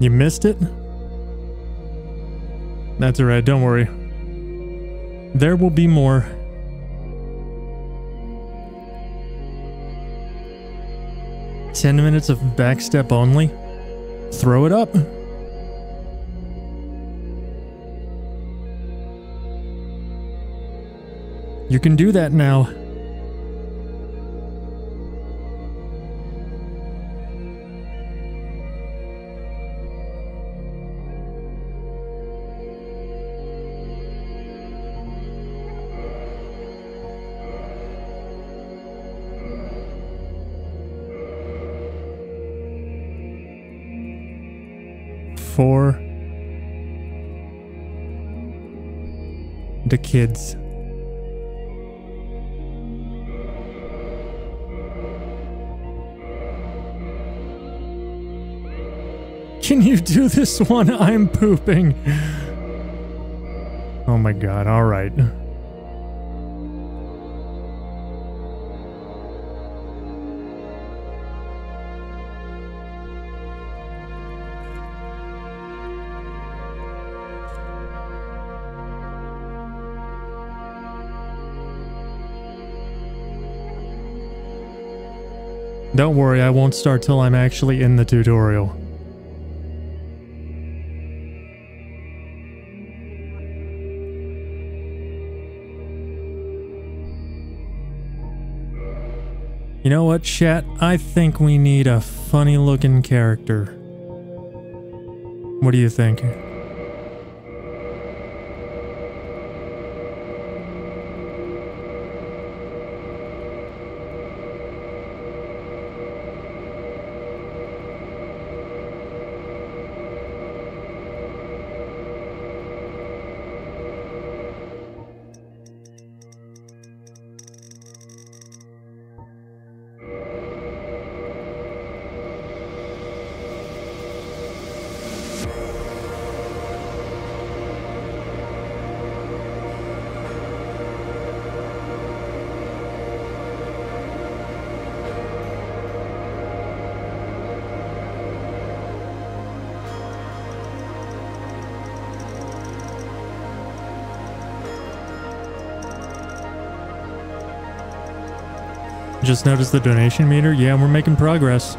You missed it? That's alright, don't worry. There will be more. Ten minutes of backstep only? Throw it up. You can do that now. The kids. Can you do this one? I'm pooping. Oh my god, alright. Don't worry, I won't start till I'm actually in the tutorial. You know what, chat? I think we need a funny looking character. What do you think? Just noticed the donation meter? Yeah, we're making progress.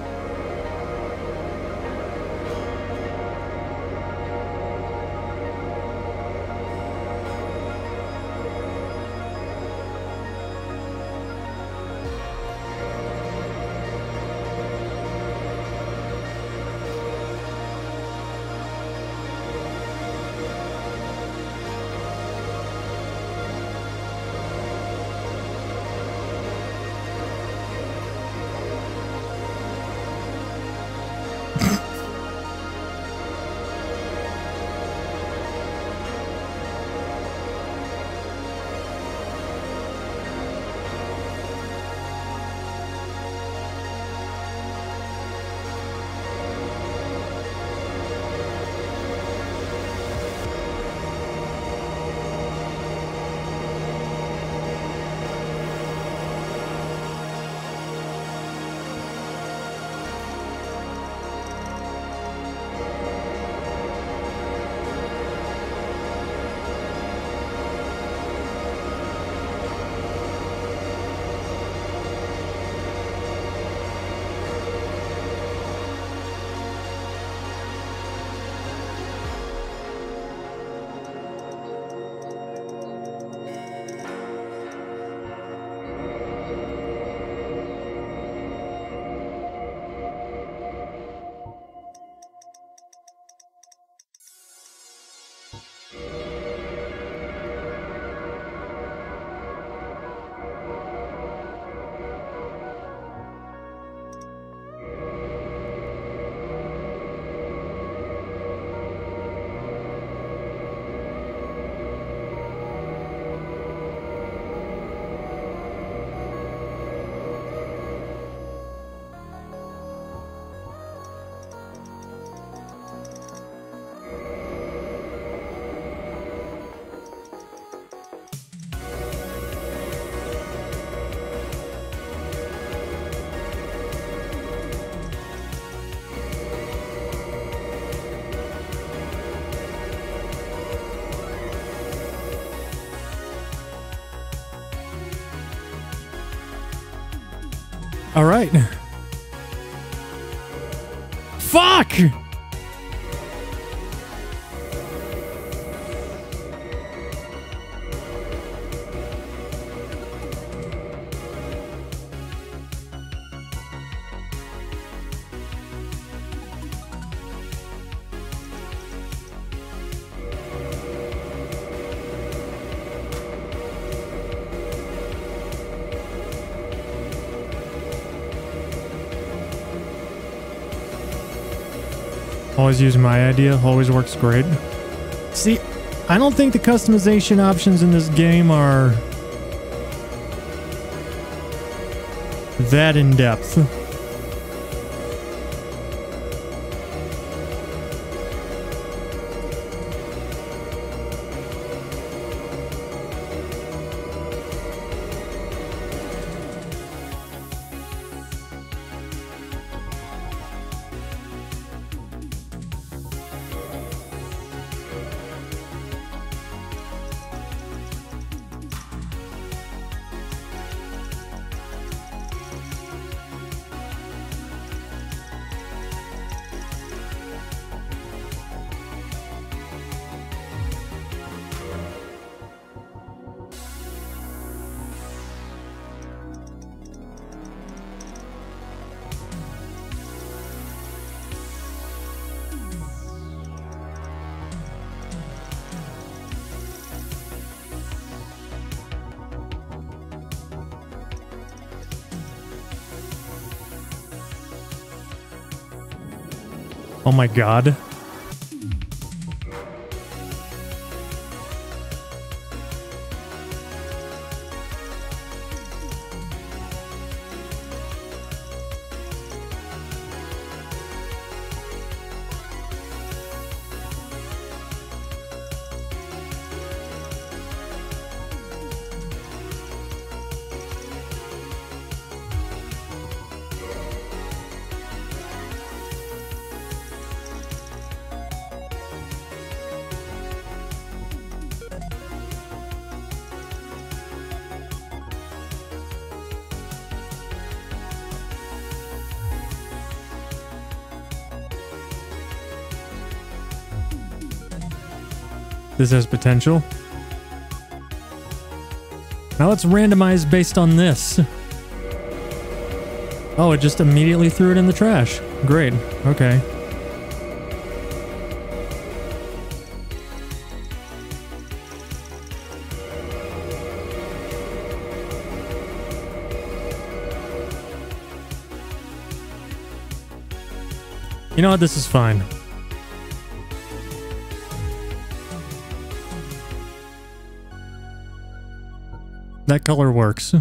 Right. Always use my idea, always works great. See, I don't think the customization options in this game are that in depth. Oh my god. This has potential. Now let's randomize based on this. Oh, it just immediately threw it in the trash. Great. Okay. You know what? This is fine. That color works.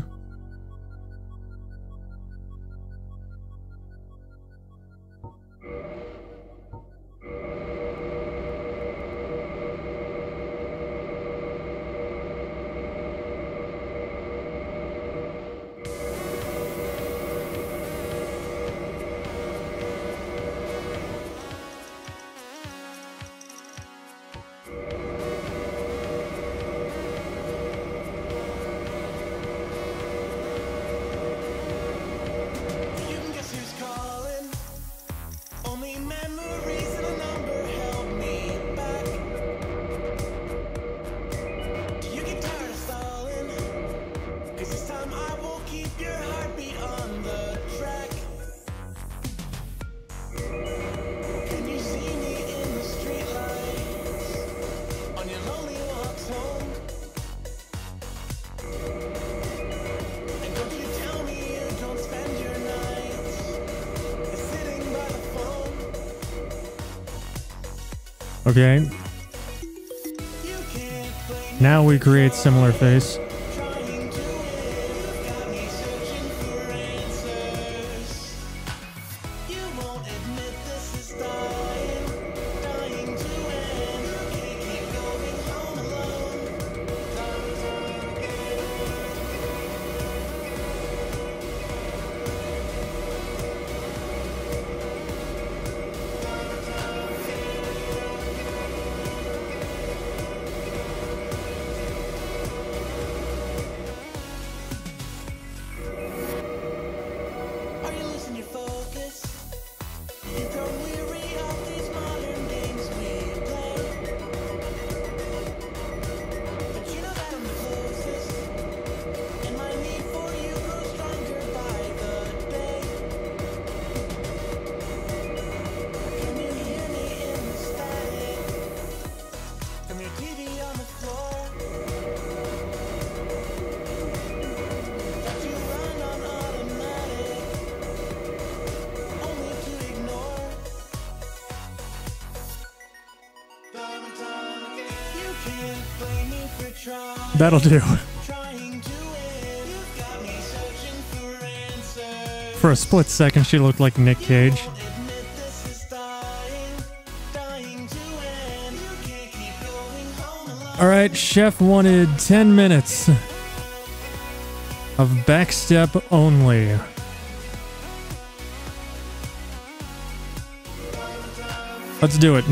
Okay. Now we create similar face. That'll do. for a split second, she looked like Nick Cage. Admit this is dying, dying to end. You can't keep going home alone. All right, Chef wanted 10 minutes of backstep only. Let's do it.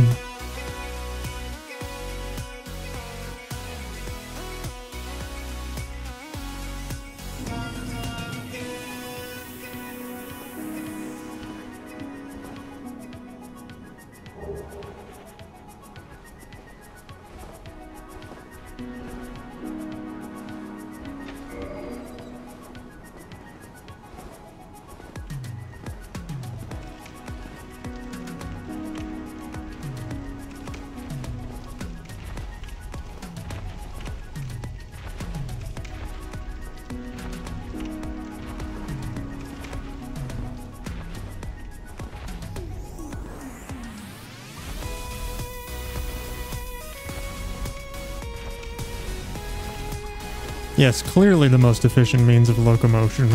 Yes, clearly the most efficient means of locomotion.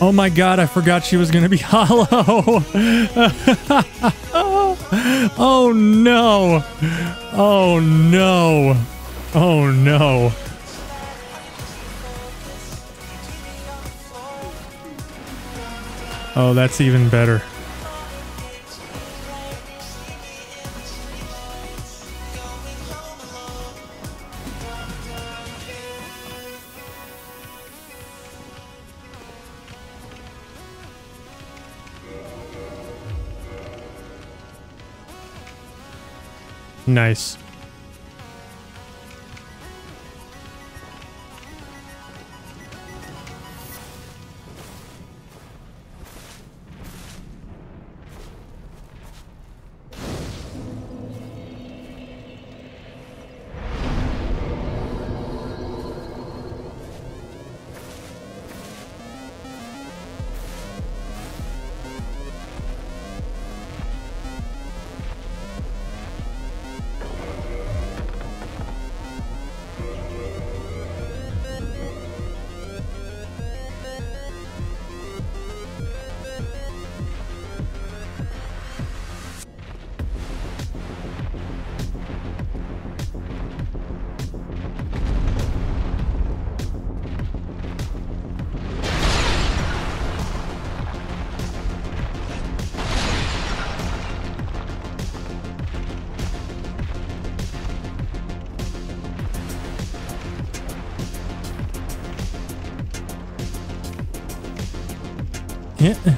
Oh my god, I forgot she was gonna be hollow. oh no. Oh no. Oh no. Oh, that's even better. Nice. Hit.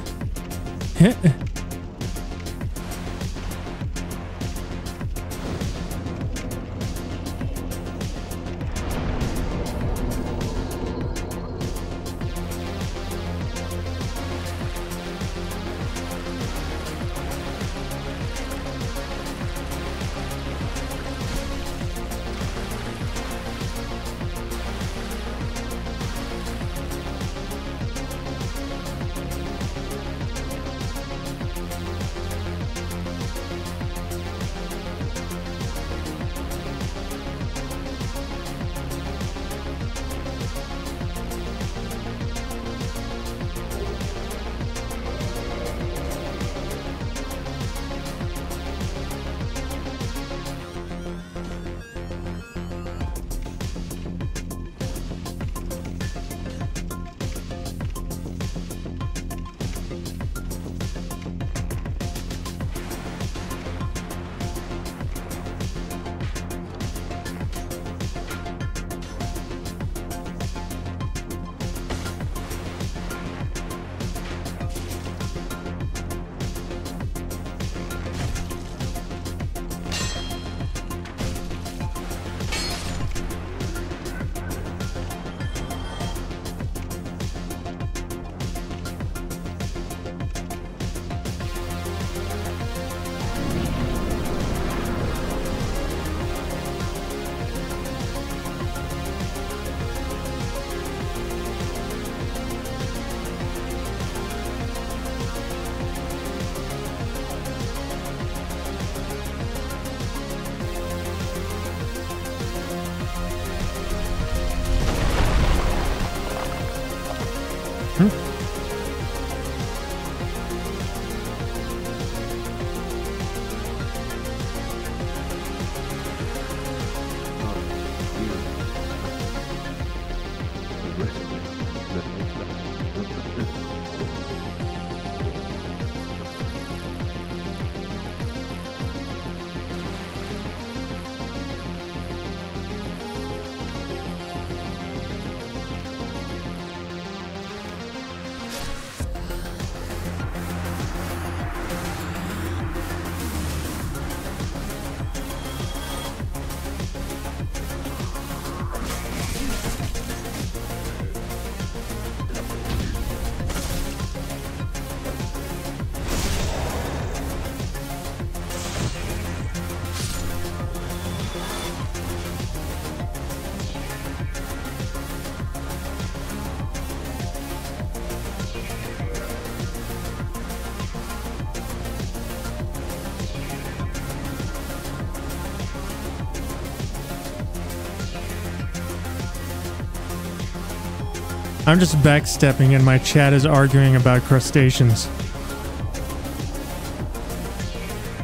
I'm just backstepping and my chat is arguing about crustaceans.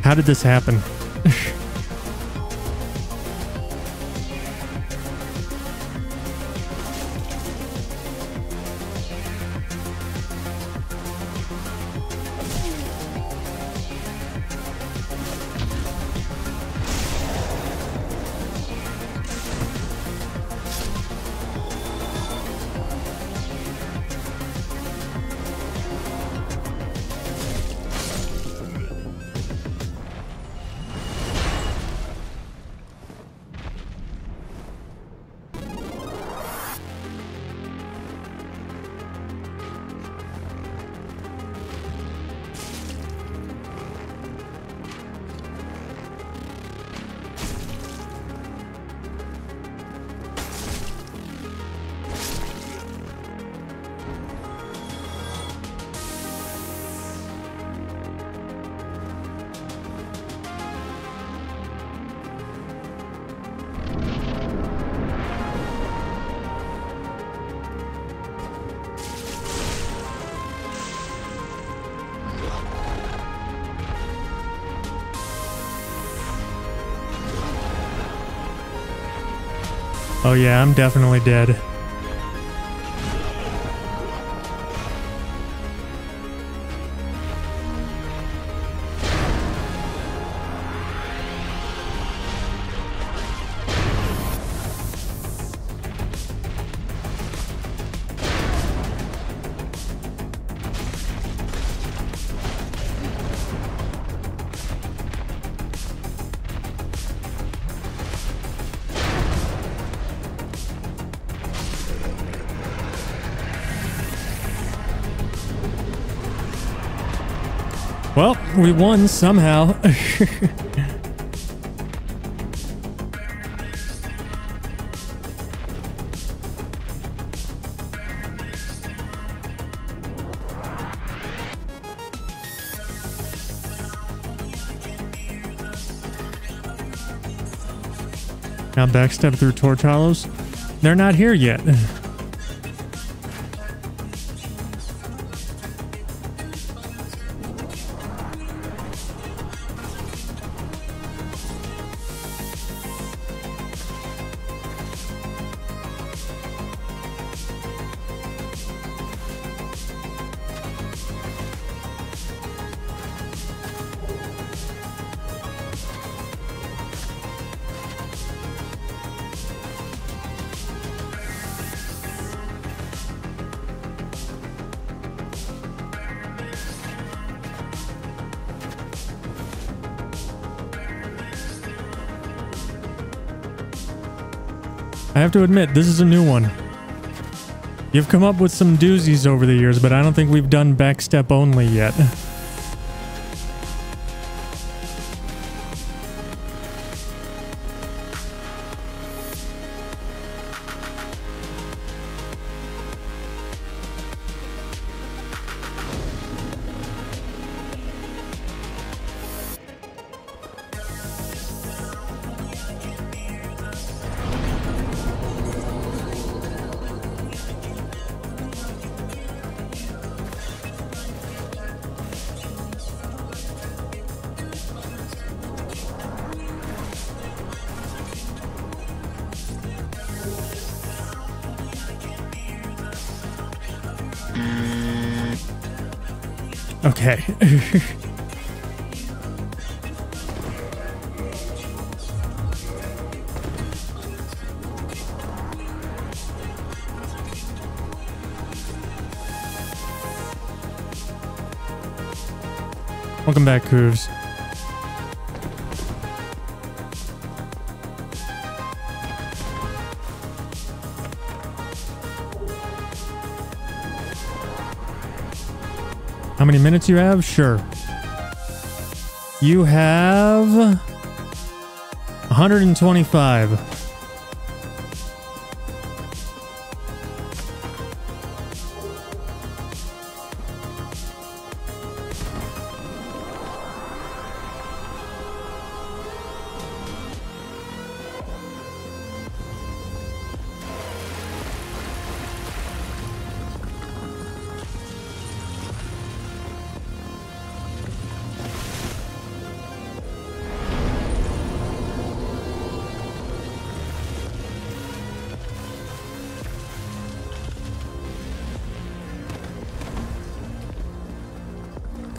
How did this happen? Oh yeah, I'm definitely dead. We won somehow. now backstep through torch hollows. They're not here yet. have to admit, this is a new one. You've come up with some doozies over the years, but I don't think we've done backstep only yet. Back, Cooves. How many minutes you have? Sure. You have 125.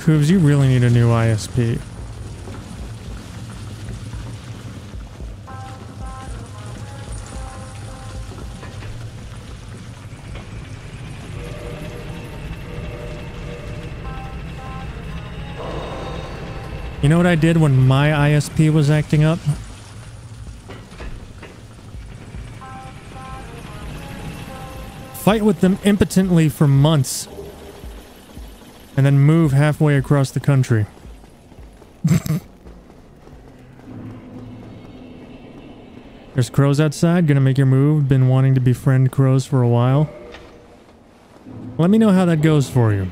Cooves, you really need a new ISP. You know what I did when my ISP was acting up? Fight with them impotently for months and then move halfway across the country. There's crows outside. Gonna make your move. Been wanting to befriend crows for a while. Let me know how that goes for you.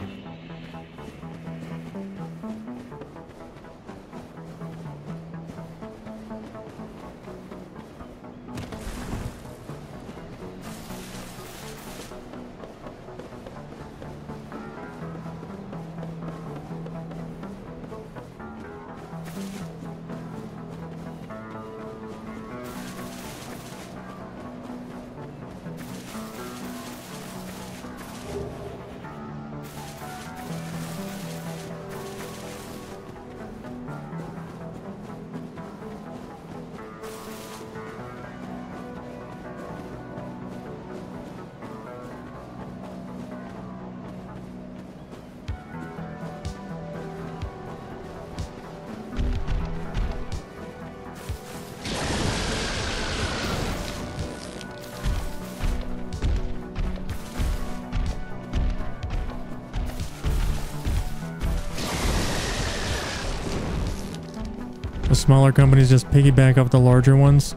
Smaller companies just piggyback off the larger ones.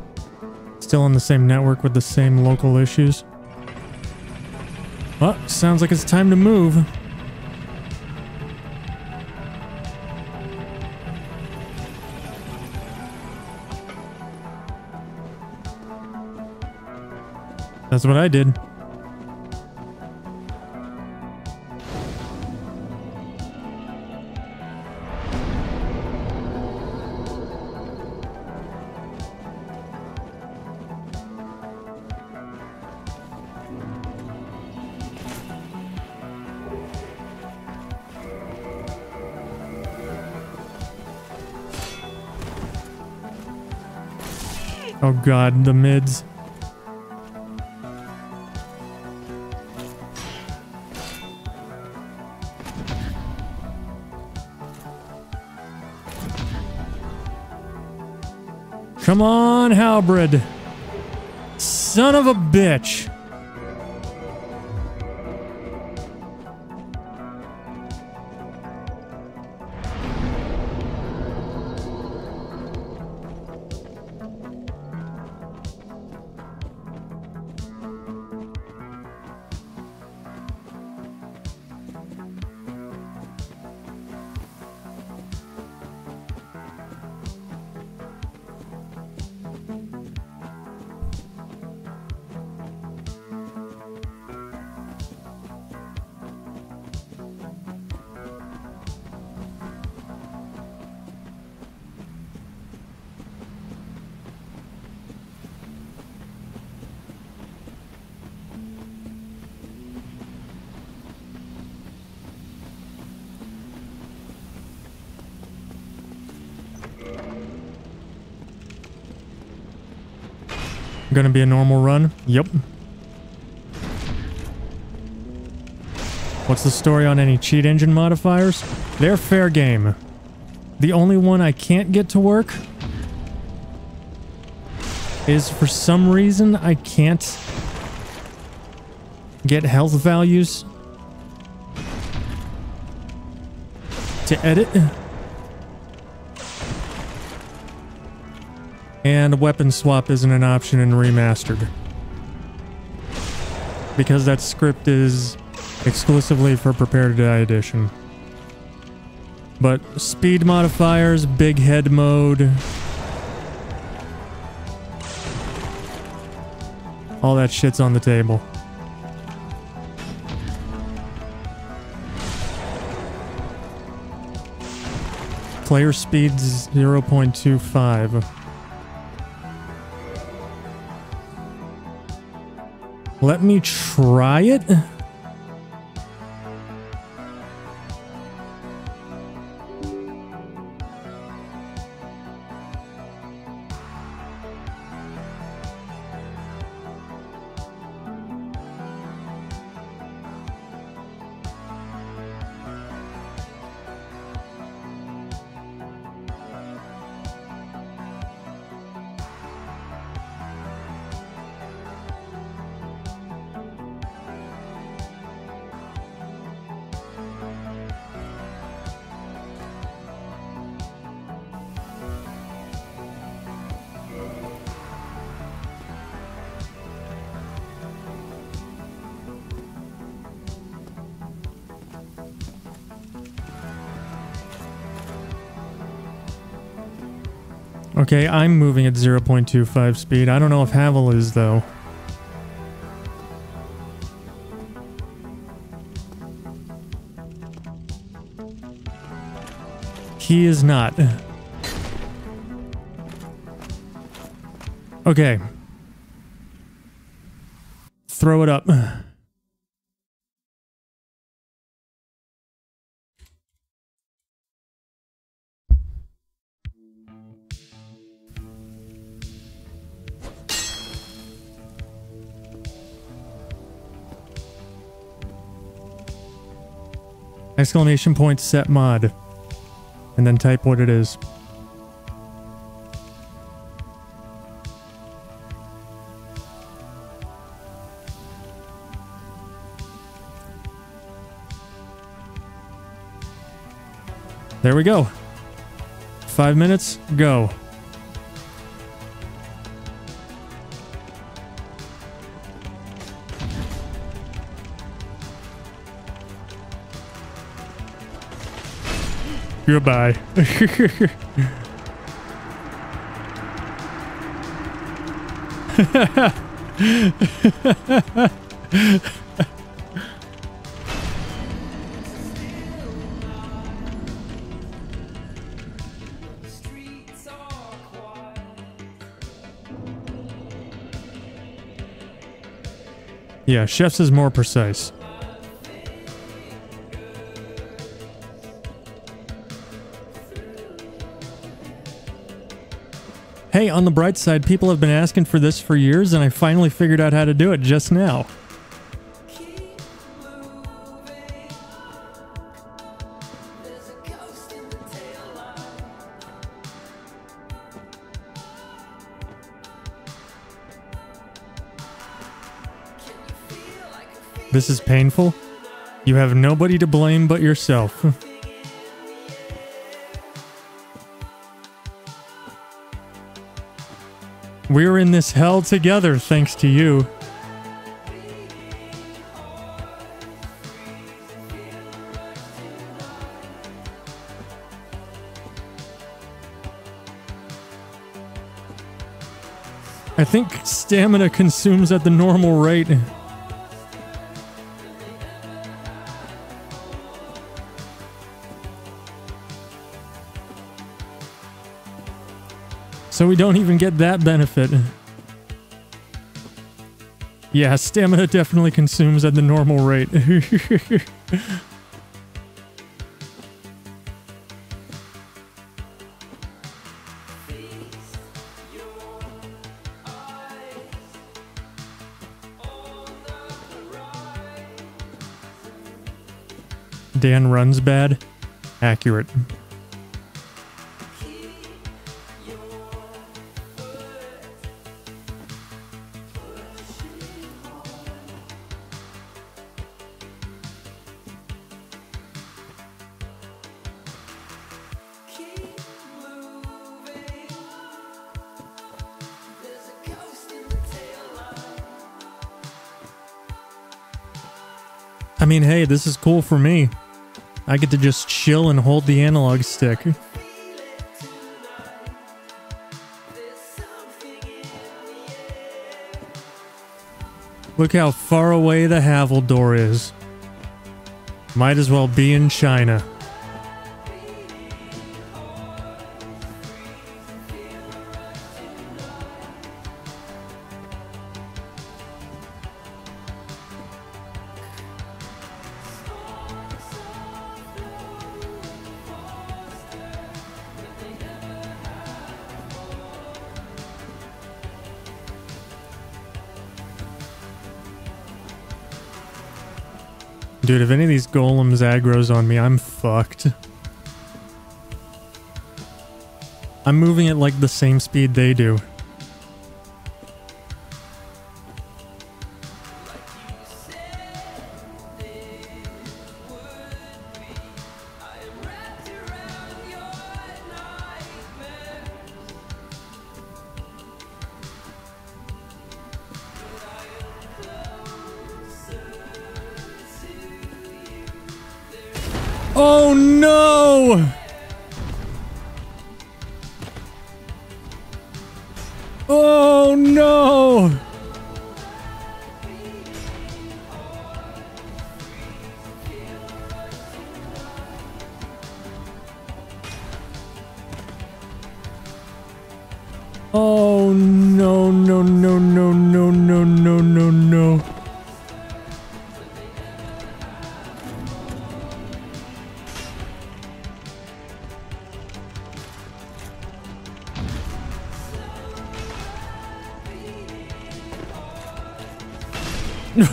Still on the same network with the same local issues. Well, sounds like it's time to move. That's what I did. God, the mids. Come on, Halberd. Son of a bitch. Gonna be a normal run? Yep. What's the story on any cheat engine modifiers? They're fair game. The only one I can't get to work is for some reason I can't get health values to edit. And weapon swap isn't an option in remastered. Because that script is exclusively for Prepare to Die edition. But speed modifiers, big head mode, all that shit's on the table. Player speed's 0.25. Let me try it. Okay, I'm moving at 0.25 speed. I don't know if Havel is, though. He is not. Okay. Throw it up. Exclamation point set mod. And then type what it is. There we go. Five minutes, go. Goodbye. yeah, chef's is more precise. Hey, on the bright side, people have been asking for this for years, and I finally figured out how to do it just now. This is painful. You have nobody to blame but yourself. We're in this hell together thanks to you. I think stamina consumes at the normal rate. so we don't even get that benefit. Yeah, stamina definitely consumes at the normal rate. Dan runs bad. Accurate. Mean, hey, this is cool for me. I get to just chill and hold the analog stick. Look how far away the Havel door is. Might as well be in China. Dude, if any of these golems aggro's on me, I'm fucked. I'm moving at like the same speed they do.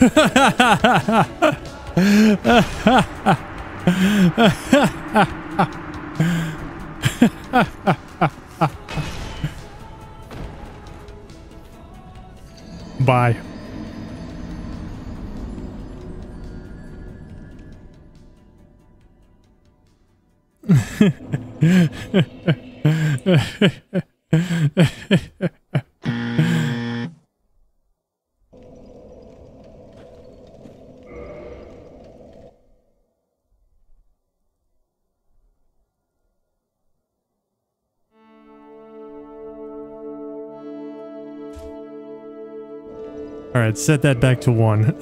Ha ha ha. Set that back to one.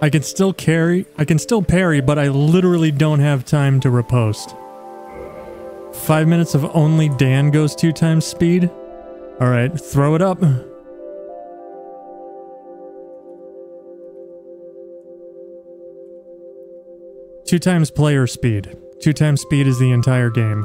I can still carry, I can still parry, but I literally don't have time to riposte. Five minutes of only Dan goes two times speed. All right, throw it up. Two times player speed. Two times speed is the entire game.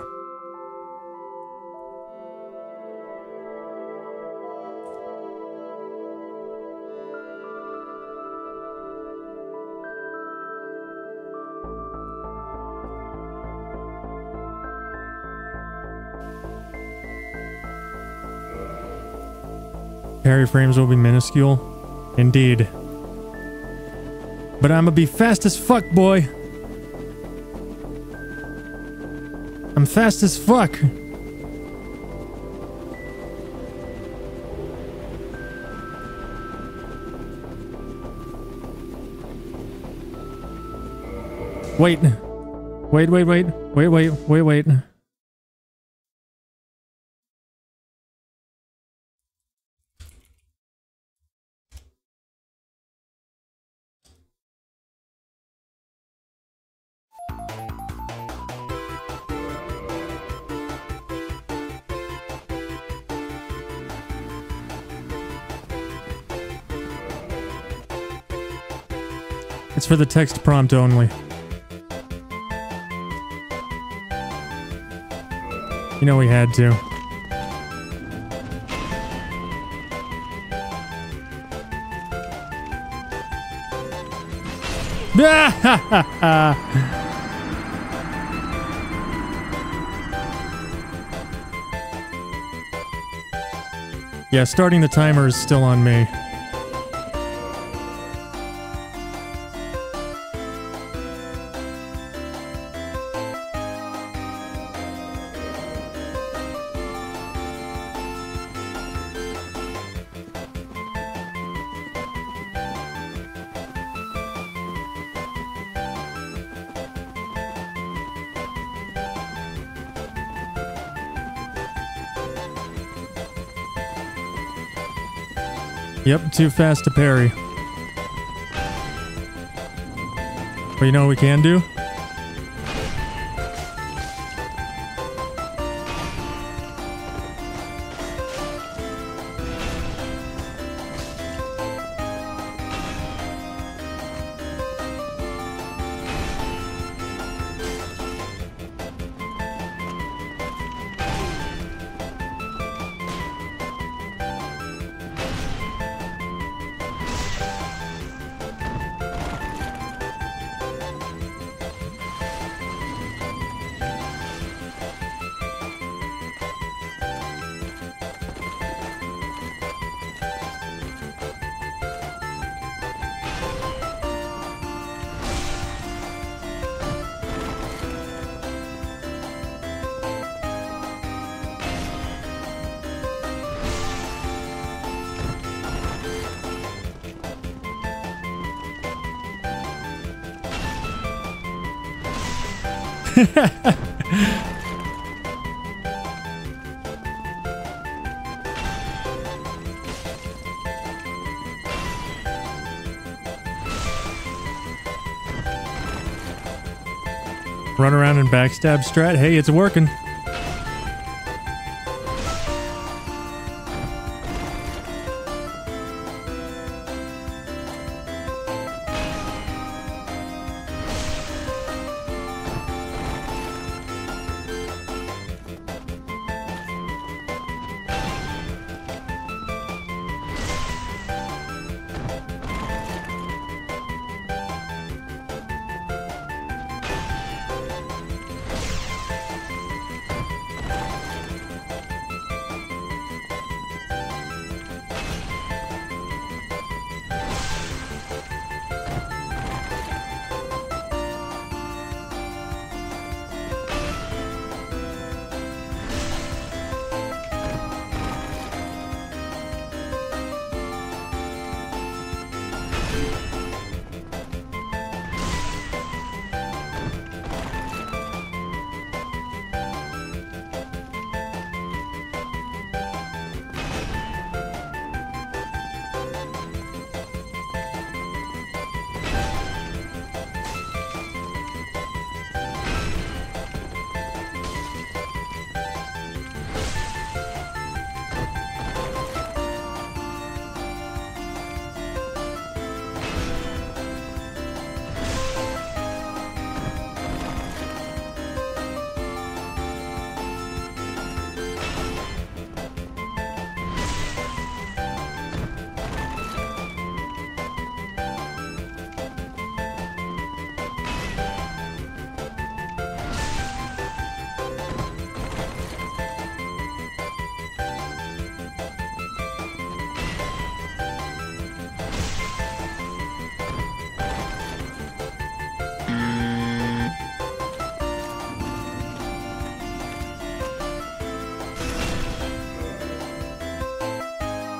Parry frames will be minuscule. Indeed. But I'ma be fast as fuck, boy. I'm fast as fuck. Wait. Wait, wait, wait. Wait, wait, wait, wait. That's for the text prompt only. You know we had to. yeah, starting the timer is still on me. Too fast to parry. But you know what we can do? Backstab strat. Hey, it's working.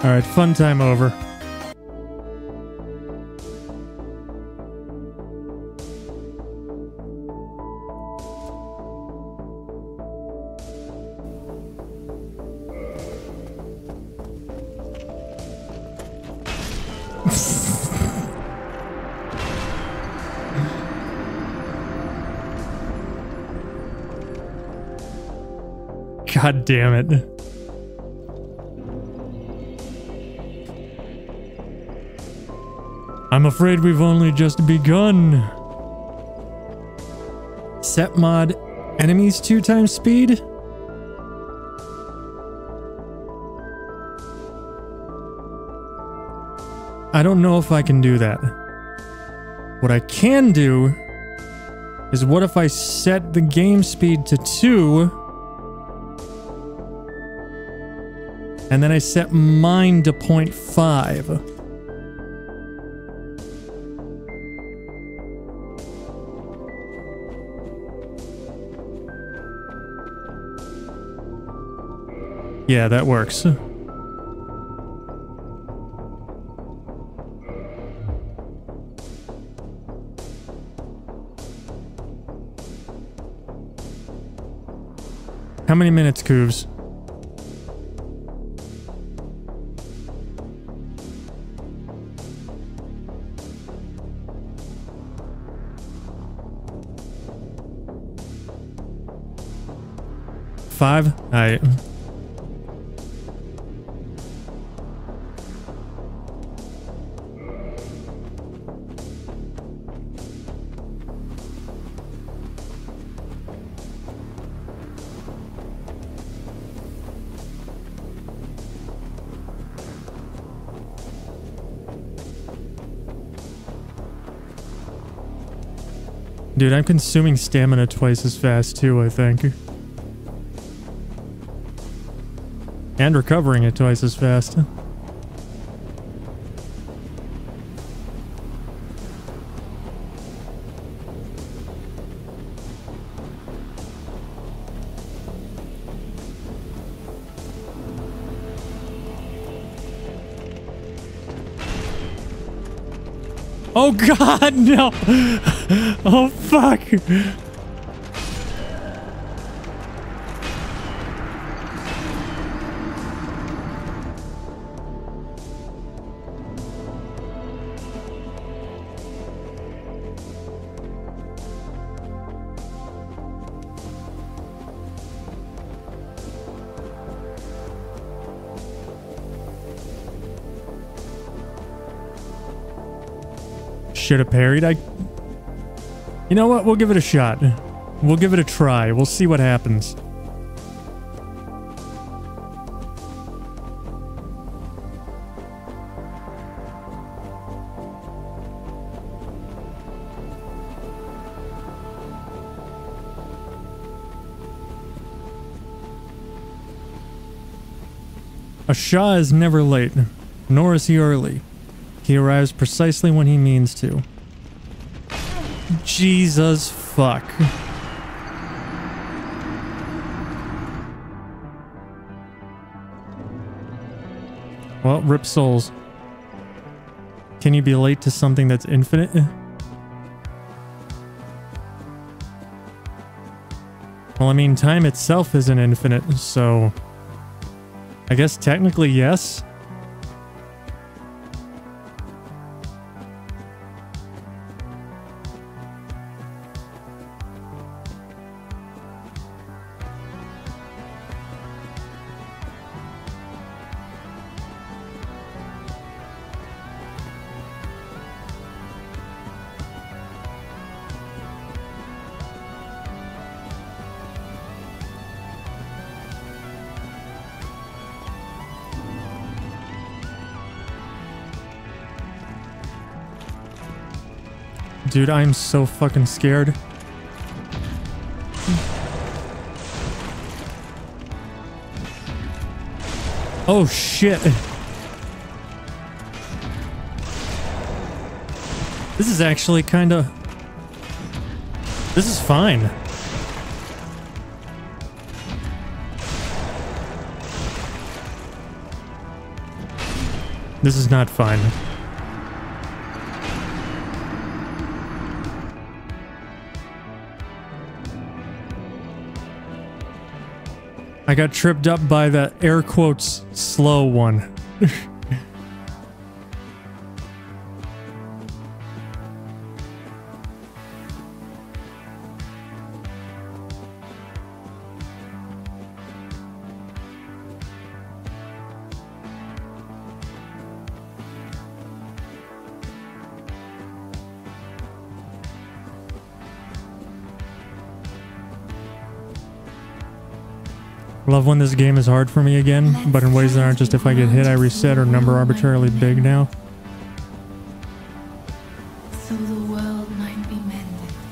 All right, fun time over. God damn it. Afraid we've only just begun. Set mod enemies two times speed? I don't know if I can do that. What I can do is what if I set the game speed to 2 and then I set mine to 0.5. Yeah, that works. How many minutes, Coobs? Five? Alright. Dude, I'm consuming stamina twice as fast too, I think. And recovering it twice as fast. Oh god, no! Oh fuck! Should have parried. I. You know what? We'll give it a shot. We'll give it a try. We'll see what happens. A Shaw is never late, nor is he early. He arrives precisely when he means to. Jesus fuck. Well, rip souls. Can you be late to something that's infinite? Well, I mean, time itself isn't infinite, so... I guess technically yes. Dude, I'm so fucking scared. Oh shit. This is actually kind of... This is fine. This is not fine. I got tripped up by the air quotes slow one. Love when this game is hard for me again, but in ways that aren't just if I get hit I reset or number arbitrarily big now. So the world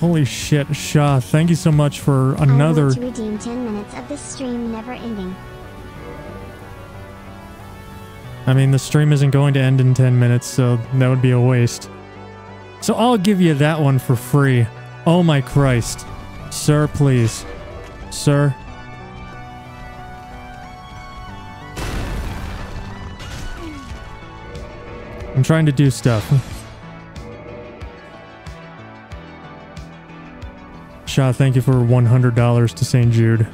Holy shit, Shaw, thank you so much for I another. want to redeem 10 minutes of this stream never ending. I mean, the stream isn't going to end in 10 minutes, so that would be a waste. So I'll give you that one for free. Oh my Christ. Sir, please. Sir. I'm trying to do stuff. Shaw, thank you for $100 to St. Jude.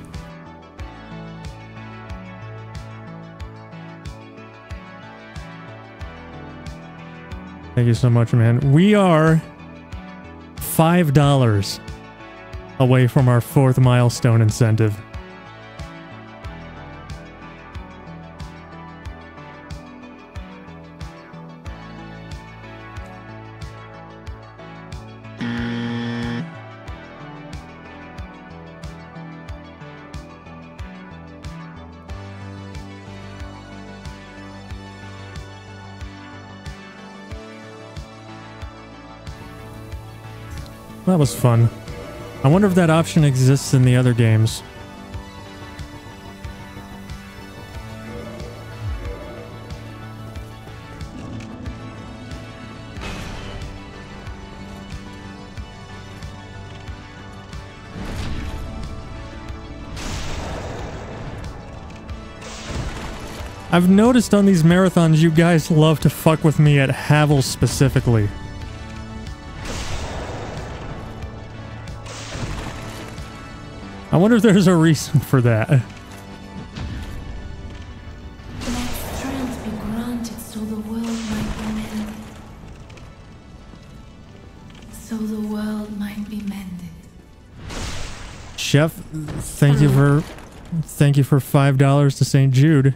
Thank you so much, man. We are $5 away from our fourth milestone incentive. That was fun. I wonder if that option exists in the other games. I've noticed on these marathons you guys love to fuck with me at Havel specifically. I wonder if there's a reason for that. Chef, thank you for thank you for five dollars to St. Jude.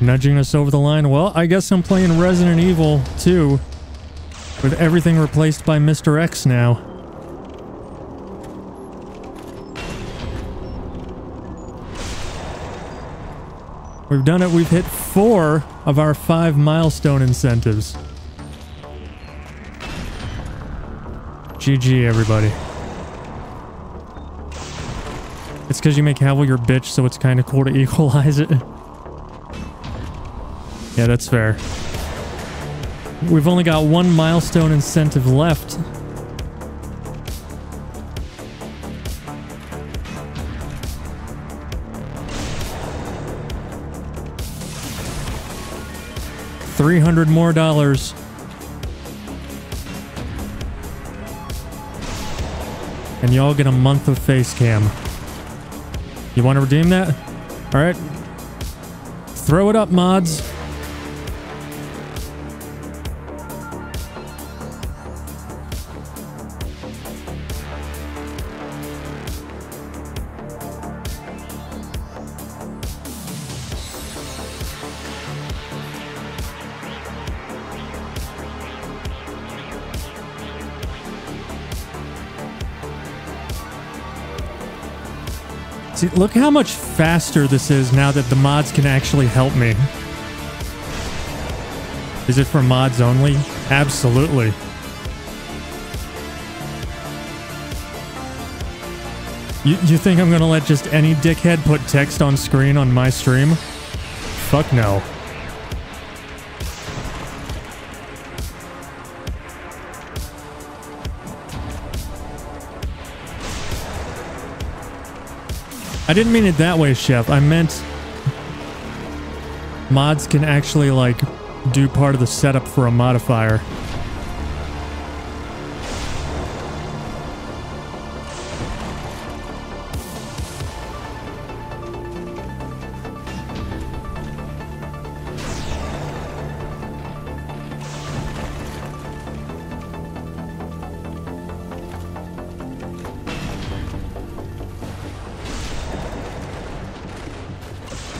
Nudging us over the line. Well, I guess I'm playing Resident Evil 2 with everything replaced by Mr. X now. We've done it. We've hit four of our five milestone incentives. GG, everybody. It's because you make Havel your bitch, so it's kind of cool to equalize it. Yeah, that's fair. We've only got one milestone incentive left. Three hundred more dollars. And y'all get a month of face cam. You want to redeem that? All right. Throw it up, mods. See, look how much faster this is now that the mods can actually help me. Is it for mods only? Absolutely. You, you think I'm gonna let just any dickhead put text on screen on my stream? Fuck no. I didn't mean it that way, Chef. I meant mods can actually like do part of the setup for a modifier.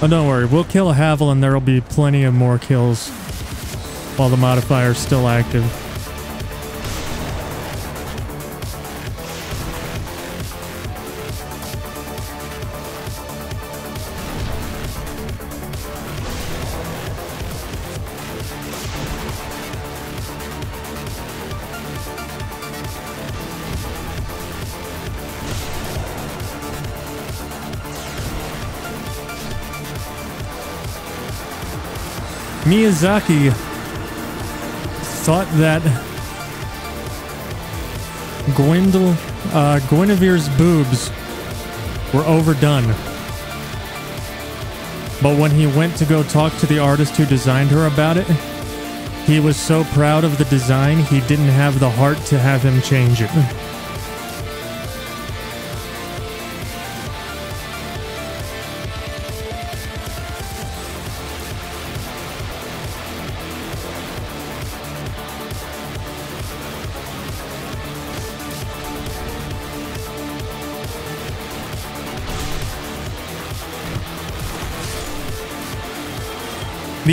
Oh, don't worry. We'll kill a Havel and there'll be plenty of more kills while the modifier's still active. Miyazaki thought that Gwendol, uh, Guinevere's boobs were overdone. But when he went to go talk to the artist who designed her about it, he was so proud of the design he didn't have the heart to have him change it.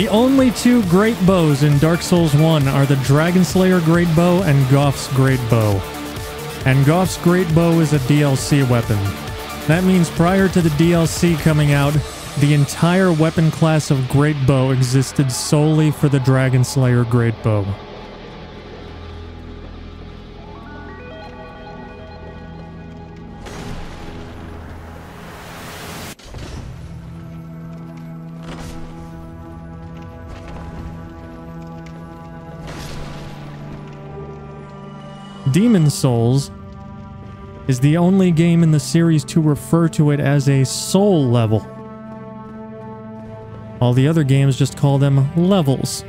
The only two great bows in Dark Souls 1 are the Dragon Slayer Great Bow and Gough's Great Bow. And Gough's Great Bow is a DLC weapon. That means prior to the DLC coming out, the entire weapon class of Great Bow existed solely for the Dragon Slayer Great Bow. Demon Souls is the only game in the series to refer to it as a soul level. All the other games just call them levels.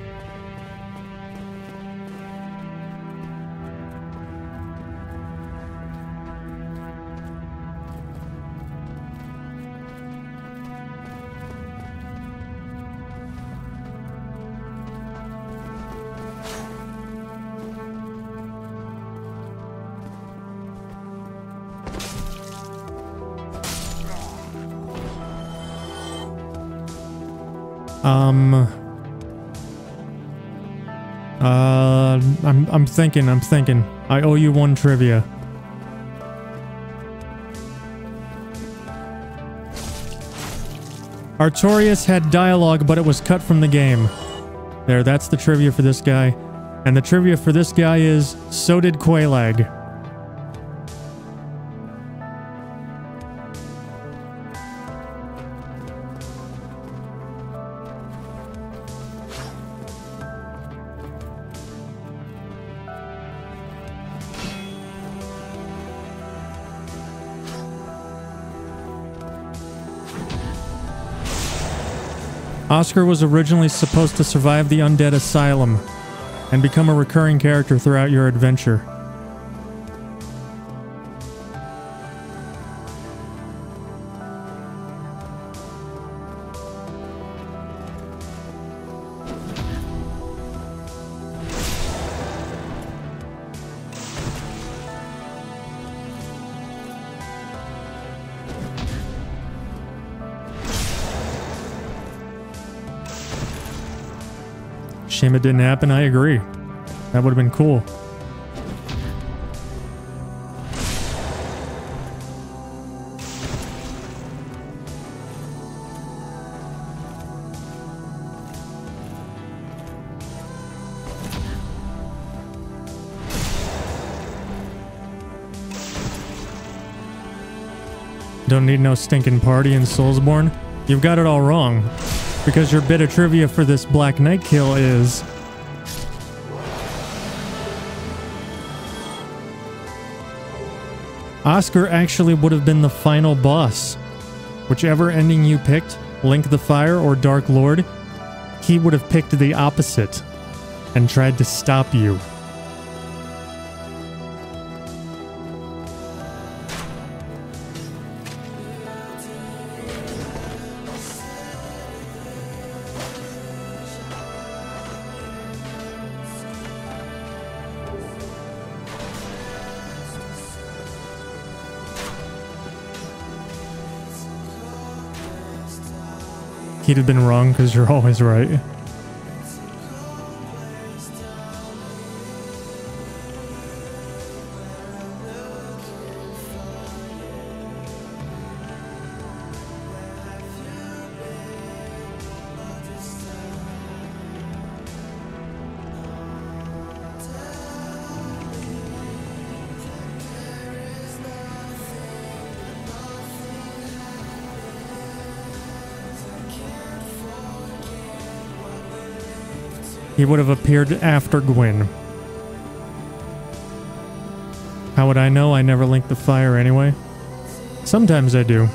Um. Uh, I'm I'm thinking. I'm thinking. I owe you one trivia. Artorias had dialogue, but it was cut from the game. There, that's the trivia for this guy. And the trivia for this guy is, so did Quelaag. Oscar was originally supposed to survive the undead asylum and become a recurring character throughout your adventure. Didn't happen, I agree. That would have been cool. Don't need no stinking party in Soulsborne. You've got it all wrong. Because your bit of trivia for this Black Knight kill is... Oscar actually would have been the final boss. Whichever ending you picked, Link the Fire or Dark Lord, he would have picked the opposite and tried to stop you. He'd have been wrong because you're always right. He would have appeared after Gwyn. How would I know? I never link the fire anyway. Sometimes I do.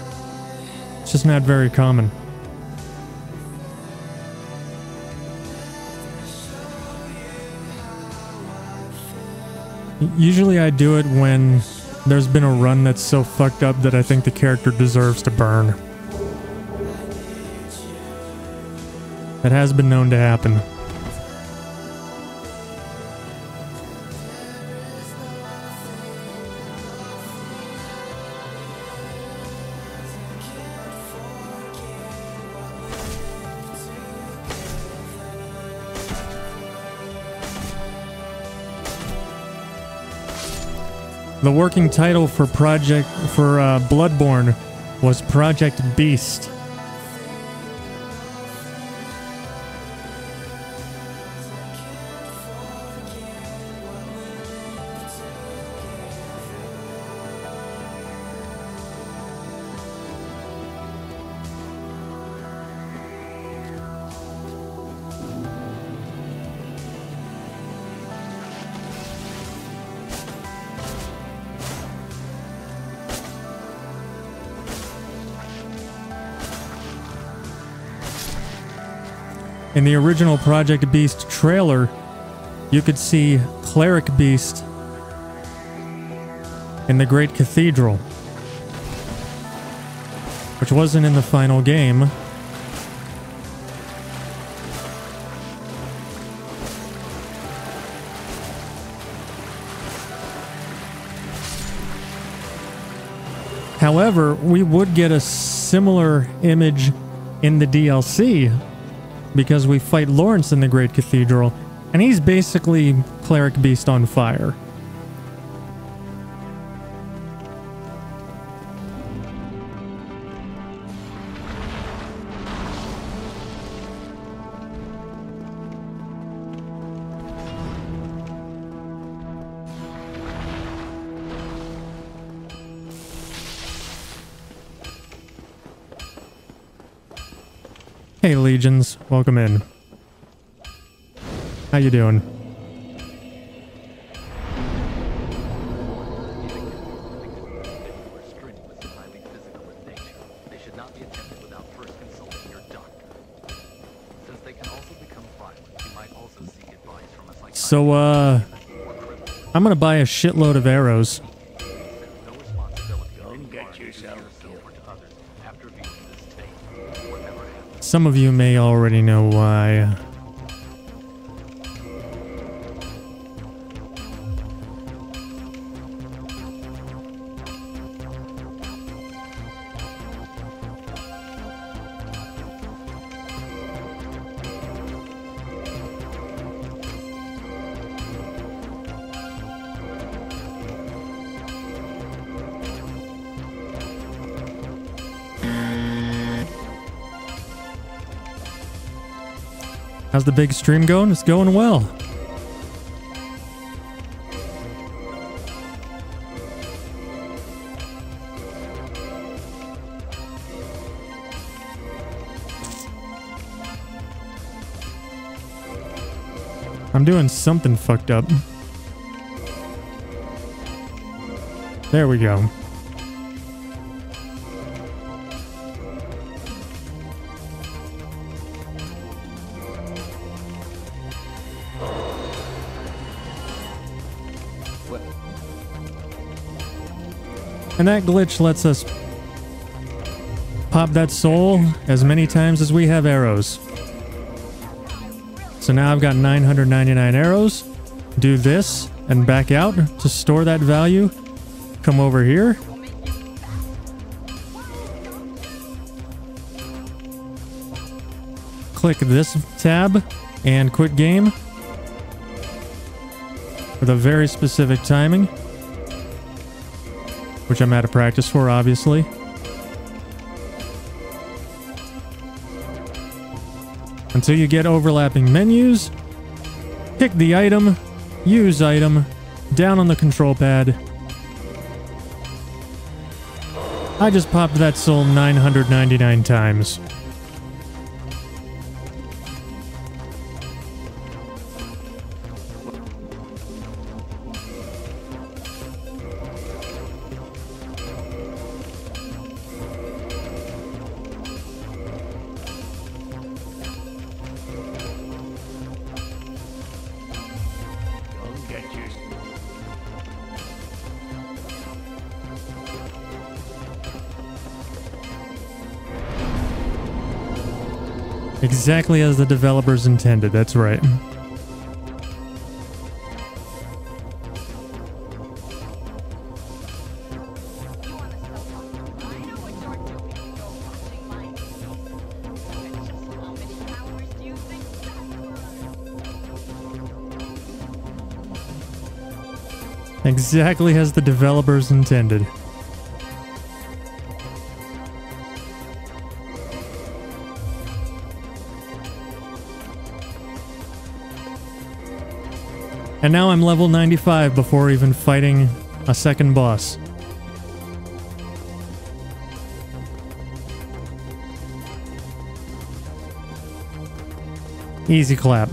It's just not very common. Usually I do it when there's been a run that's so fucked up that I think the character deserves to burn. That has been known to happen. The working title for Project for uh, Bloodborne was Project Beast. In the original Project Beast trailer, you could see Cleric Beast in the Great Cathedral, which wasn't in the final game. However, we would get a similar image in the DLC because we fight Lawrence in the Great Cathedral, and he's basically Cleric Beast on fire. Might also seek advice from a psychiatrist So, uh. I'm gonna buy a shitload of arrows. Some of you may already know why. How's the big stream going? It's going well. I'm doing something fucked up. There we go. That glitch lets us pop that soul as many times as we have arrows. So now I've got 999 arrows. Do this and back out to store that value. Come over here. Click this tab and quit game with a very specific timing which I'm out of practice for, obviously. Until you get overlapping menus, pick the item, use item, down on the control pad. I just popped that soul 999 times. Exactly as the developers intended, that's right. Exactly as the developers intended. And now I'm level 95 before even fighting a second boss. Easy clap.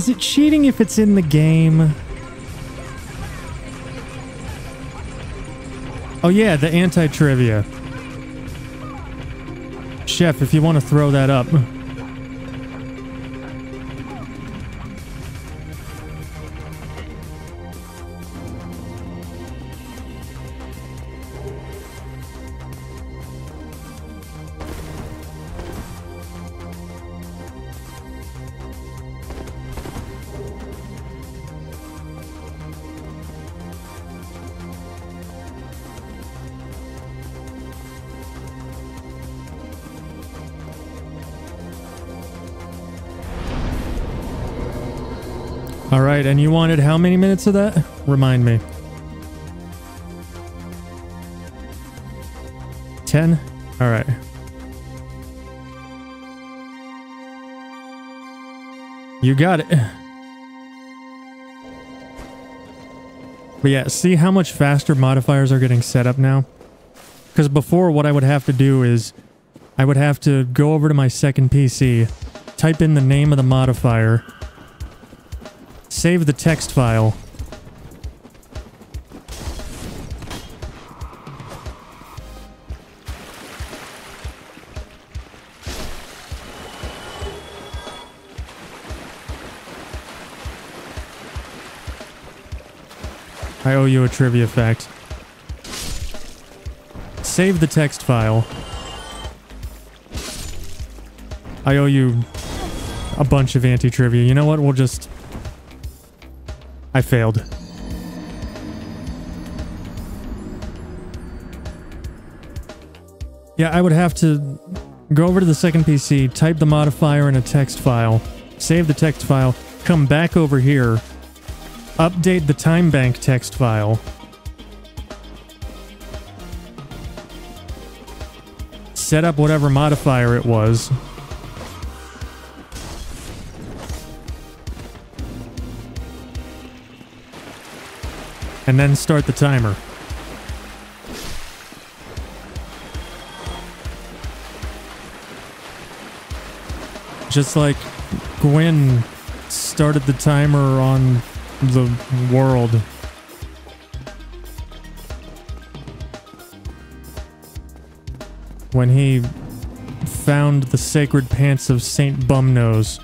Is it cheating if it's in the game? Oh yeah, the anti-trivia. Chef, if you want to throw that up. And you wanted how many minutes of that? Remind me. 10? All right. You got it. But yeah, see how much faster modifiers are getting set up now? Because before, what I would have to do is I would have to go over to my second PC, type in the name of the modifier, save the text file. I owe you a trivia fact. Save the text file. I owe you a bunch of anti-trivia. You know what? We'll just... I failed. Yeah, I would have to go over to the second PC, type the modifier in a text file, save the text file, come back over here, update the time bank text file, set up whatever modifier it was, and then start the timer. Just like Gwyn started the timer on the world. When he found the sacred pants of Saint Bumnose.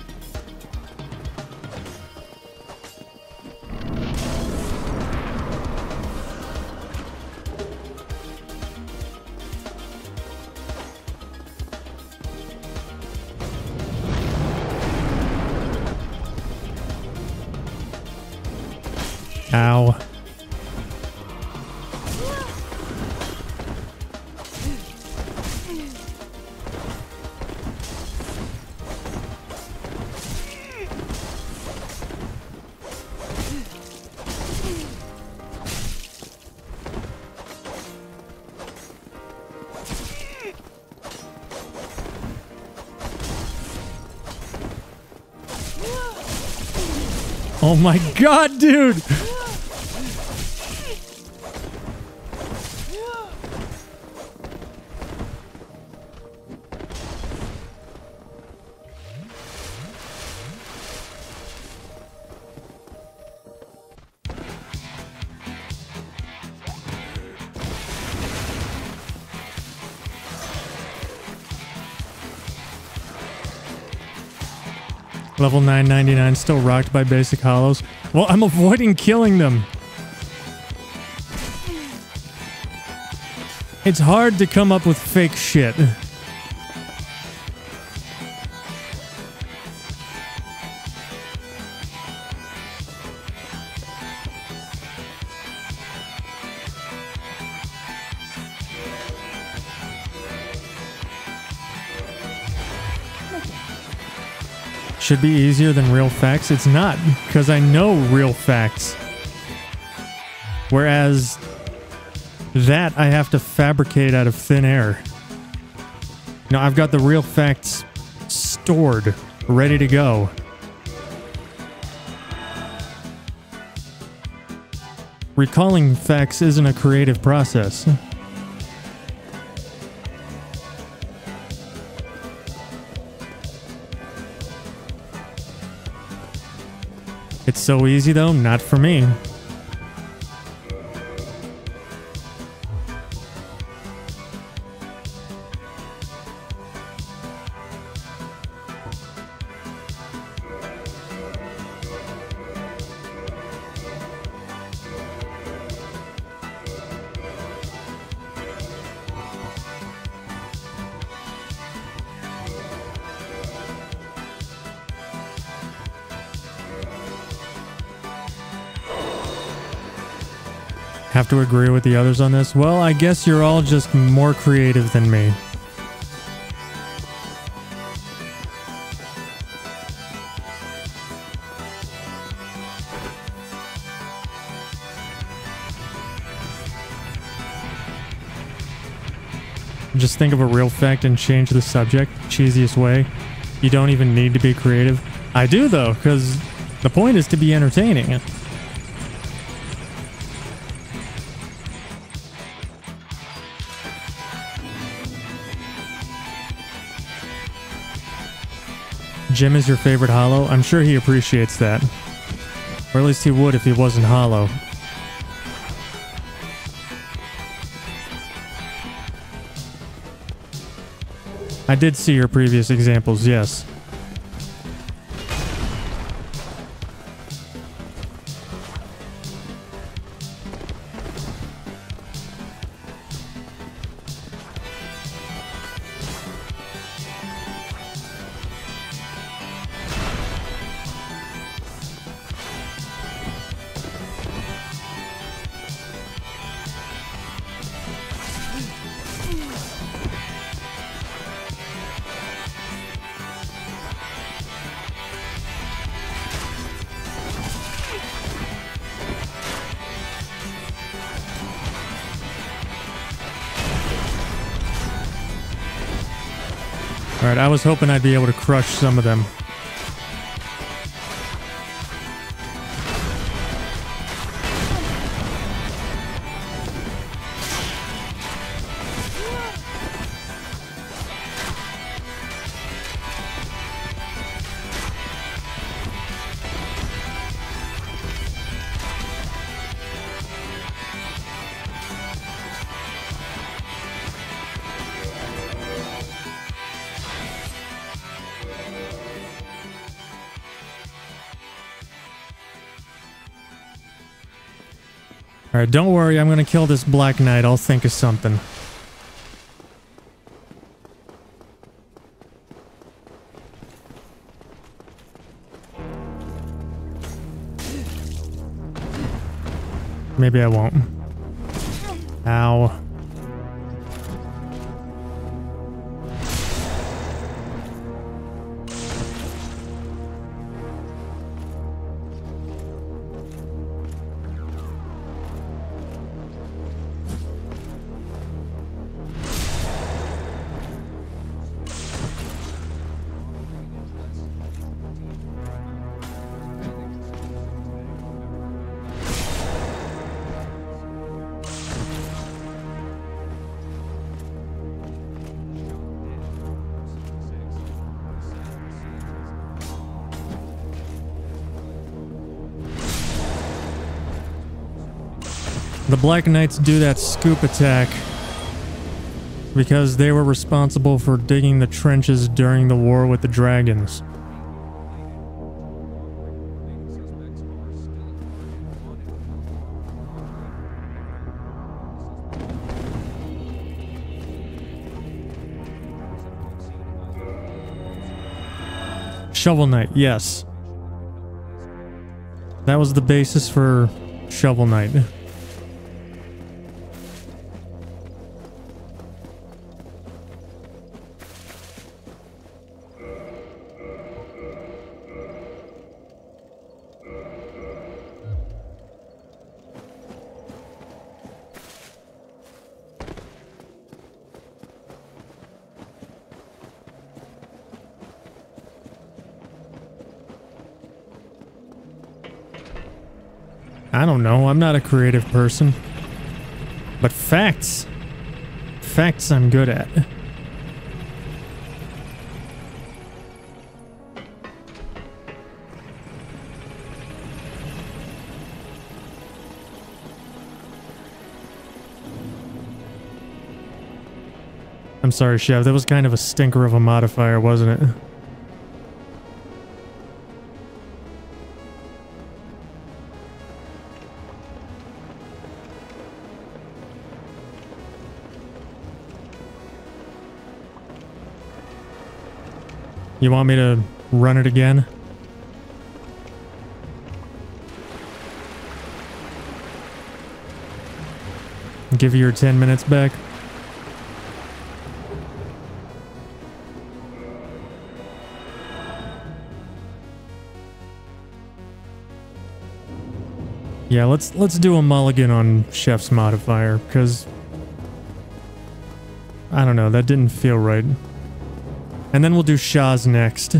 Oh my god, dude! Level 999 still rocked by basic hollows. Well, I'm avoiding killing them. It's hard to come up with fake shit. Should be easier than real facts. It's not, because I know real facts. Whereas that I have to fabricate out of thin air. Know, I've got the real facts stored, ready to go. Recalling facts isn't a creative process. So easy though, not for me. Have to agree with the others on this? Well, I guess you're all just more creative than me. Just think of a real fact and change the subject. Cheesiest way. You don't even need to be creative. I do though, because the point is to be entertaining. Jim is your favorite hollow? I'm sure he appreciates that. Or at least he would if he wasn't hollow. I did see your previous examples, yes. Hoping I'd be able to crush some of them. Alright, don't worry, I'm gonna kill this Black Knight. I'll think of something. Maybe I won't. the Black Knights do that scoop attack because they were responsible for digging the trenches during the war with the dragons. Shovel Knight, yes. That was the basis for Shovel Knight. I'm not a creative person. But facts. Facts I'm good at. I'm sorry, Chef. That was kind of a stinker of a modifier, wasn't it? You want me to run it again? Give you your 10 minutes back? Yeah, let's let's do a mulligan on Chef's modifier, because I don't know, that didn't feel right. And then we'll do Shaw's next.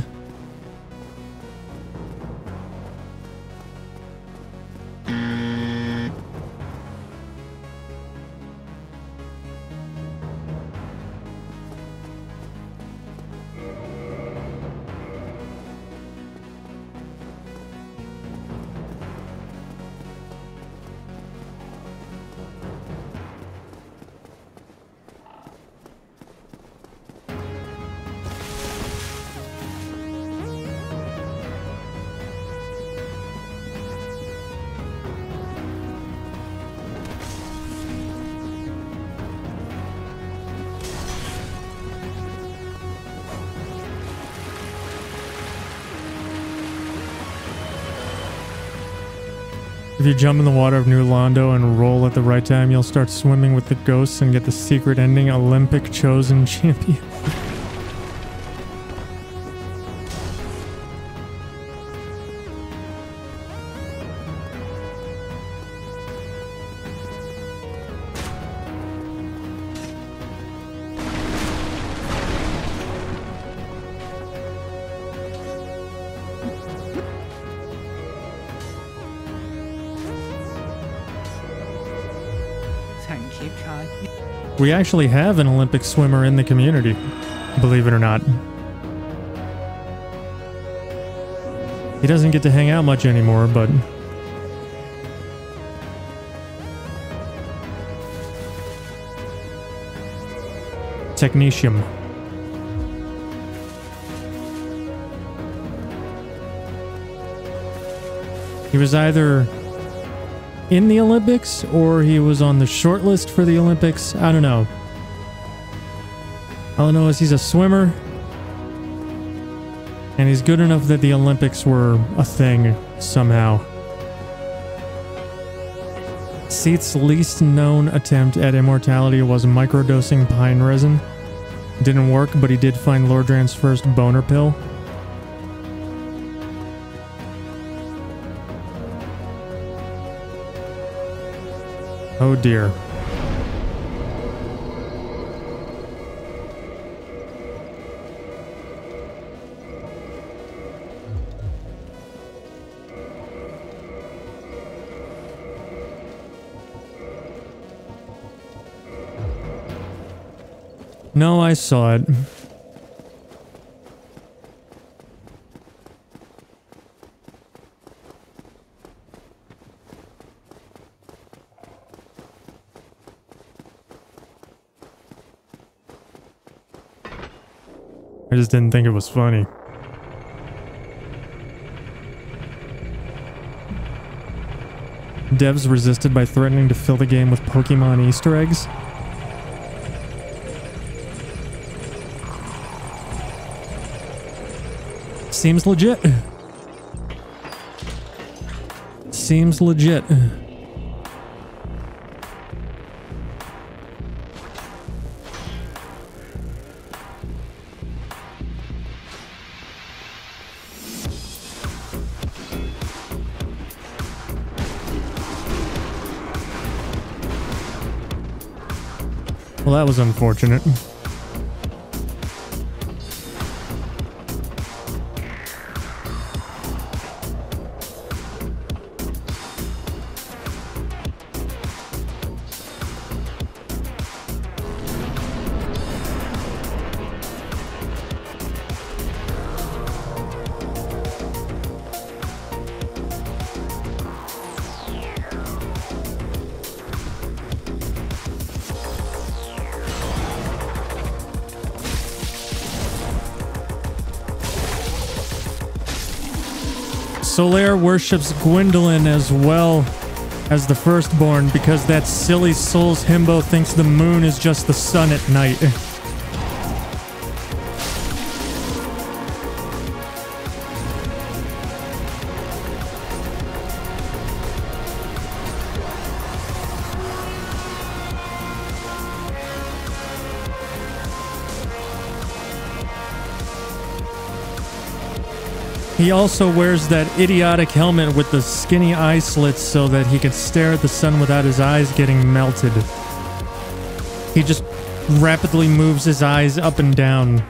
Jump in the water of New Londo and roll at the right time, you'll start swimming with the ghosts and get the secret ending Olympic chosen champion. We actually have an Olympic swimmer in the community, believe it or not. He doesn't get to hang out much anymore, but Technetium. He was either in the Olympics or he was on the short list for the Olympics. I don't know. All I know is he's a swimmer. And he's good enough that the Olympics were a thing somehow. Seath's least known attempt at immortality was microdosing pine resin. Didn't work, but he did find Lordran's first boner pill. Oh dear. No, I saw it. Just didn't think it was funny. Devs resisted by threatening to fill the game with Pokemon Easter eggs. Seems legit. Seems legit. That was unfortunate. Solaire worships Gwyndolin as well as the firstborn because that silly soul's himbo thinks the moon is just the sun at night. also wears that idiotic helmet with the skinny eye slits so that he can stare at the sun without his eyes getting melted. He just rapidly moves his eyes up and down,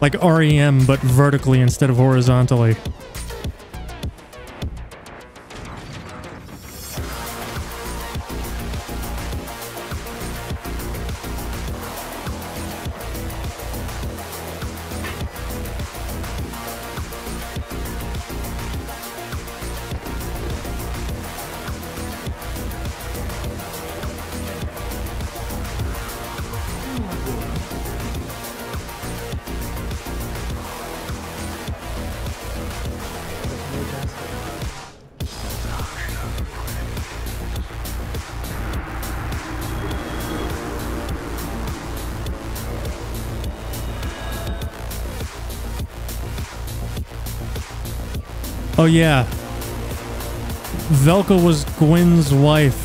like REM, but vertically instead of horizontally. Oh yeah. Velka was Gwyn's wife.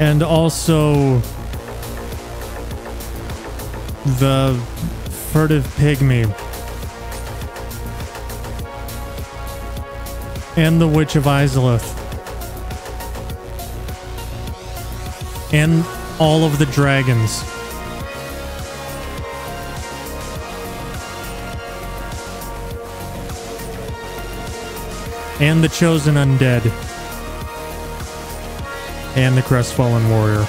And also the furtive pygmy. And the Witch of Izalith. And all of the dragons. And the chosen undead. And the crestfallen warrior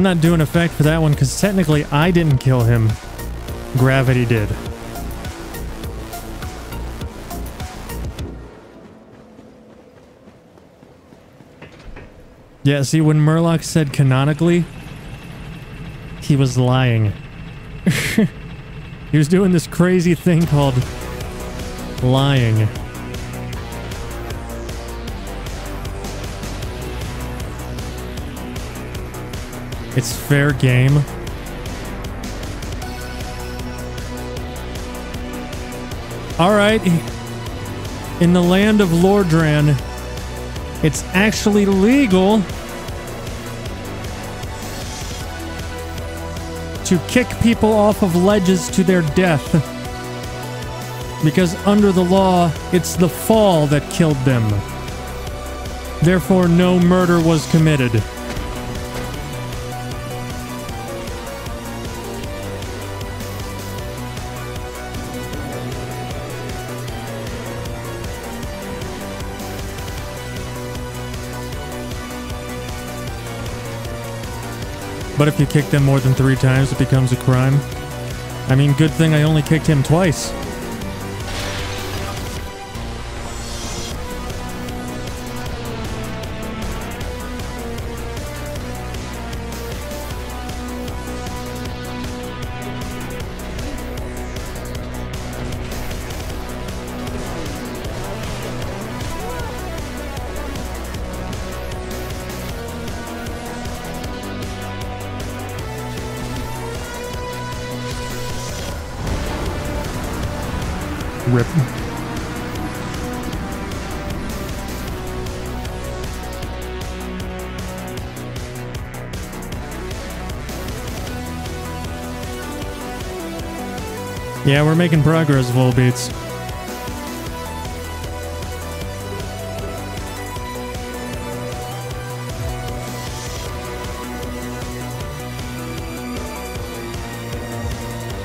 i'm not doing effect for that one because technically i didn't kill him. Gravity did. Yeah see when murloc said canonically he was lying. He was doing this crazy thing called lying It's fair game. All right. In the land of Lordran, it's actually legal to kick people off of ledges to their death. Because under the law, it's the fall that killed them. Therefore, no murder was committed. But if you kick them more than three times, it becomes a crime. I mean, good thing I only kicked him twice. Yeah, we're making progress, Volbeats.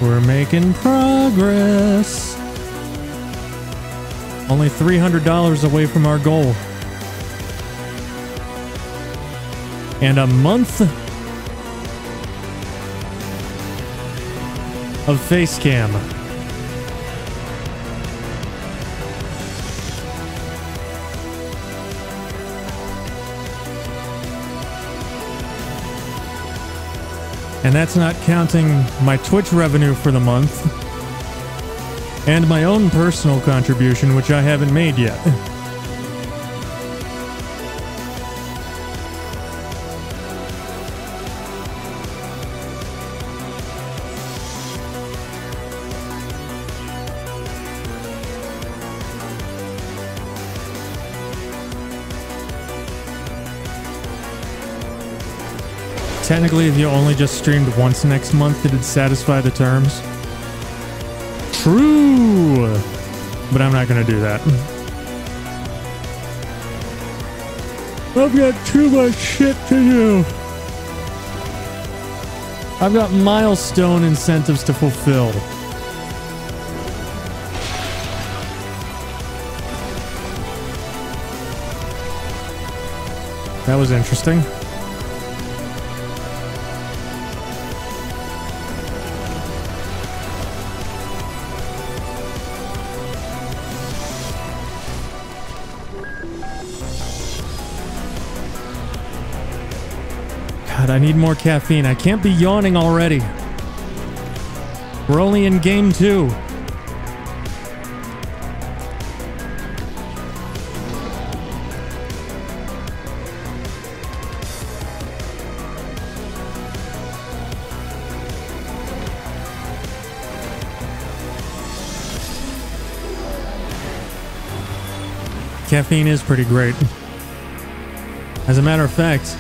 We're making progress. Only $300 away from our goal. And a month of Facecam. And that's not counting my Twitch revenue for the month and my own personal contribution, which I haven't made yet. Technically, if you only just streamed once next month, did it satisfy the terms? True! But I'm not gonna do that. I've got too much shit to do. I've got milestone incentives to fulfill. That was interesting. I need more caffeine. I can't be yawning already. We're only in game two. Caffeine is pretty great. As a matter of fact,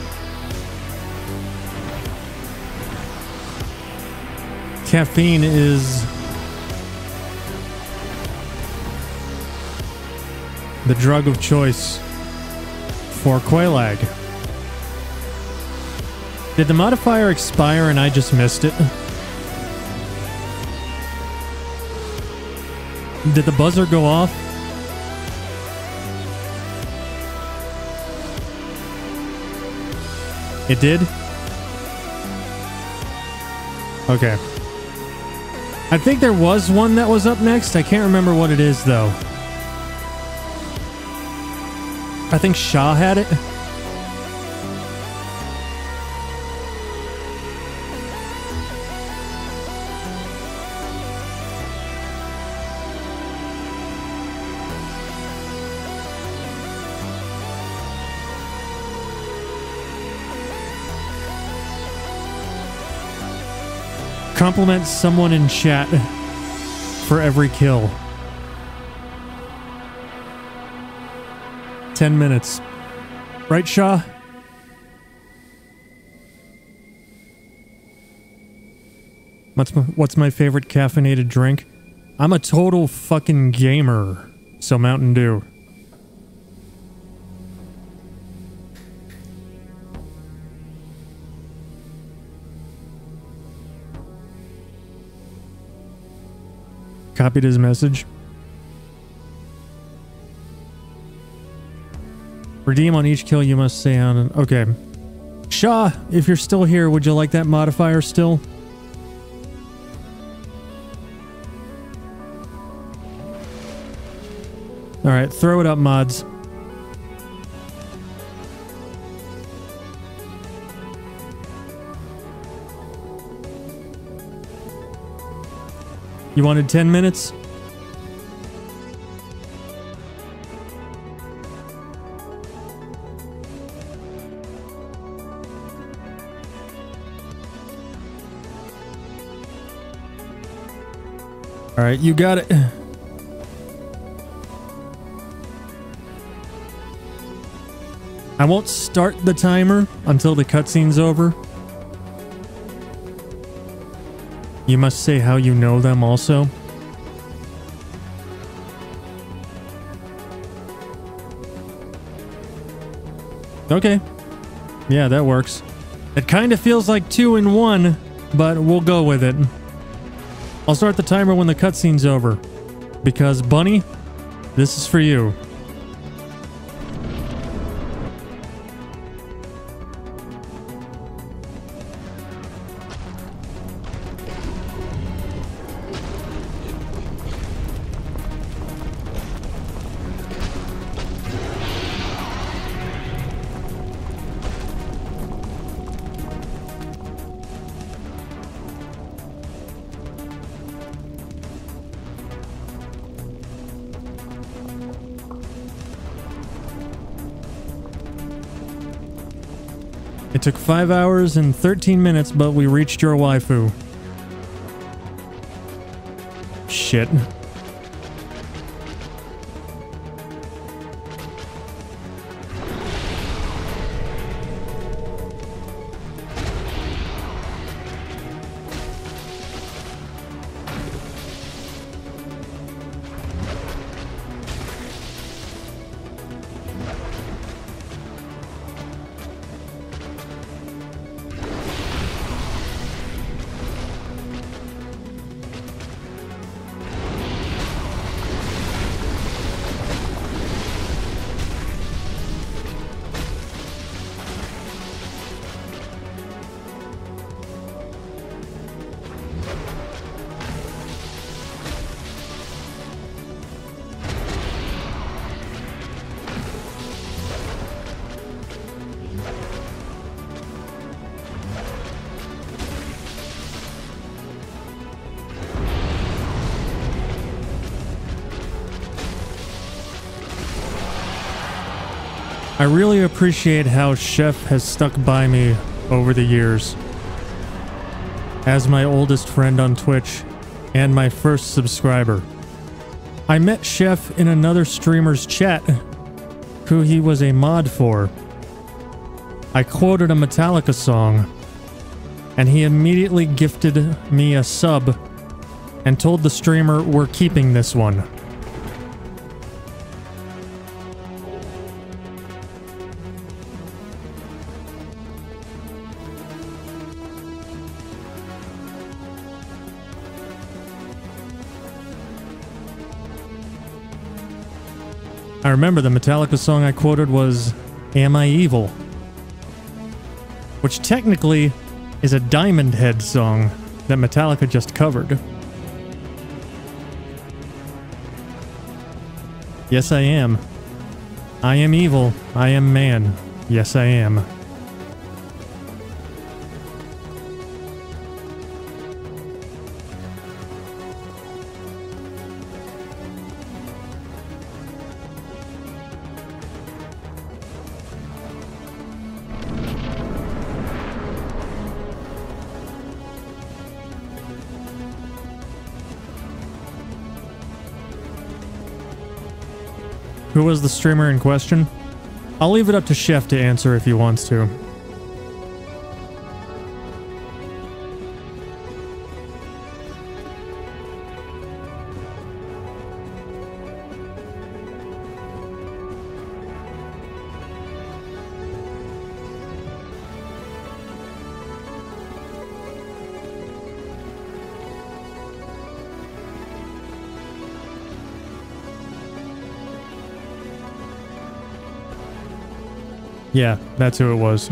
caffeine is the drug of choice for Quelaag. Did the modifier expire and I just missed it? Did the buzzer go off? It did? Okay. I think there was one that was up next. I can't remember what it is, though. I think Shaw had it. Compliment someone in chat for every kill. 10 minutes. Right, Shaw? What's my, what's my favorite caffeinated drink? I'm a total fucking gamer. So Mountain Dew. Copied his message. Redeem on each kill you must say on. Okay. Shaw, if you're still here, would you like that modifier still? Alright, throw it up, mods. You wanted 10 minutes? All right, you got it. I won't start the timer until the cutscene's over. You must say how you know them also. Okay. Yeah, that works. It kind of feels like two in one, but we'll go with it. I'll start the timer when the cutscene's over. Because, Bunny, this is for you. Took 5 hours and 13 minutes, but we reached your waifu. Shit. Appreciate how Chef has stuck by me over the years. As my oldest friend on Twitch and my first subscriber. I met Chef in another streamer's chat who he was a mod for. I quoted a Metallica song and he immediately gifted me a sub and told the streamer we're keeping this one. Remember the Metallica song I quoted was Am I Evil? Which technically is a Diamond Head song that Metallica just covered. Yes, I am. I am evil. I am man. Yes, I am. Who was the streamer in question? I'll leave it up to Chef to answer if he wants to. Yeah, that's who it was.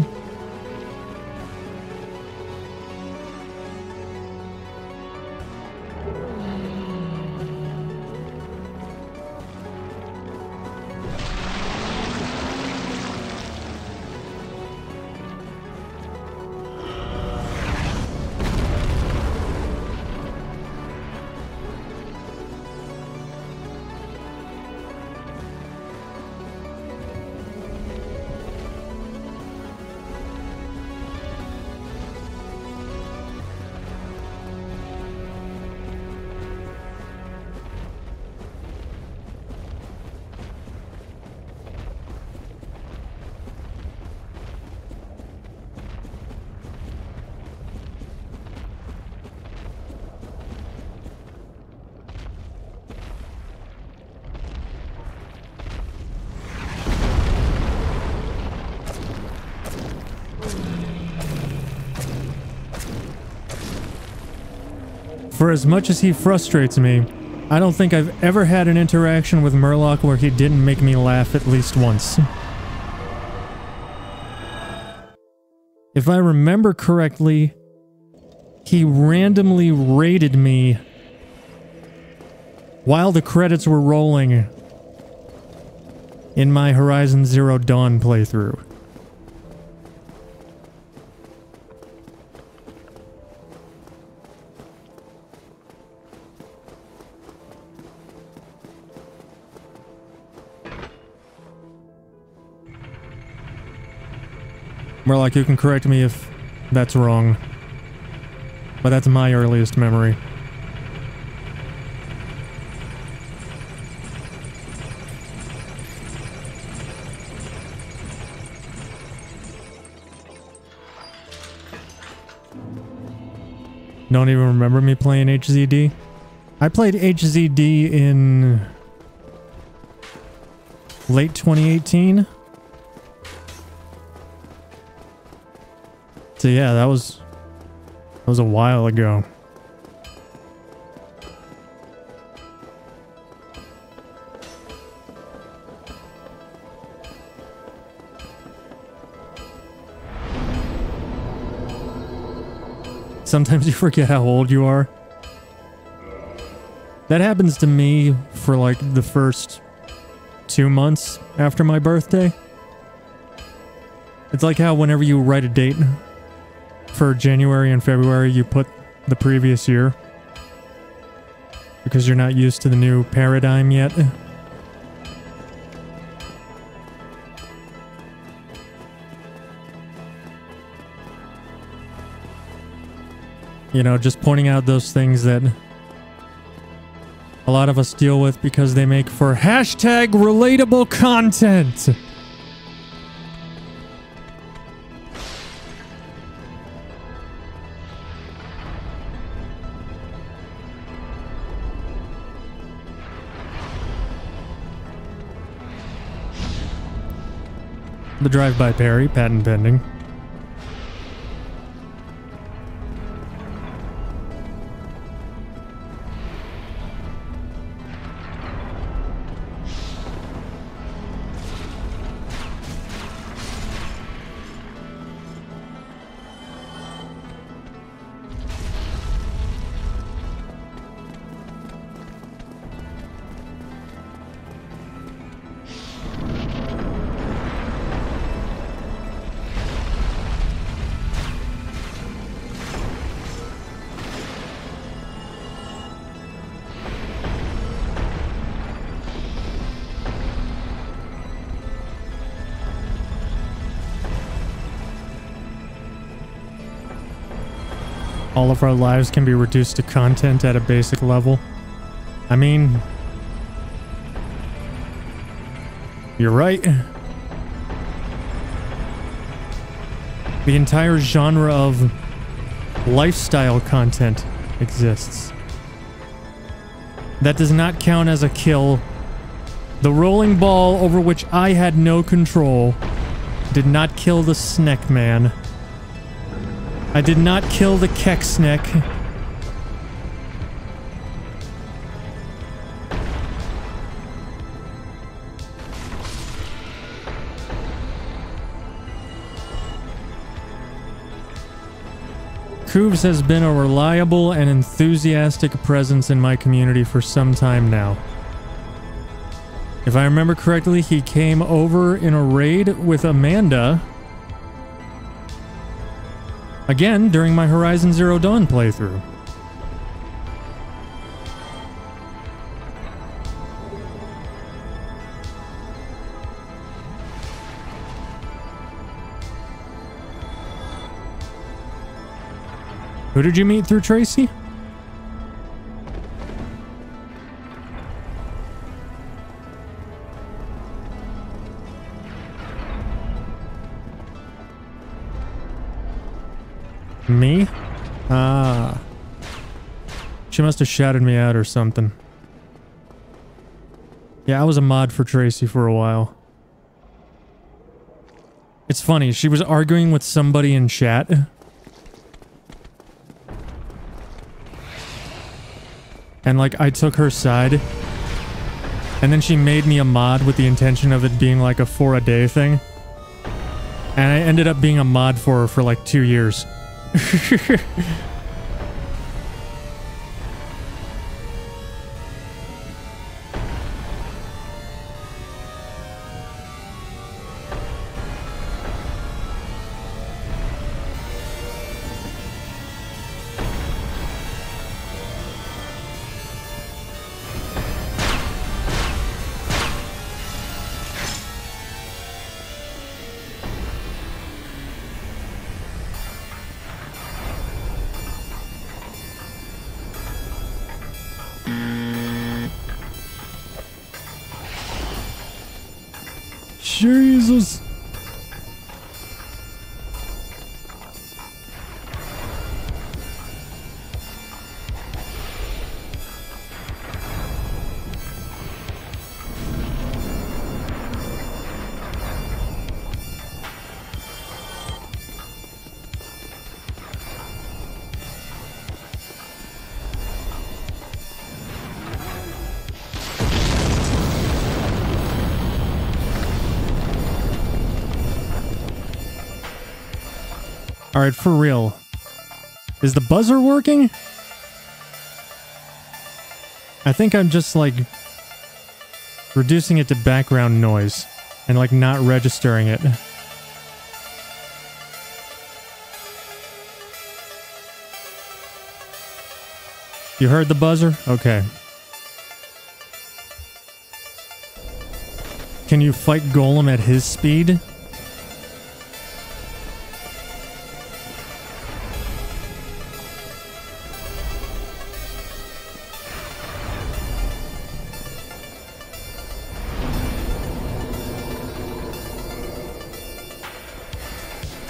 As much as he frustrates me, I don't think I've ever had an interaction with Murloc where he didn't make me laugh at least once. If I remember correctly, he randomly raided me while the credits were rolling in my Horizon Zero Dawn playthrough. Murloc, you can correct me if that's wrong. But that's my earliest memory. Don't even remember me playing HZD? I played HZD in late 2018. So yeah, that was that was a while ago. Sometimes you forget how old you are. That happens to me for like the first two months after my birthday. It's like how whenever you write a date for January and February, you put the previous year because you're not used to the new paradigm yet. You know, just pointing out those things that a lot of us deal with because they make for hashtag relatable content. The drive-by Perry, patent pending. Our lives can be reduced to content at a basic level. I mean, you're right. The entire genre of lifestyle content exists. That does not count as a kill. The rolling ball over which I had no control did not kill the Sneck Man. I did not kill the Keksneck. Cooves has been a reliable and enthusiastic presence in my community for some time now. If I remember correctly, he came over in a raid with Amanda Again, during my Horizon Zero Dawn playthrough. Who did you meet through Tracy? She must have shouted me out or something. Yeah, I was a mod for Tracy for a while. It's funny, she was arguing with somebody in chat. and like I took her side. And then she made me a mod with the intention of it being like a four a day thing. And I ended up being a mod for her for like two years. All right, for real. Is the buzzer working? I think I'm just like reducing it to background noise and like not registering it. You heard the buzzer? Okay. Can you fight Golem at his speed?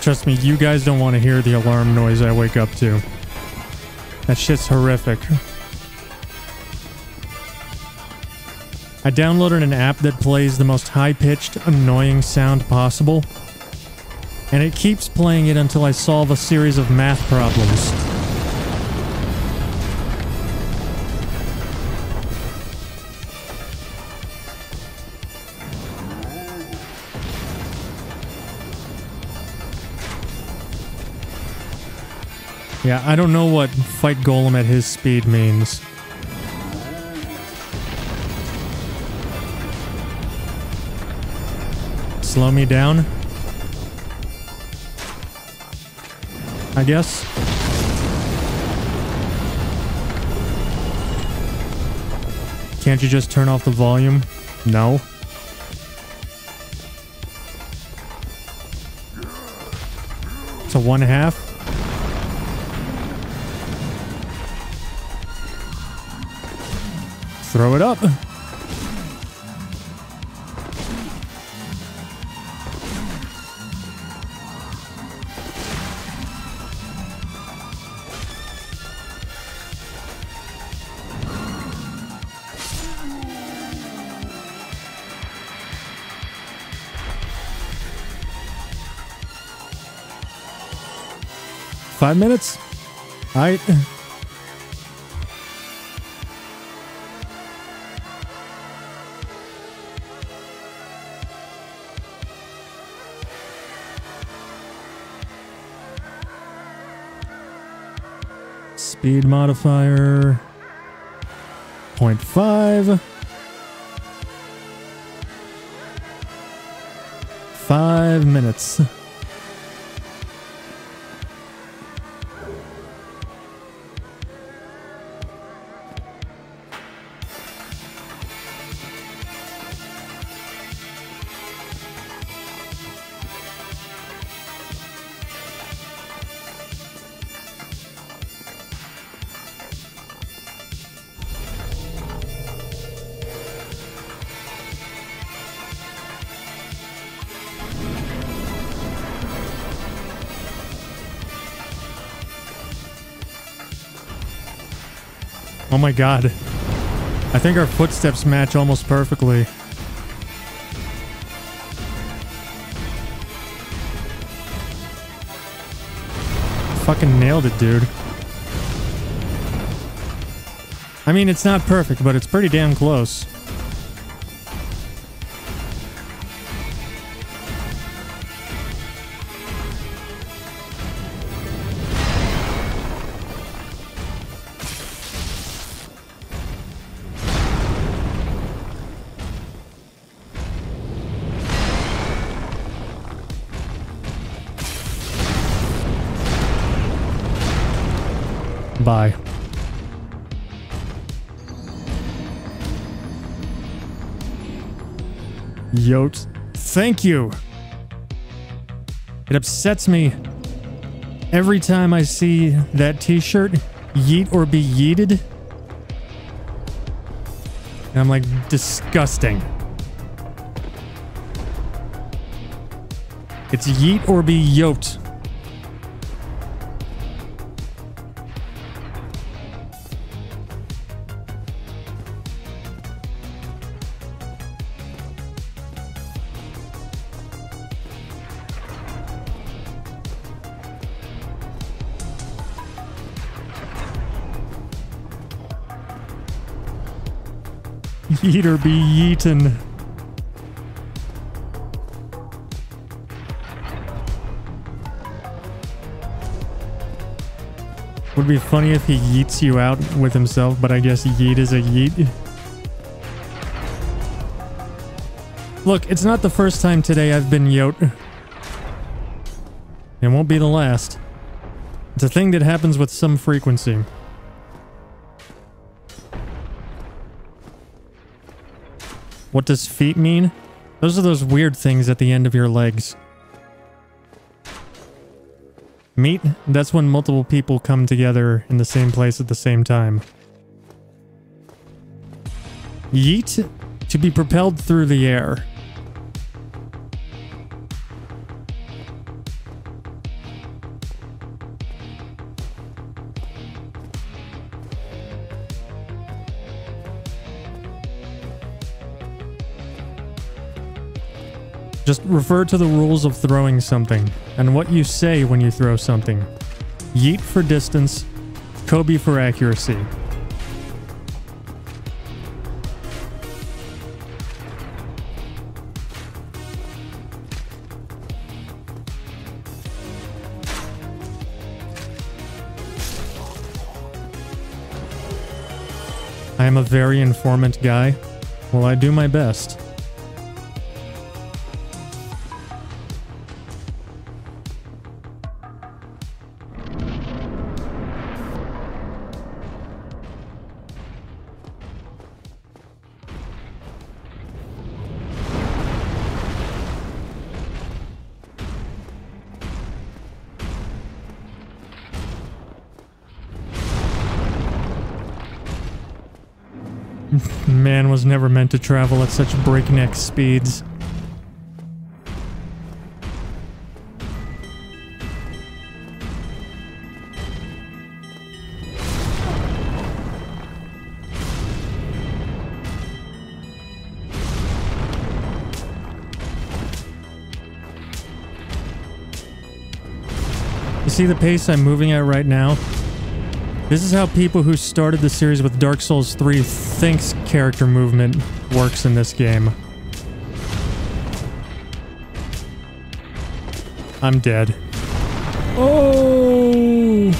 Trust me, you guys don't want to hear the alarm noise I wake up to. That shit's horrific. I downloaded an app that plays the most high pitched, annoying sound possible. And it keeps playing it until I solve a series of math problems. Yeah, I don't know what fight Golem at his speed means. Slow me down? I guess. Can't you just turn off the volume? No. So one half? Throw it up. Five minutes? All right. Speed modifier 0.5. Five minutes. My god. I think our footsteps match almost perfectly. Fucking nailed it, dude. I mean, it's not perfect, but it's pretty damn close. Thank you. It upsets me every time I see that t-shirt, yeet or be yeeted. And I'm like, disgusting. It's yeet or be yoked. Yeet or be yeeten. Would be funny if he yeets you out with himself, but I guess yeet is a yeet. Look, it's not the first time today I've been yote. It won't be the last. It's a thing that happens with some frequency. What does feet mean? Those are those weird things at the end of your legs. Meet, that's when multiple people come together in the same place at the same time. Yeet, to be propelled through the air. Just refer to the rules of throwing something and what you say when you throw something. Yeet for distance, Kobe for accuracy. I am a very informant guy. Well, I do my best. To travel at such breakneck speeds. You see the pace I'm moving at right now? This is how people who started the series with Dark Souls 3 thinks character movement works in this game. I'm dead. Oh!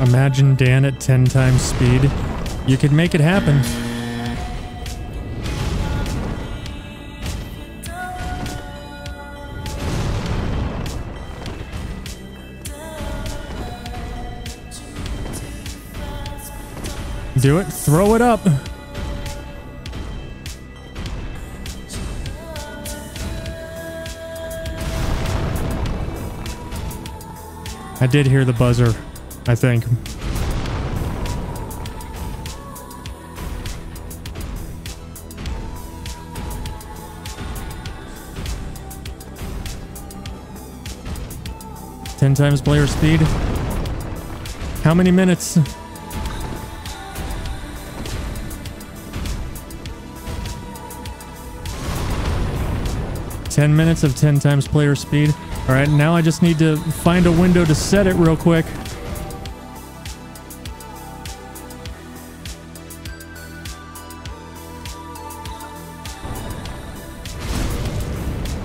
Imagine Dan at 10 times speed. You could make it happen. Do it. Throw it up. I did hear the buzzer, I think. Ten times player speed. How many minutes? 10 minutes of 10 times player speed. All right, now I just need to find a window to set it real quick.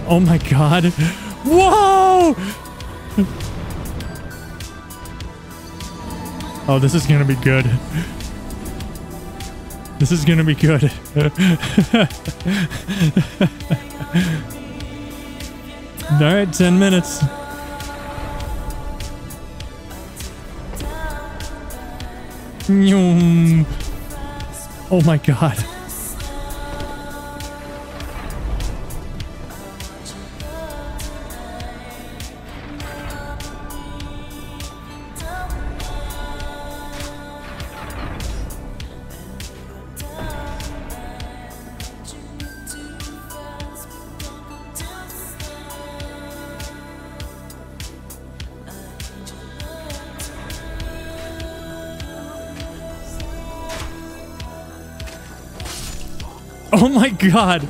Oh my god. Whoa! Oh, this is gonna be good. This is gonna be good. Alright, 10 minutes. Oh my god. God.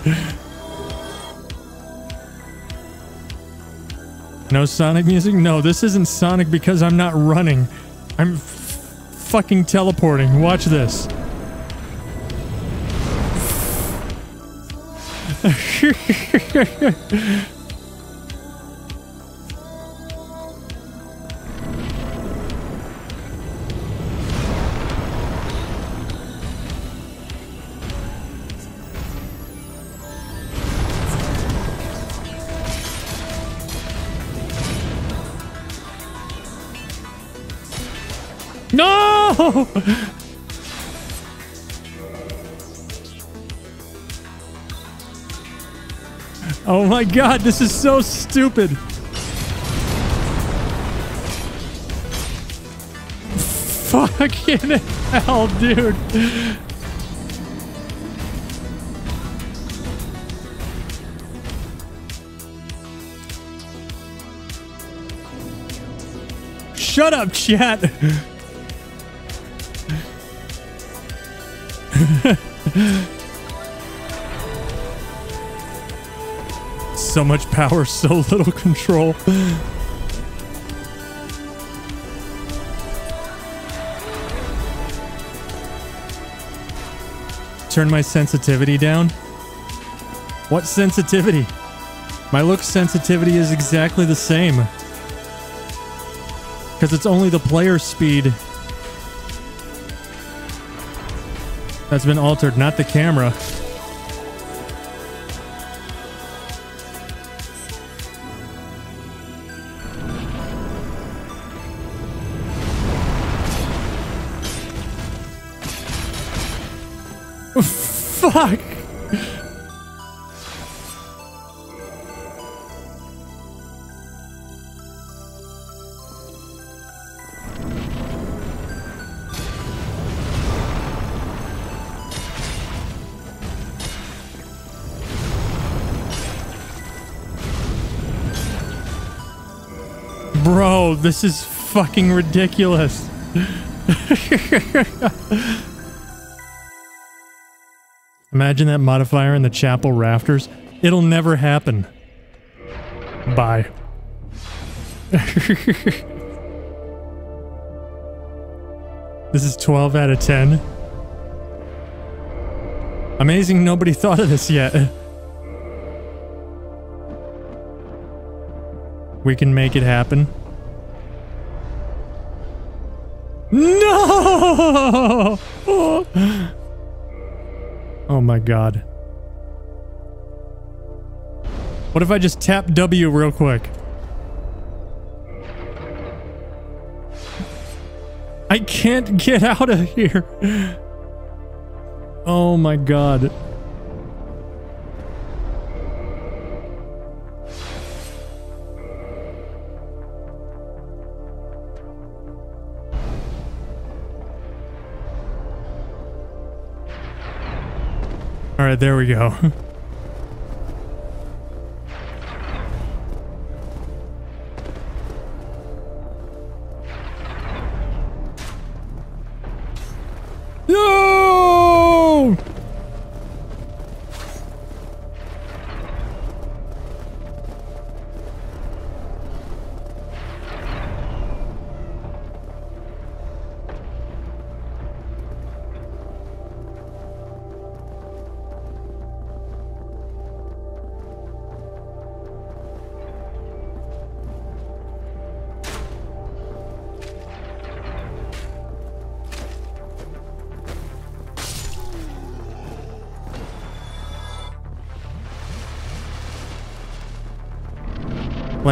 No Sonic music? No, this isn't Sonic because I'm not running. I'm fucking teleporting. Watch this. my god, this is so stupid. Fucking hell, dude. Shut up, chat. so much power, so little control. Turn my sensitivity down? What sensitivity? My look sensitivity is exactly the same. Because it's only the player speed that's been altered, not the camera. Fuck! Bro, this is fucking ridiculous. Imagine that modifier in the chapel rafters. It'll never happen. Bye. this is 12 out of 10. Amazing nobody thought of this yet. We can make it happen. No! Oh my god. What if I just tap W real quick? I can't get out of here. Oh my god. Right, there we go.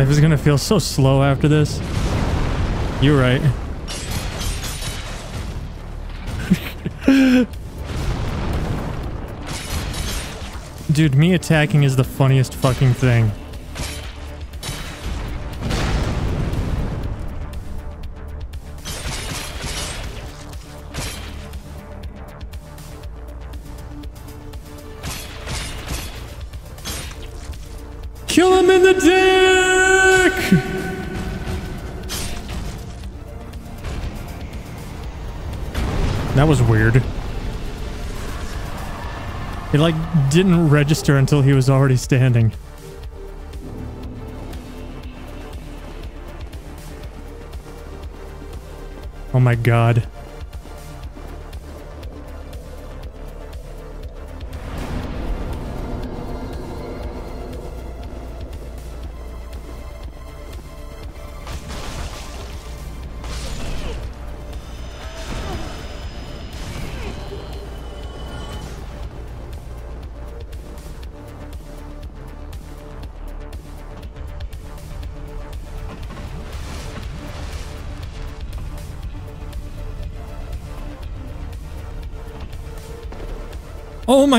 Life is gonna feel so slow after this. You're right. Dude, me attacking is the funniest fucking thing. Didn't register until he was already standing. Oh my god.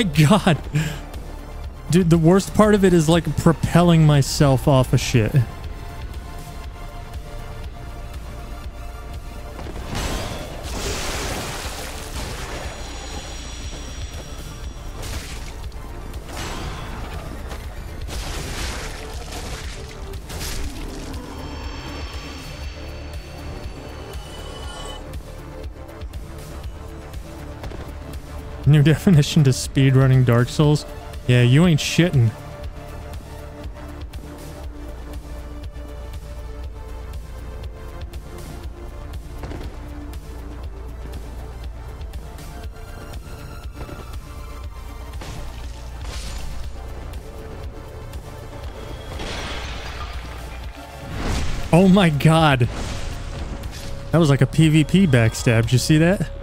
My god. Dude, the worst part of it is like propelling myself off of shit. New definition to speedrunning Dark Souls? Yeah, you ain't shitting. Oh my god. That was like a PvP backstab. Did you see that?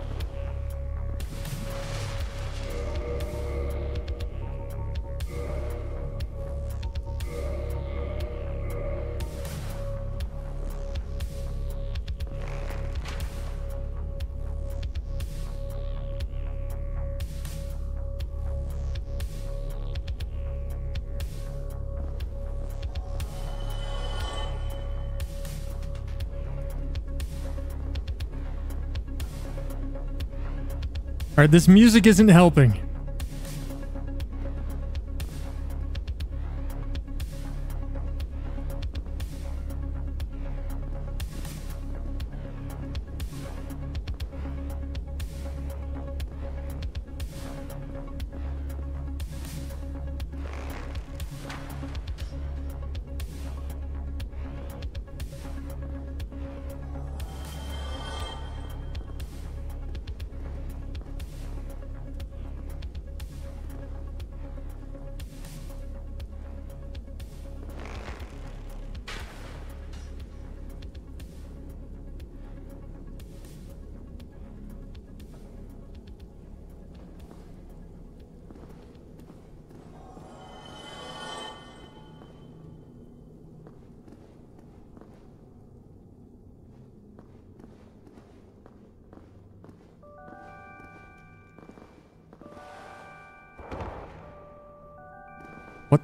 This music isn't helping.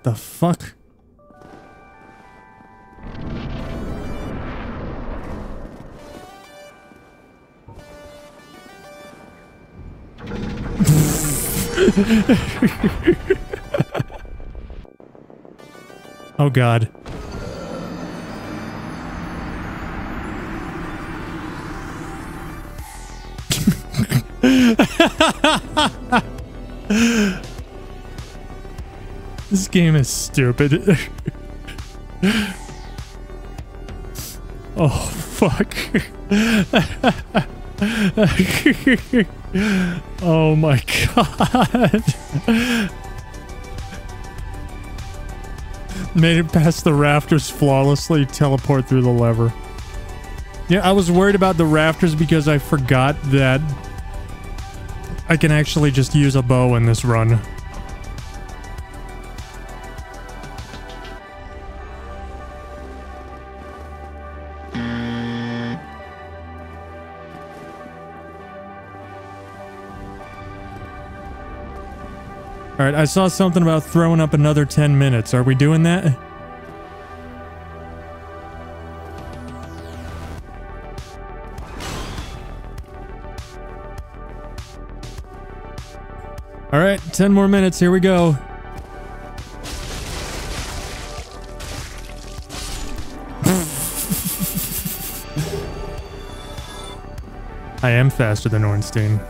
The fuck? oh god. Game is stupid. oh, fuck. oh my god. Made it past the rafters flawlessly, teleport through the lever. Yeah, I was worried about the rafters because I forgot that I can actually just use a bow in this run. All right, I saw something about throwing up another 10 minutes. Are we doing that? All right, 10 more minutes. Here we go. I am faster than Ornstein.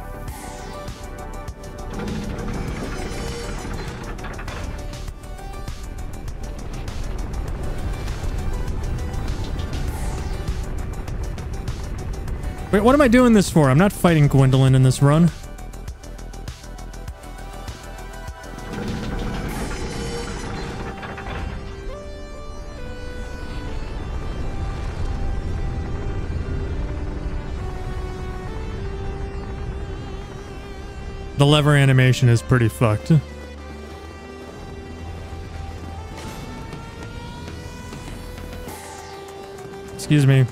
Wait, what am I doing this for? I'm not fighting Gwyndolin in this run. The lever animation is pretty fucked. Excuse me.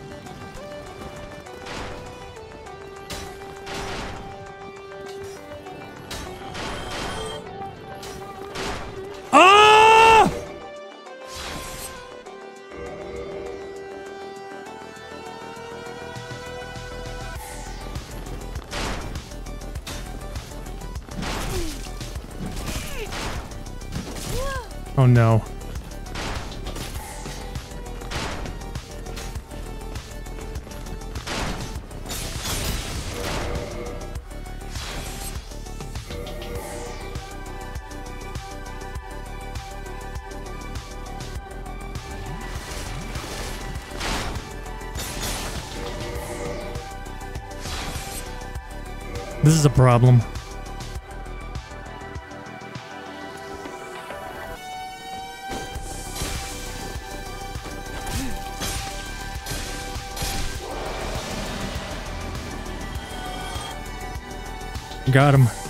Is a problem. Got him.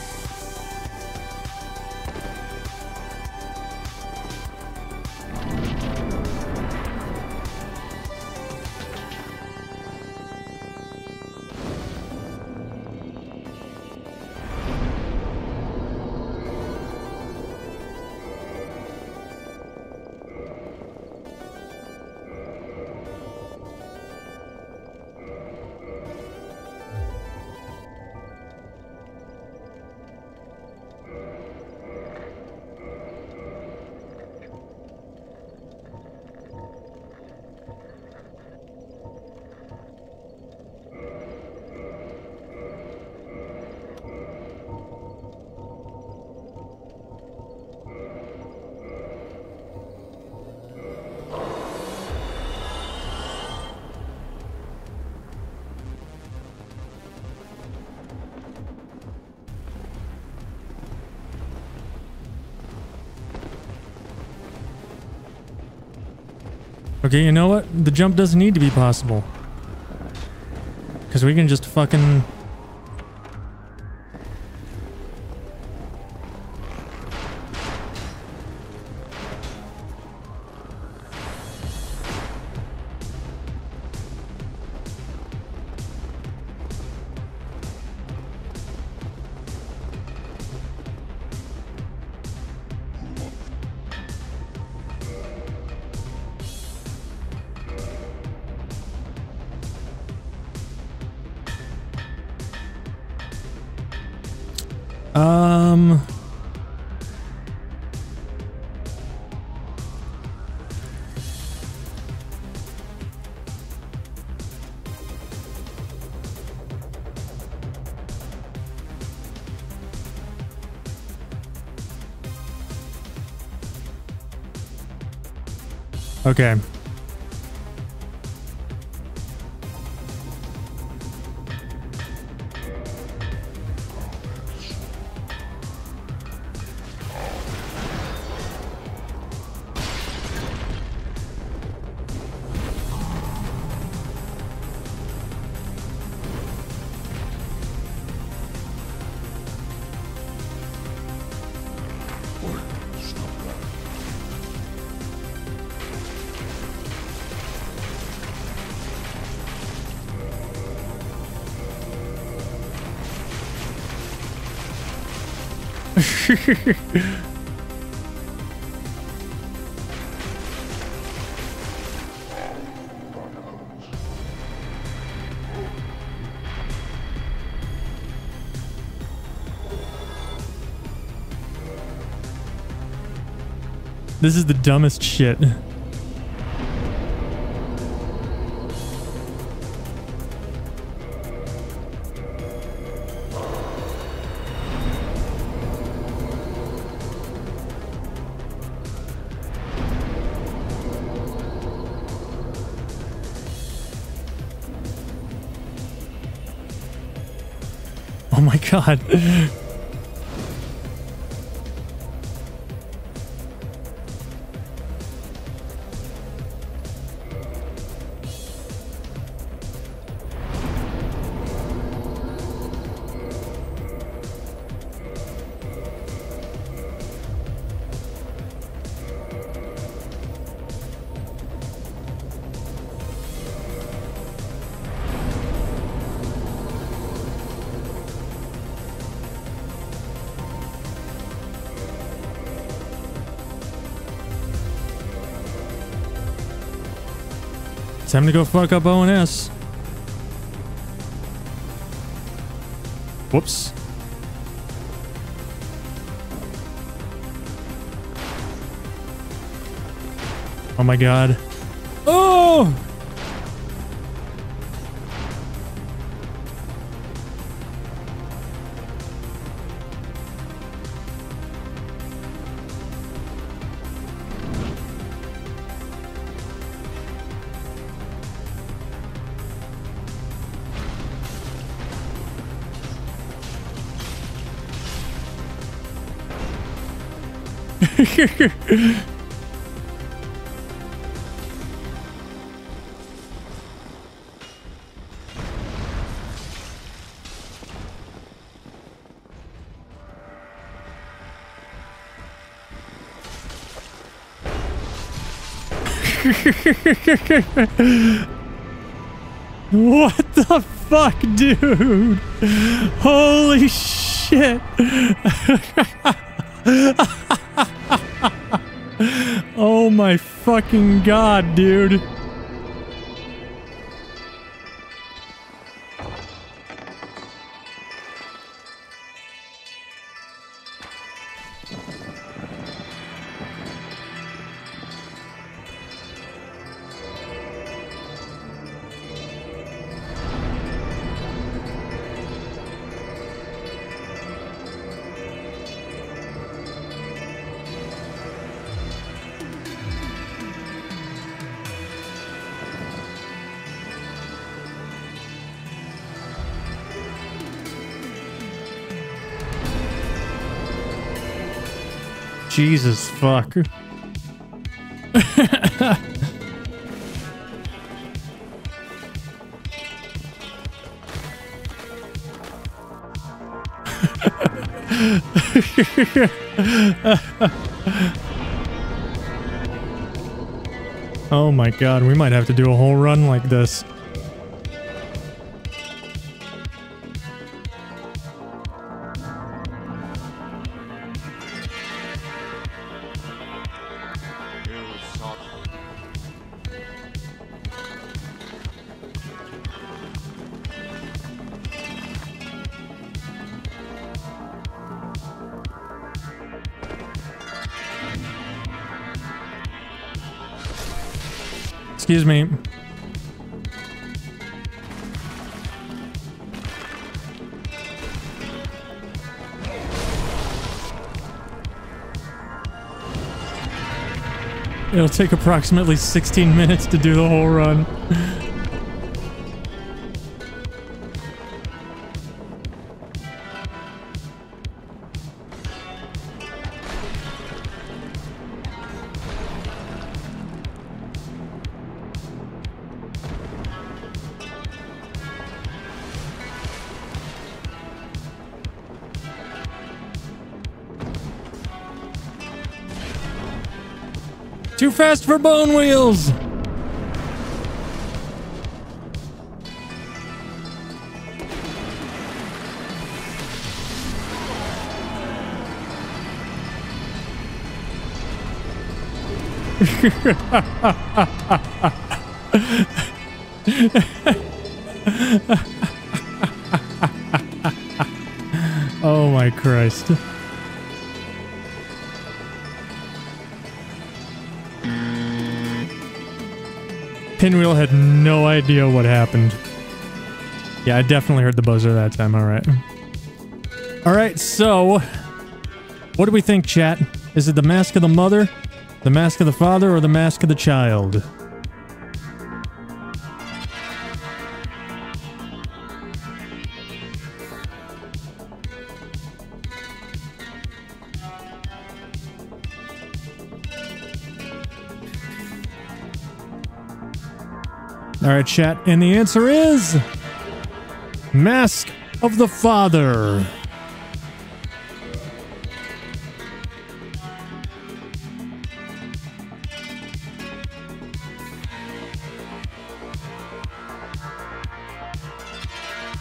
Okay, you know what? The jump doesn't need to be possible. Because we can just fucking... Okay. This is the dumbest shit. God. To go fuck up O&S. Whoops. Oh my god. Oh! What the fuck, dude? Holy shit. my fucking god, dude. Jesus fuck. oh my god, we might have to do a whole run like this. Take approximately 16 minutes to do the whole run. for bone wheels. oh my Christ. Pinwheel had no idea what happened. Yeah, I definitely heard the buzzer that time. All right. All right, so what do we think, chat? Is it the mask of the mother, the mask of the father, or the mask of the child? Chat, and the answer is Mask of the Father.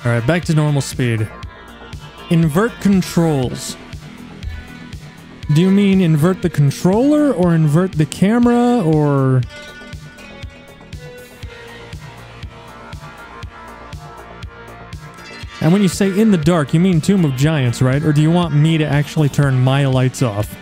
All right, back to normal speed. Invert controls. Do you mean invert the controller or invert the camera or And when you say in the dark, you mean Tomb of Giants, right? Or do you want me to actually turn my lights off?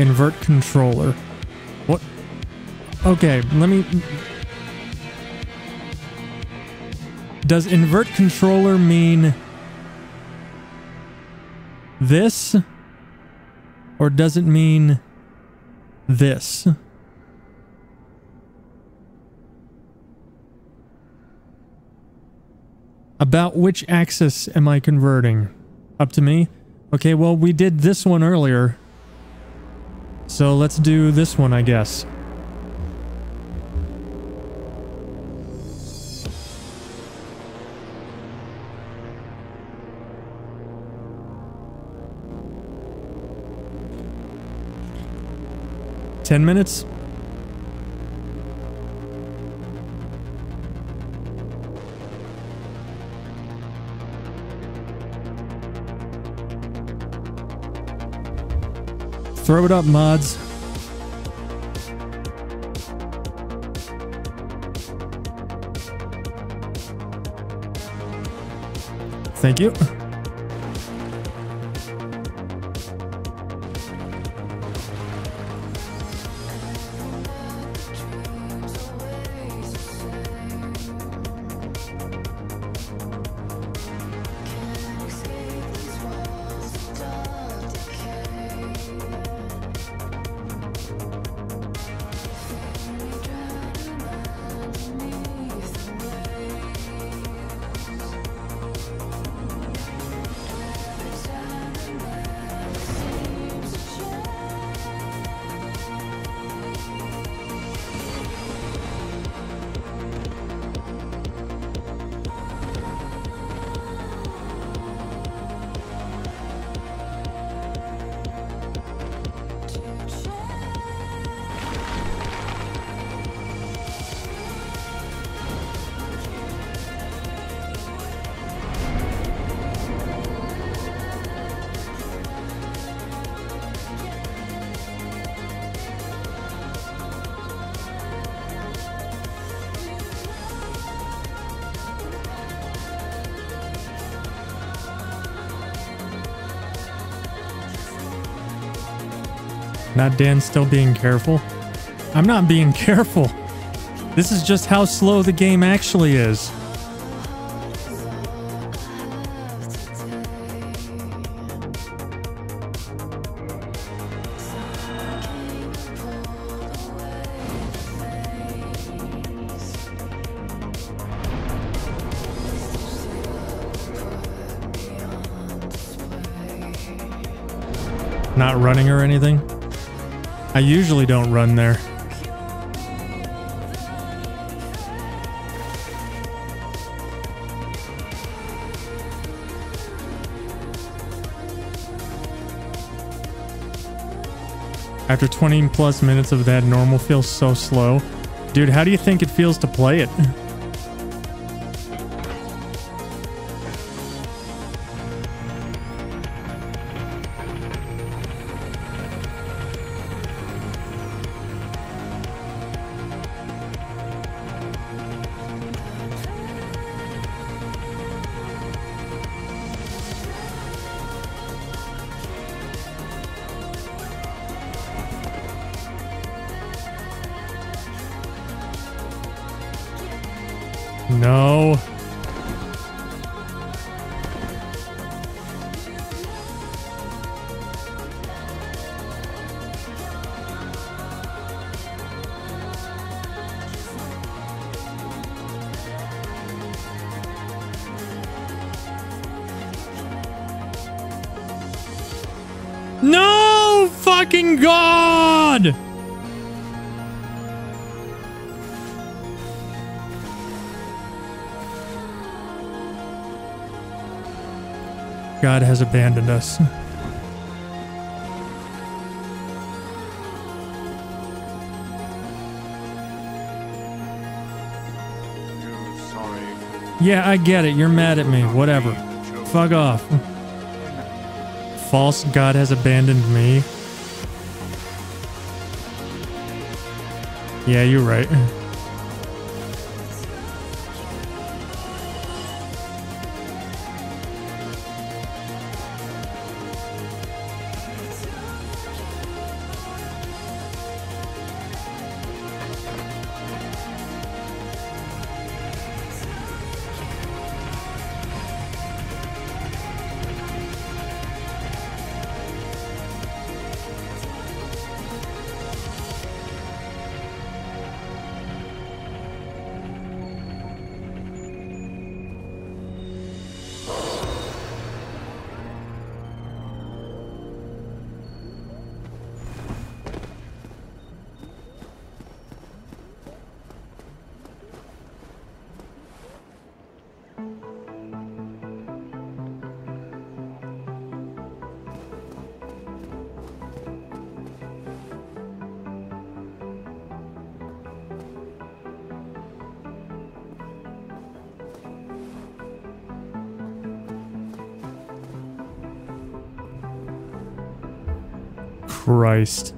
Invert controller. What? Okay, let me. Does invert controller mean this? Or does it mean this? About which axis am I converting? Up to me? Okay, well, we did this one earlier. So let's do this one, I guess. Ten minutes? Throw it up, mods. Thank you. Not Dan still being careful. I'm not being careful. This is just how slow the game actually is. Not running or anything? I usually don't run there. After 20 plus minutes of that, normal feels so slow. Dude, how do you think it feels to play it? God has abandoned us. Yeah, I get it. You're mad at me. Whatever. Fuck off. False God has abandoned me. Yeah, you're right. Christ.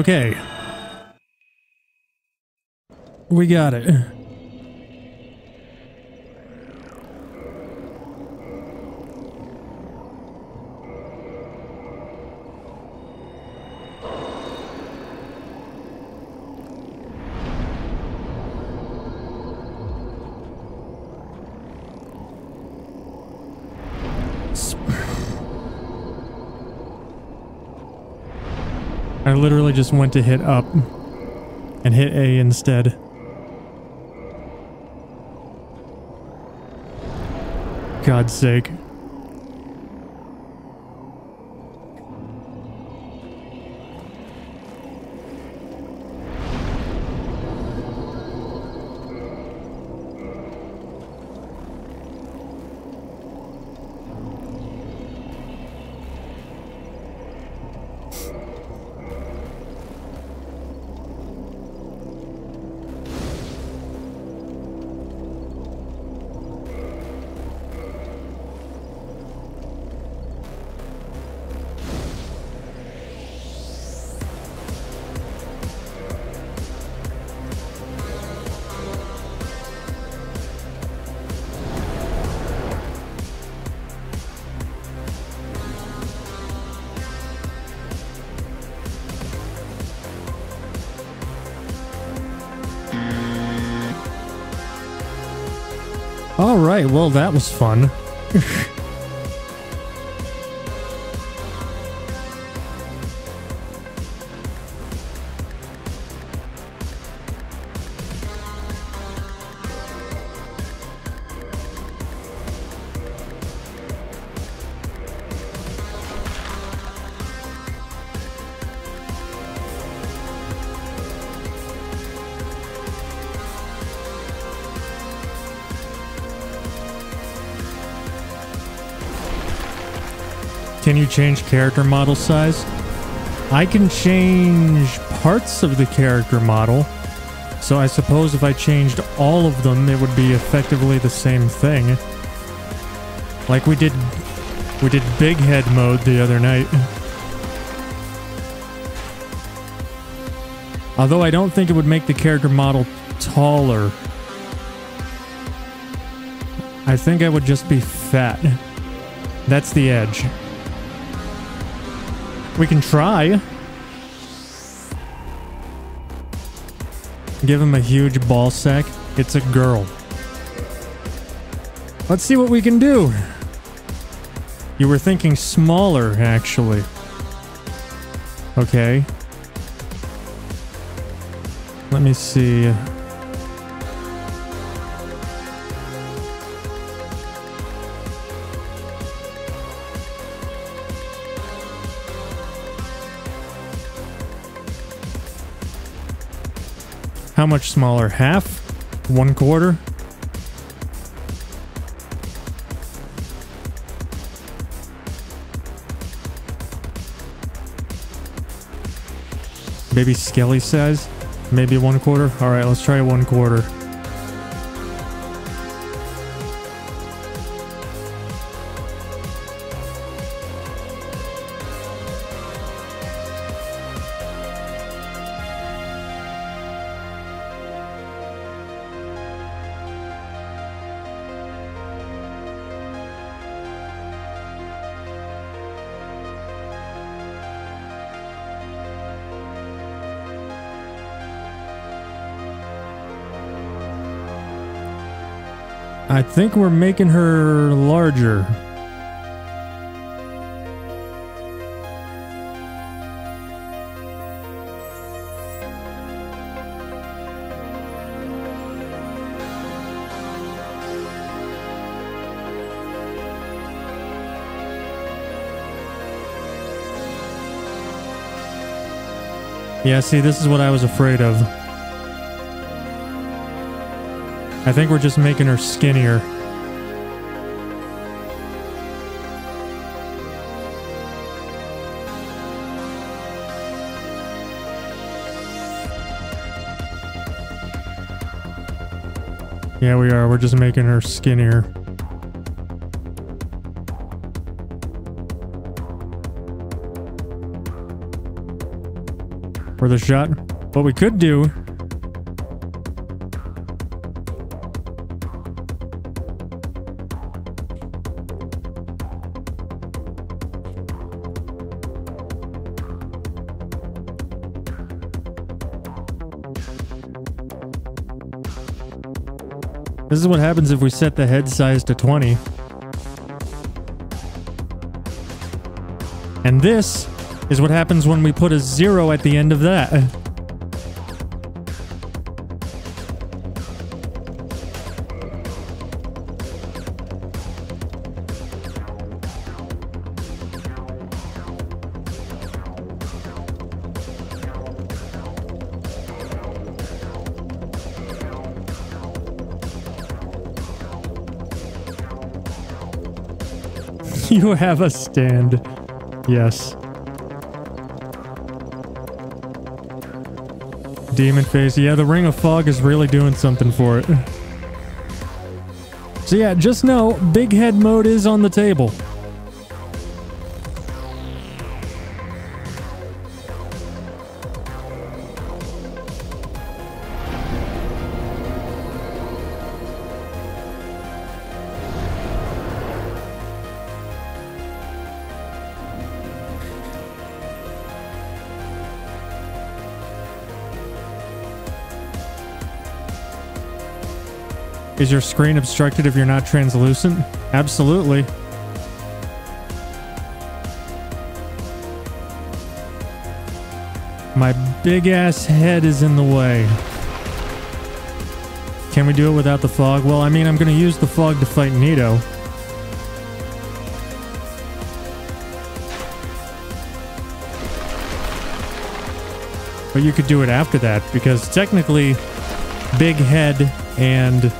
Okay. We got it. Literally just went to hit up and hit A instead. God's sake. Well, that was fun. change character model size? I can change parts of the character model. So I suppose if I changed all of them, it would be effectively the same thing. Like we did we did big head mode the other night. Although I don't think it would make the character model taller. I think I would just be fat. That's the edge. We can try. Give him a huge ball sack. It's a girl. Let's see what we can do. You were thinking smaller, actually. Okay. Let me see. How much smaller? Half? One quarter? Maybe Skelly says? Maybe one quarter? Alright, let's try one quarter. I think we're making her larger. Yeah, see, this is what I was afraid of. I think we're just making her skinnier. Yeah, we are. We're just making her skinnier. For the shot. What we could do This is what happens if we set the head size to 20. And this is what happens when we put a zero at the end of that. You have a stand. Yes. Demon face. Yeah, the Ring of Fog is really doing something for it. So yeah, just know, big head mode is on the table. Is your screen obstructed if you're not translucent? Absolutely. My big ass head is in the way. Can we do it without the fog? Well, I mean, I'm going to use the fog to fight Nito. But you could do it after that because technically, big head and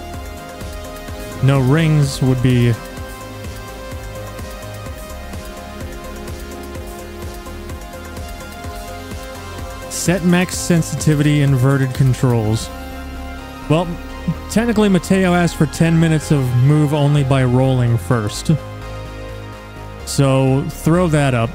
no rings would be set max sensitivity inverted controls. Well, technically Mateo asked for 10 minutes of move only by rolling first. So throw that up.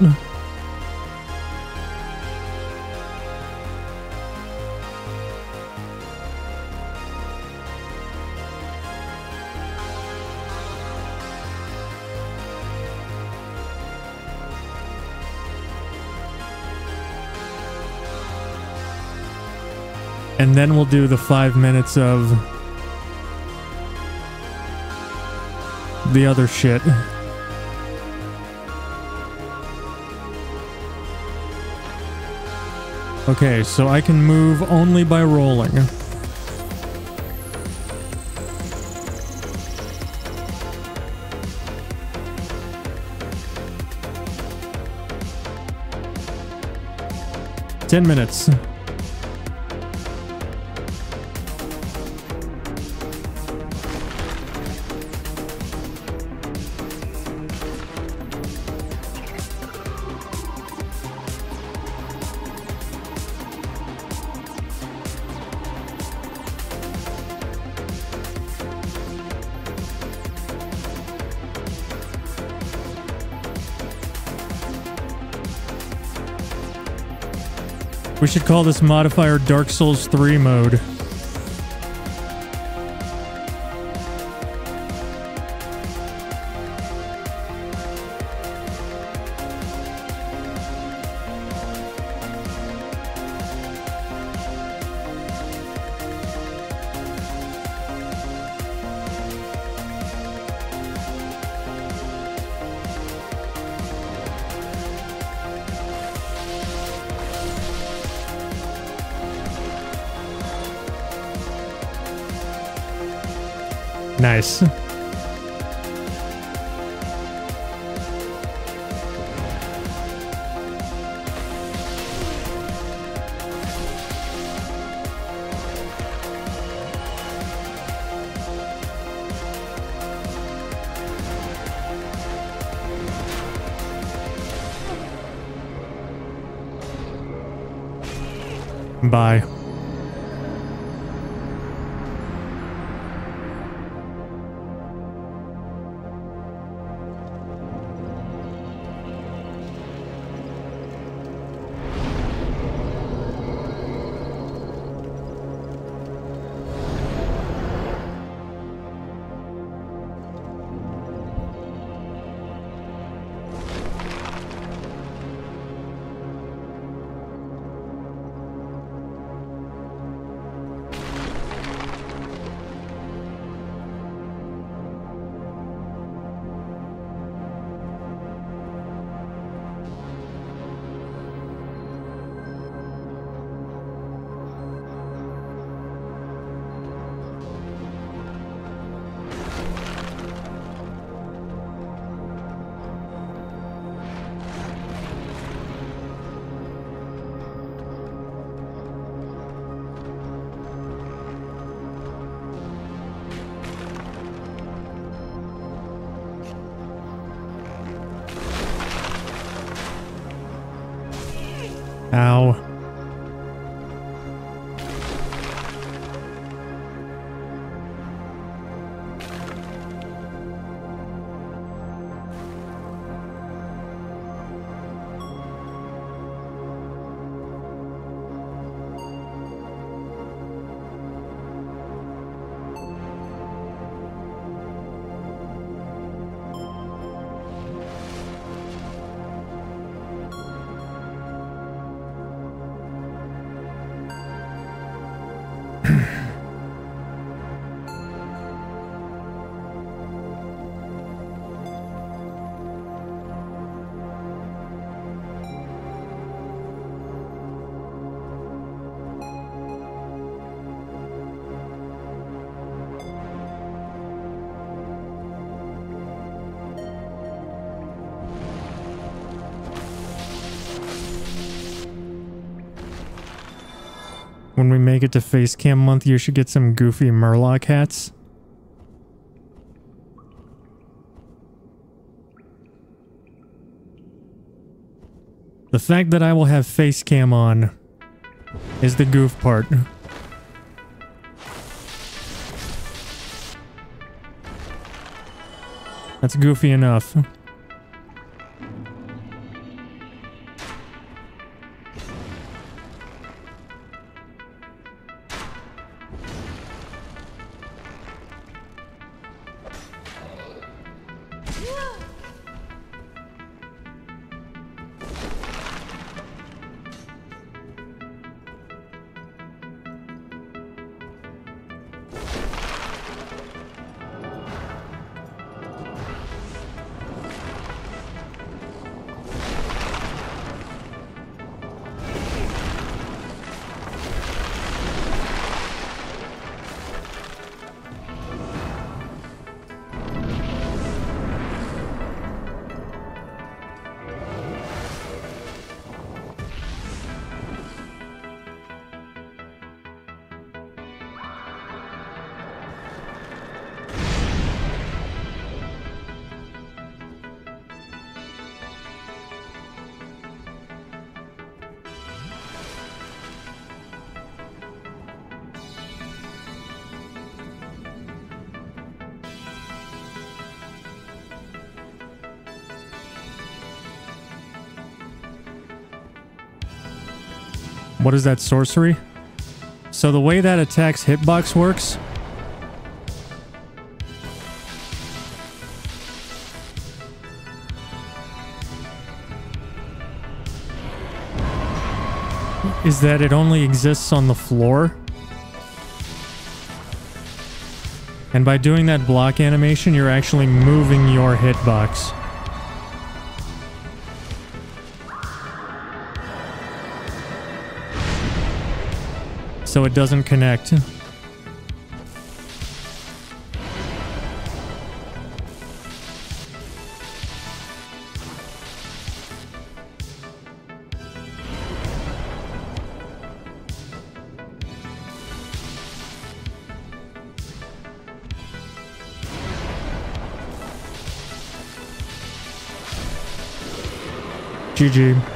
And then we'll do the five minutes of the other shit. Okay, so I can move only by rolling. Ten minutes. We should call this modifier Dark Souls 3 mode. Nice. Bye. When we make it to face cam month, you should get some goofy Murloc hats. The fact that I will have face cam on is the goof part. That's goofy enough. Is that sorcery? So the way that attack's hitbox works is that it only exists on the floor. And by doing that block animation, you're actually moving your hitbox. So it doesn't connect. GG.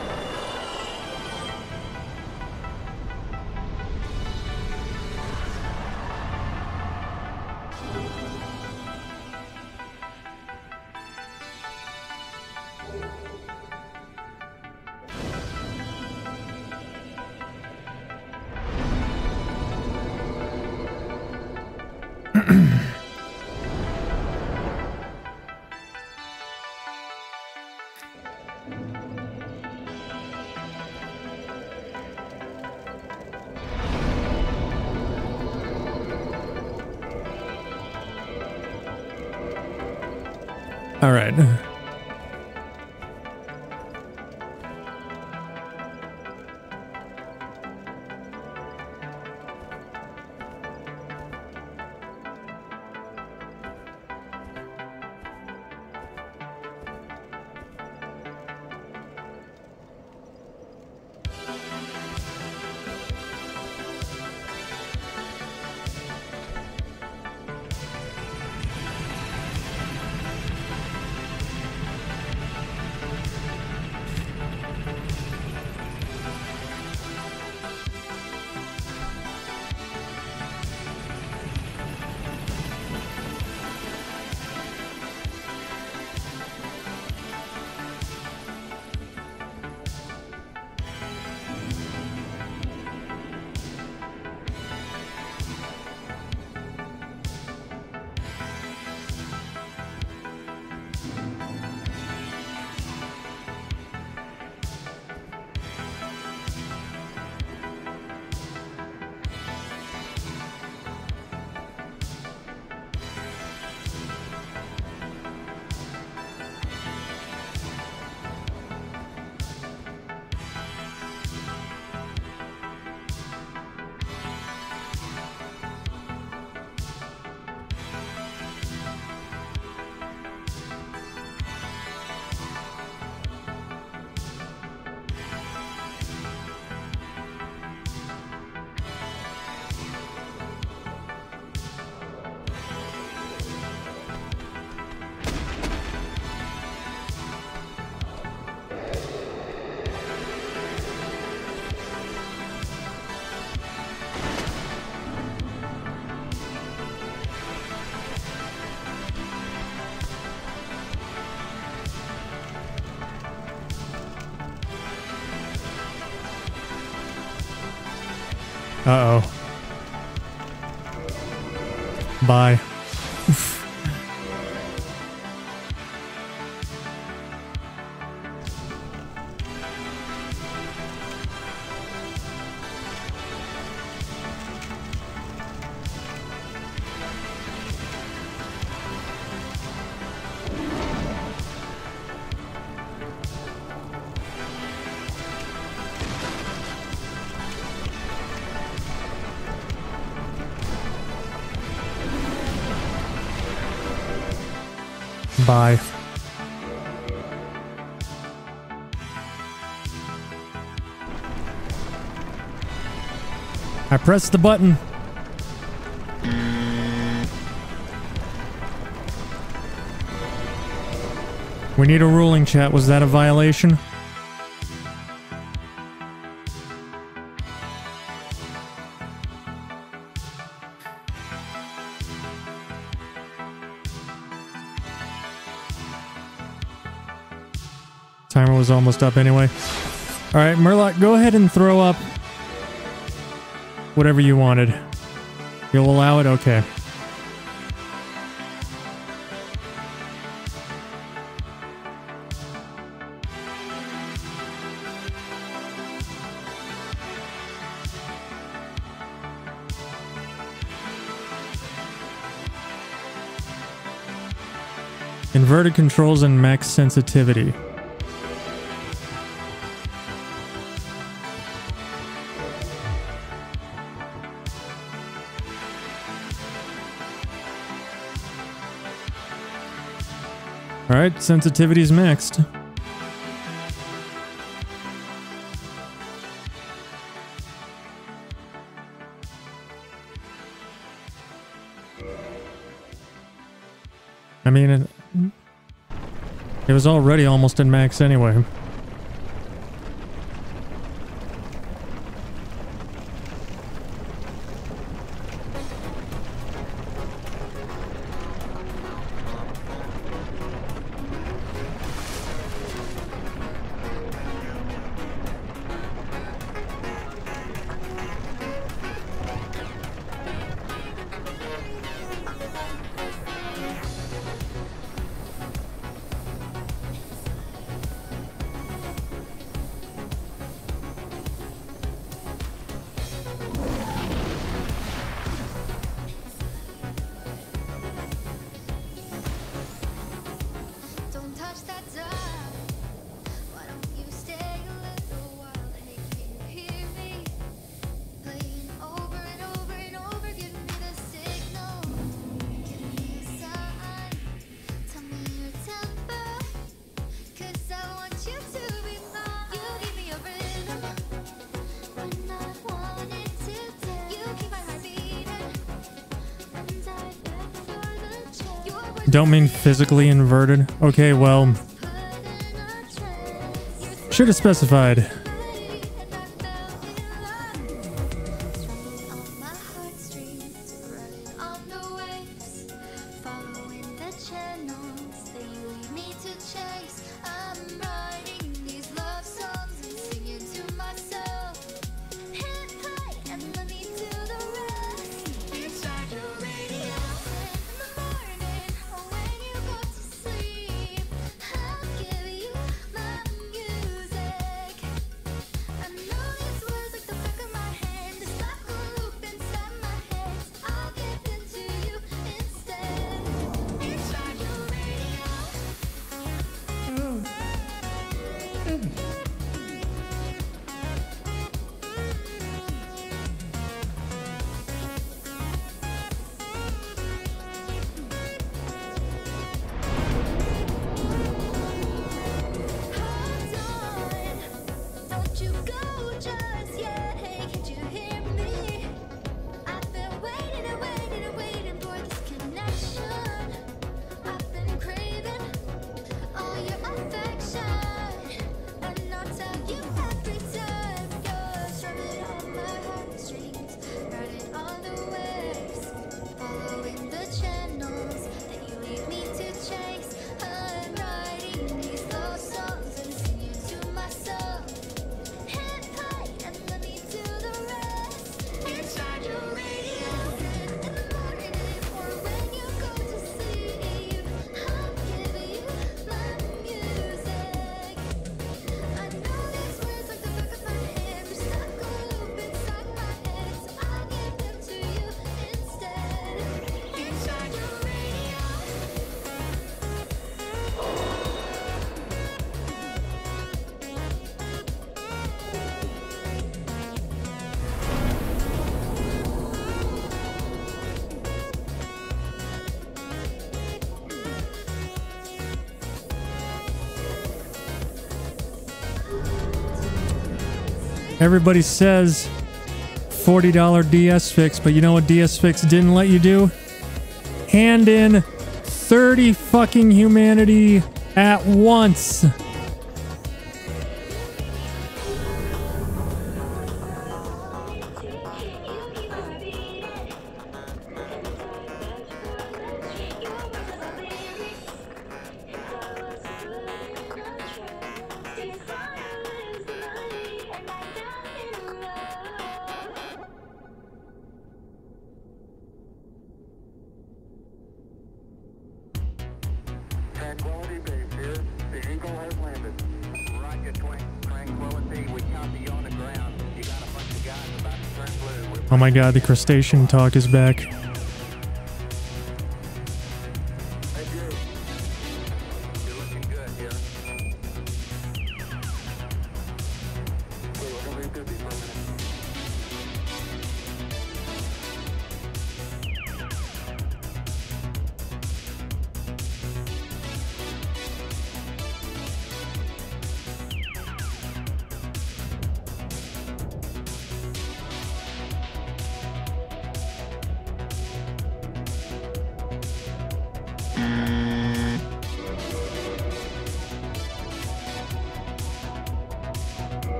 Uh oh. Bye. I pressed the button. We need a ruling chat. Was that a violation? Was almost up anyway. All right, Murloc, go ahead and throw up whatever you wanted. You'll allow it? Okay. Inverted controls and max sensitivity. All right, sensitivity's mixed. I mean, it, it was already almost in max anyway. don't mean physically inverted. Okay, well... Should have specified. everybody says $40 DS Fix, but you know what DS Fix didn't let you do? Hand in 30 fucking humanity at once. my god, the crustacean talk is back.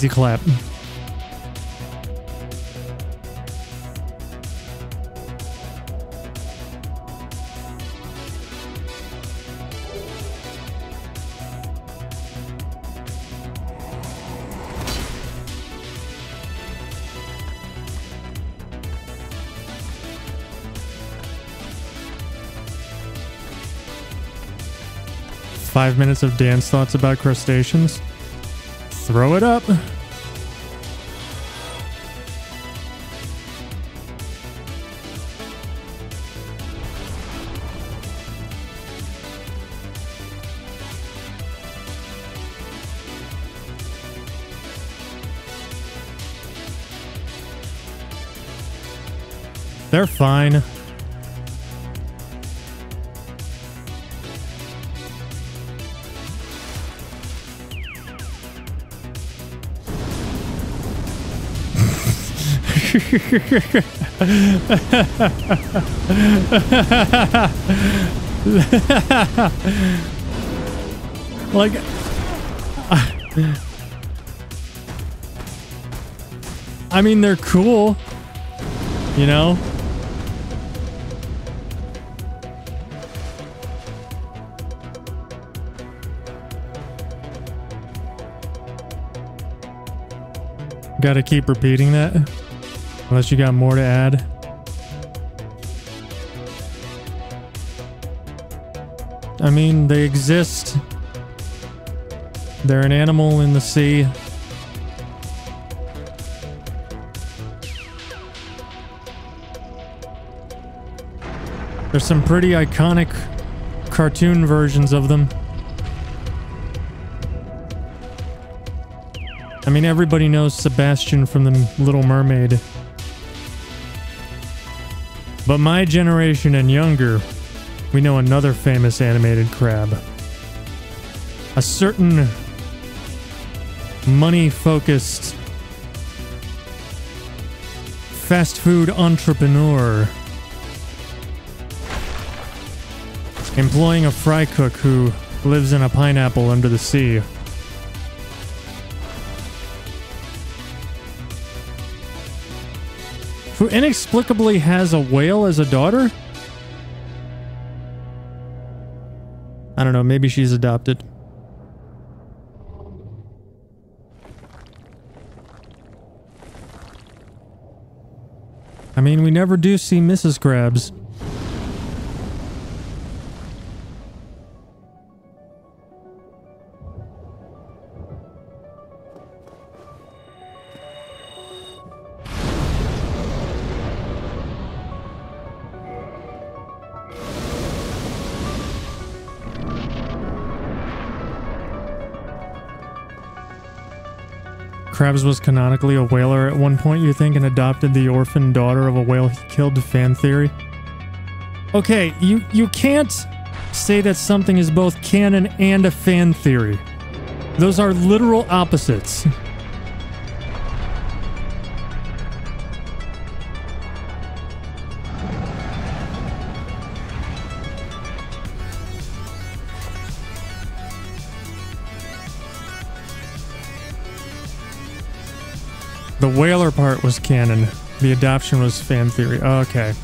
easy clap. Five minutes of dance thoughts about crustaceans. Throw it up. They're fine. like I mean they're cool you know Gotta keep repeating that. Unless you got more to add. I mean, they exist. They're an animal in the sea. There's some pretty iconic cartoon versions of them. I mean, everybody knows Sebastian from The Little Mermaid. But my generation and younger, we know another famous animated crab. A certain money focused fast food entrepreneur employing a fry cook who lives in a pineapple under the sea. Who inexplicably has a whale as a daughter? I don't know, maybe she's adopted. I mean, we never do see Mrs. Krabs. Krabs was canonically a whaler at one point, you think, and adopted the orphan daughter of a whale he killed fan theory? Okay, you, you can't say that something is both canon and a fan theory. Those are literal opposites. whaler part was canon. The adoption was fan theory. Okay.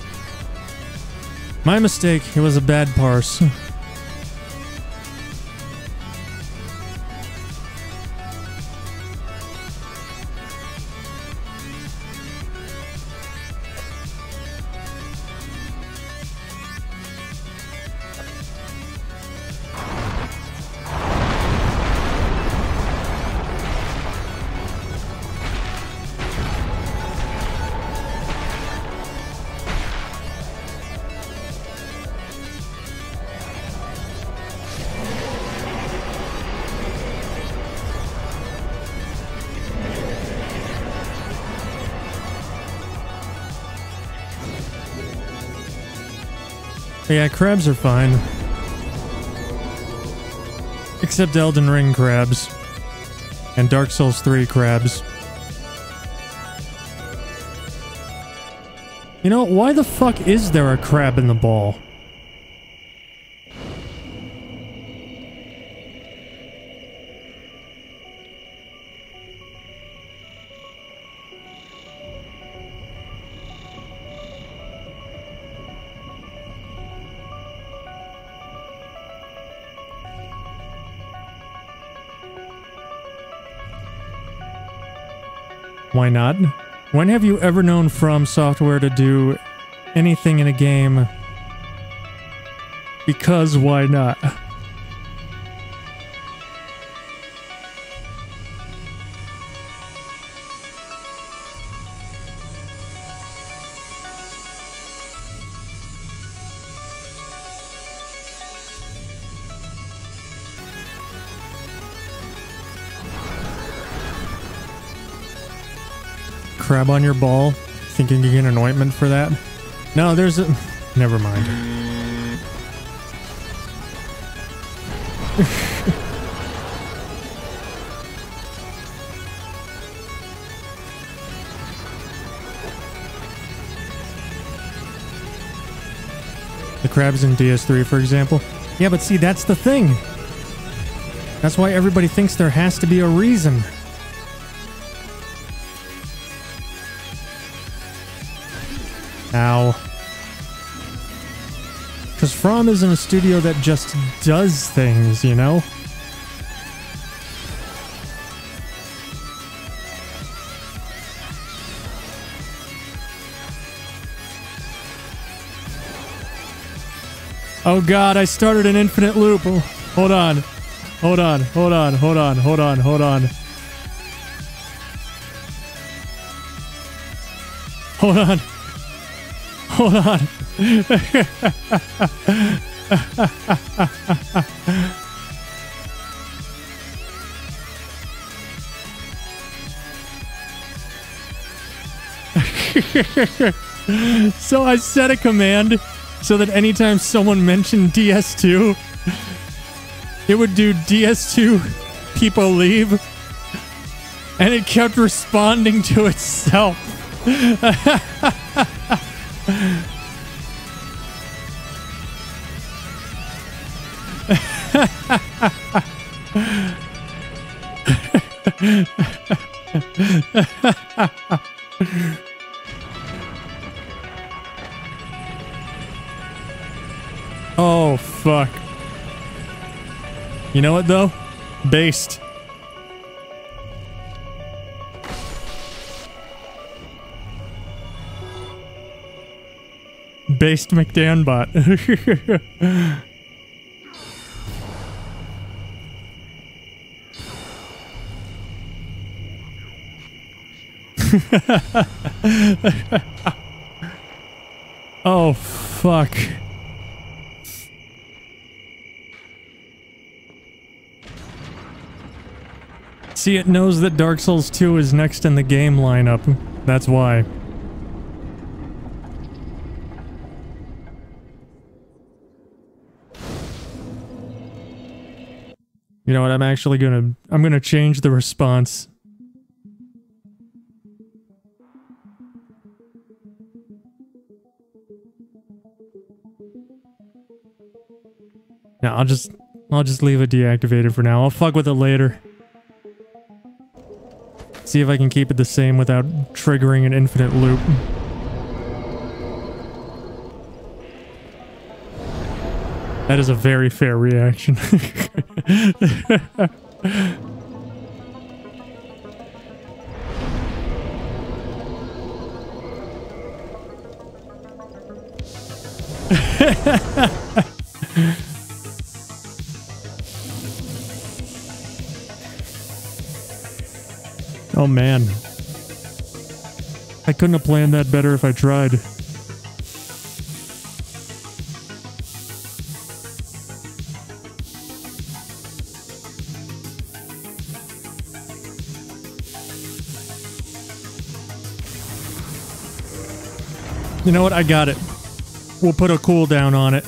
My mistake. It was a bad parse. Yeah, crabs are fine. Except Elden Ring crabs. And Dark Souls 3 crabs. You know, why the fuck is there a crab in the ball? Why not? When have you ever known From Software to do anything in a game because why not? crab on your ball, thinking you get an ointment for that? No, there's a. Never mind. the crabs in DS3, for example. Yeah, but see, that's the thing. That's why everybody thinks there has to be a reason. Ow. Because From isn't a studio that just does things, you know? Oh god, I started an infinite loop. Oh, Hold on. Hold on, hold on, hold on, hold on, hold on. Hold on. Hold on. so I set a command so that anytime someone mentioned DS2, it would do DS2 people leave. And it kept responding to itself. Oh, fuck. You know what, though? Based. Based McDanbot. oh, fuck. See, it knows that Dark Souls 2 is next in the game lineup. That's why. You know what? I'm actually gonna I'm gonna change the response. No, I'll just I'll just leave it deactivated for now. I'll fuck with it later. See if I can keep it the same without triggering an infinite loop. That is a very fair reaction. oh man. I couldn't have planned that better if I tried. You know what? I got it. We'll put a cooldown on it.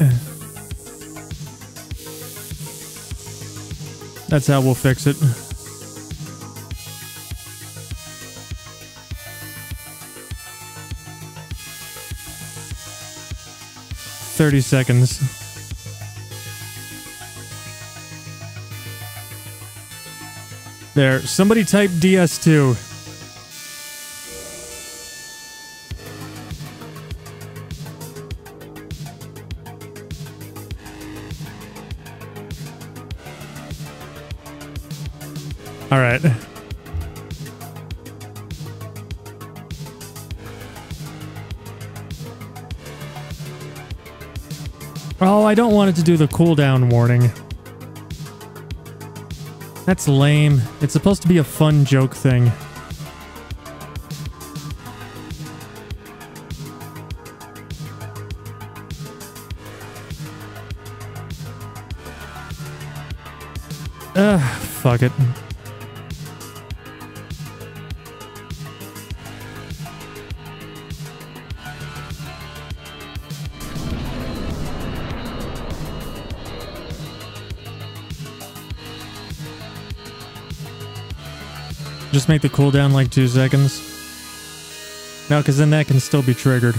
That's how we'll fix it. Thirty seconds. There. Somebody type DS2. All right. Oh, I don't want it to do the cooldown warning. That's lame. It's supposed to be a fun joke thing. Ugh, fuck it. Just make the cooldown like two seconds. No, because then that can still be triggered.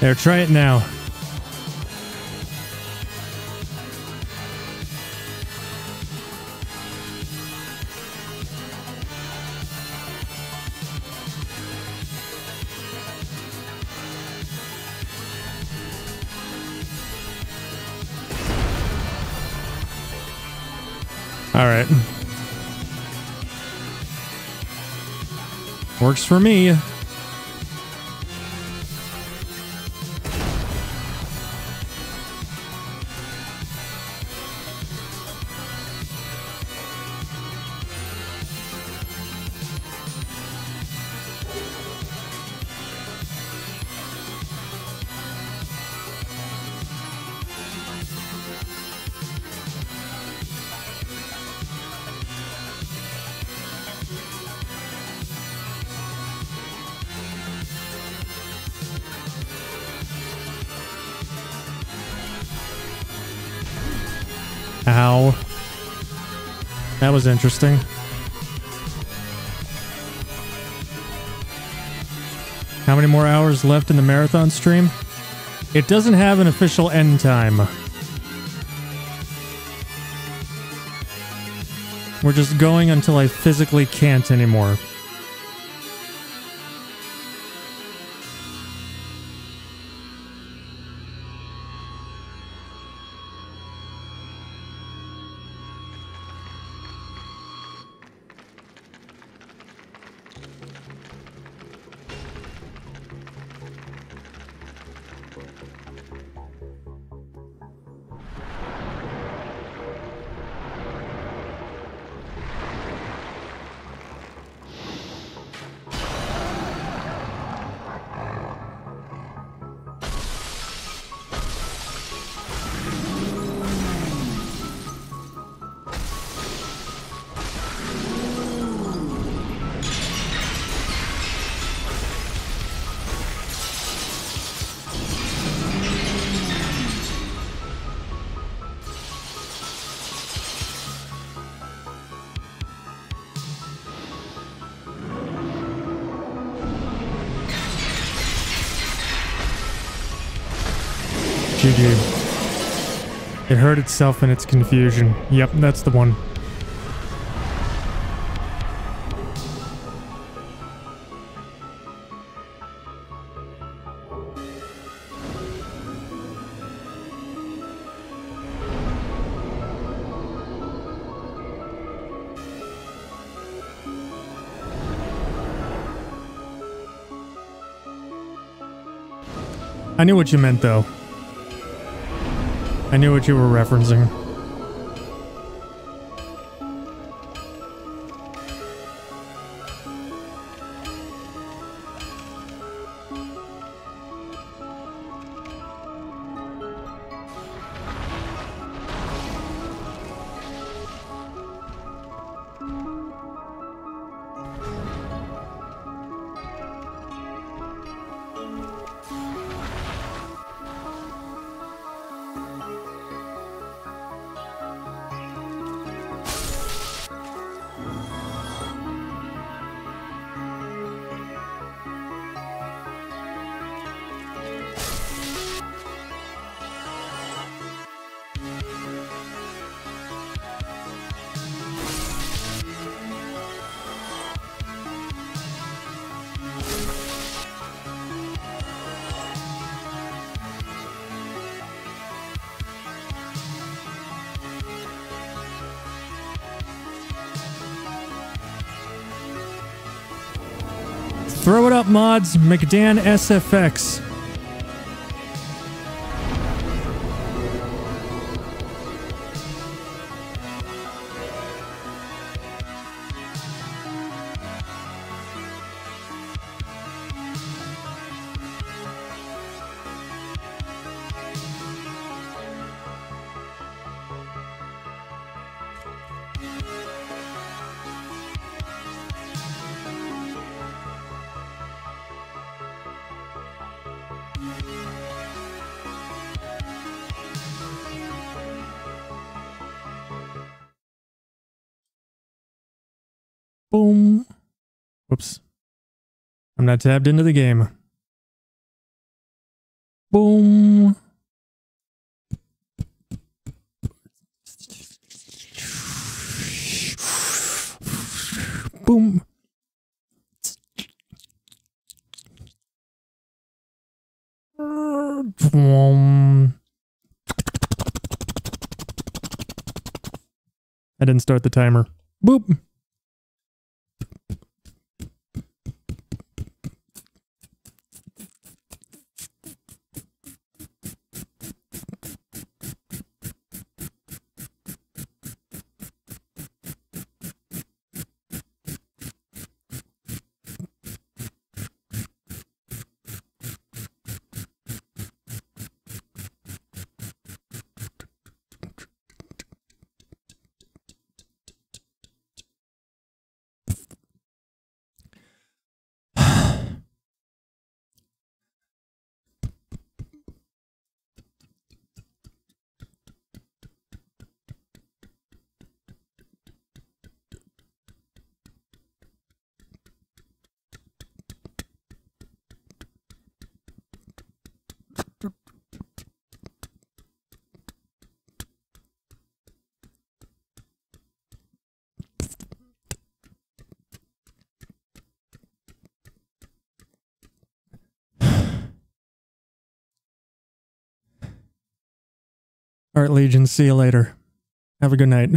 There, try it now. Works for me. That was interesting. How many more hours left in the marathon stream? It doesn't have an official end time. We're just going until I physically can't anymore. Hurt itself in its confusion. Yep, that's the one. I knew what you meant though. I knew what you were referencing. Mods. McDan SFX. I'm tabbed into the game. Boom. Boom. I didn't start the timer. Boop. All right, Legion. See you later. Have a good night.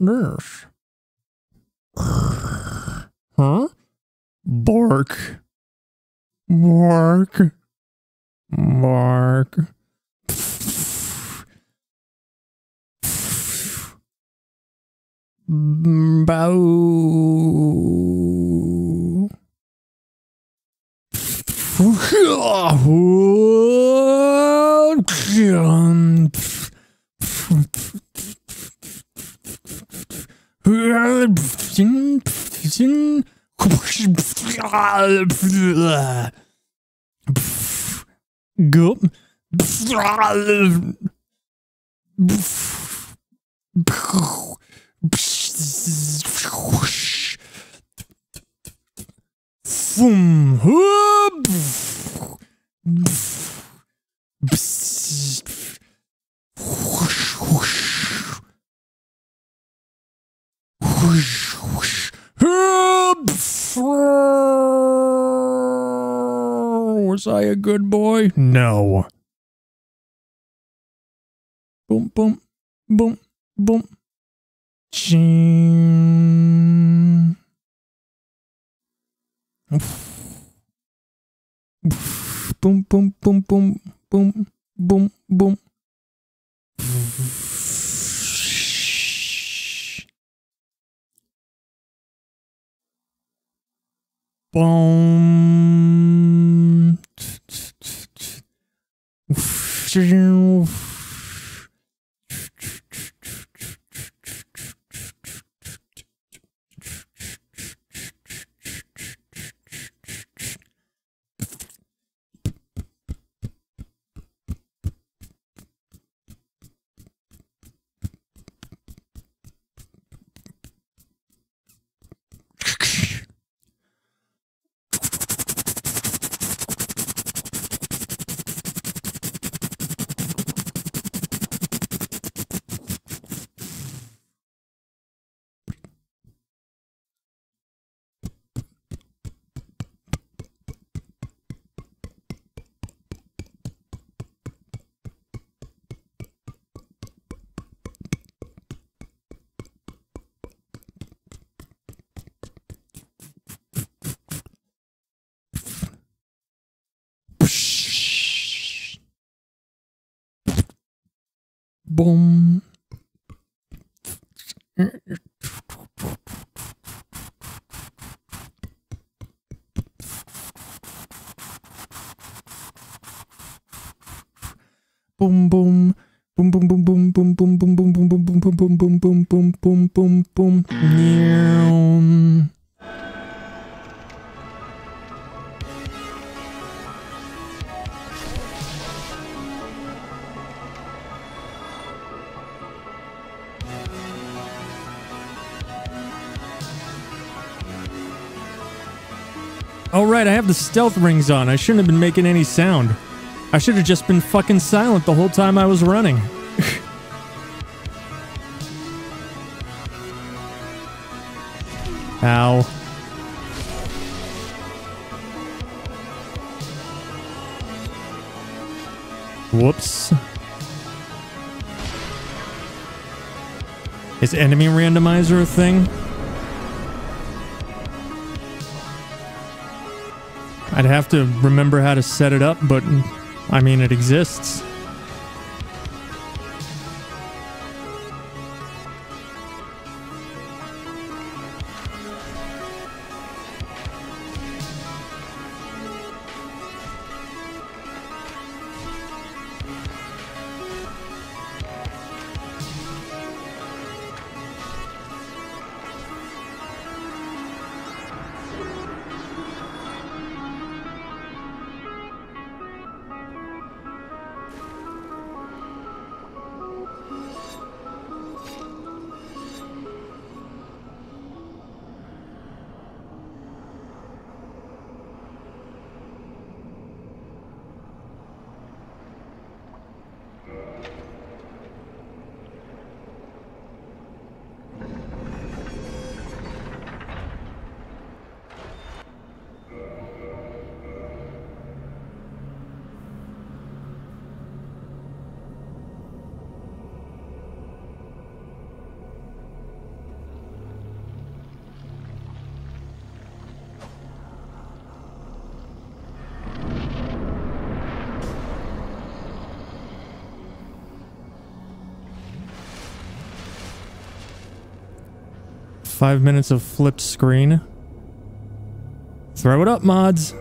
This? Huh? Bark. Bark. Bark. Bow. Fum. Pss. Go. Boom. Was I a good boy? No. Boom, boom, boom, boom. Ching. Boom, boom, boom, boom, boom, boom, boom. Boom. Boom. boom, boom, boom, boom, boom, boom, boom, boom. All right, I have the stealth rings on. I shouldn't have been making any sound. I should have just been fucking silent the whole time I was running. Ow. Whoops. Is enemy randomizer a thing? I'd have to remember how to set it up, but I mean, it exists. Five minutes of flipped screen. Throw it up, mods.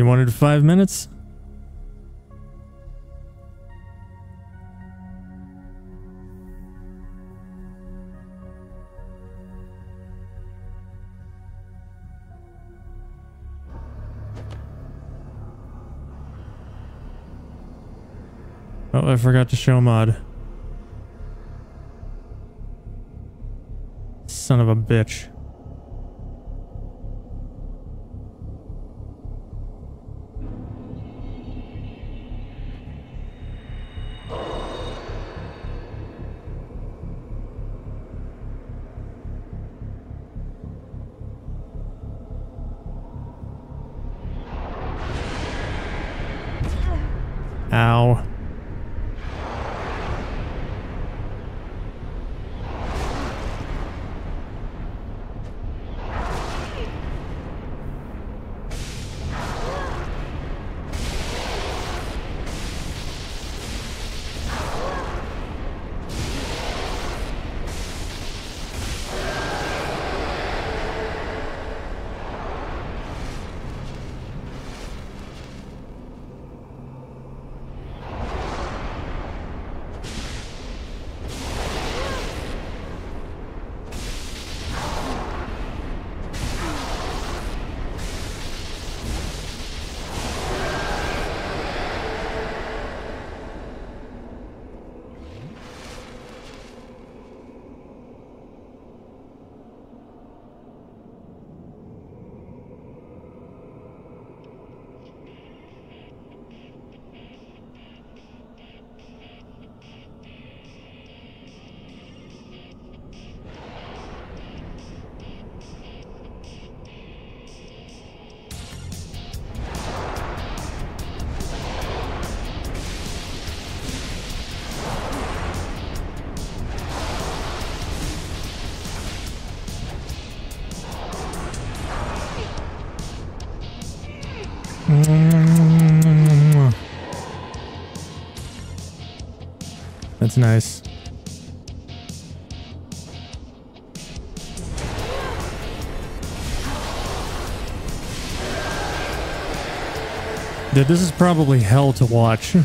You wanted five minutes? Oh, I forgot to show mod. Son of a bitch. This is probably hell to watch.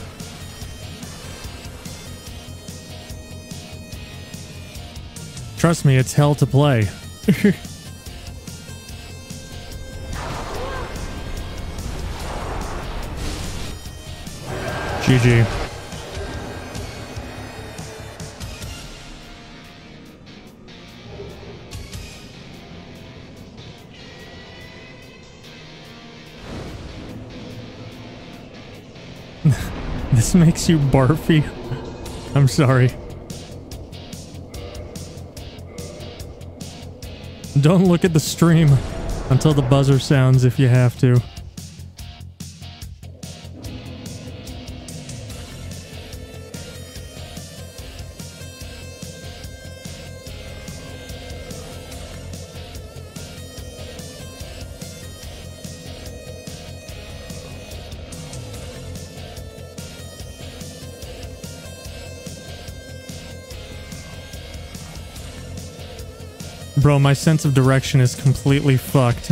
Trust me, it's hell to play. GG. This makes you barfy. I'm sorry. Don't look at the stream until the buzzer sounds if you have to. Bro, my sense of direction is completely fucked.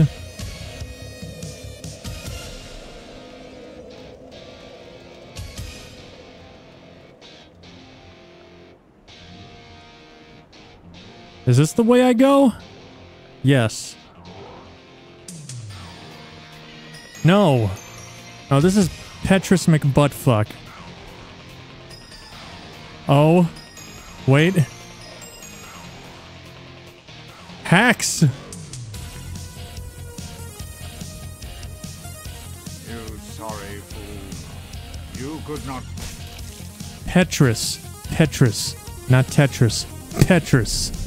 Is this the way I go? Yes. No. Oh, this is Petrus McButtfuck. Oh. Wait. Hacks. You sorry fool. You could not Petrus. Petrus. Not Tetris. Petrus.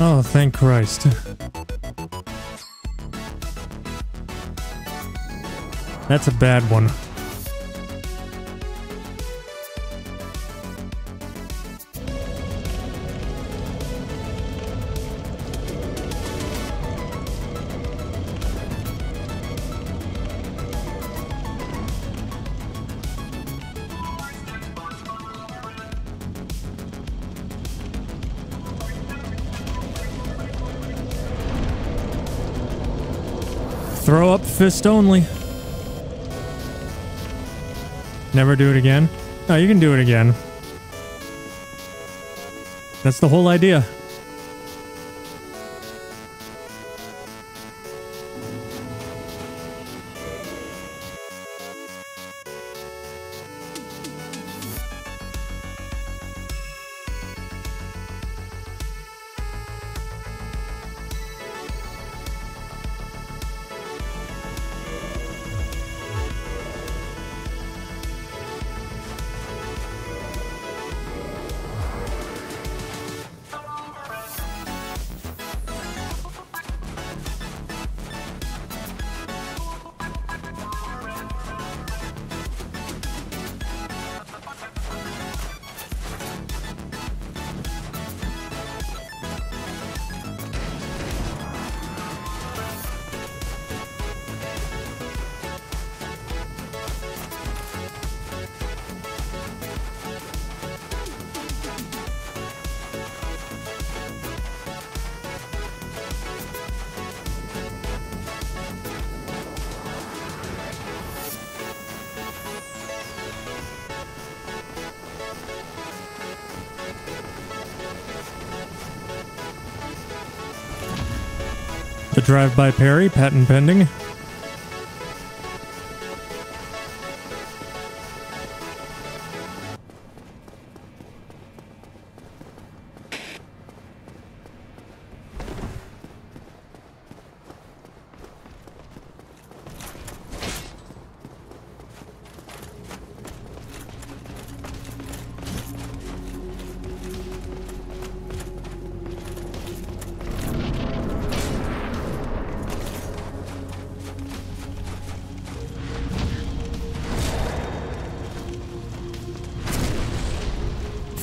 Oh, thank Christ. That's a bad one. Fist only. Never do it again? No, you can do it again. That's the whole idea. The drive-by parry, patent pending.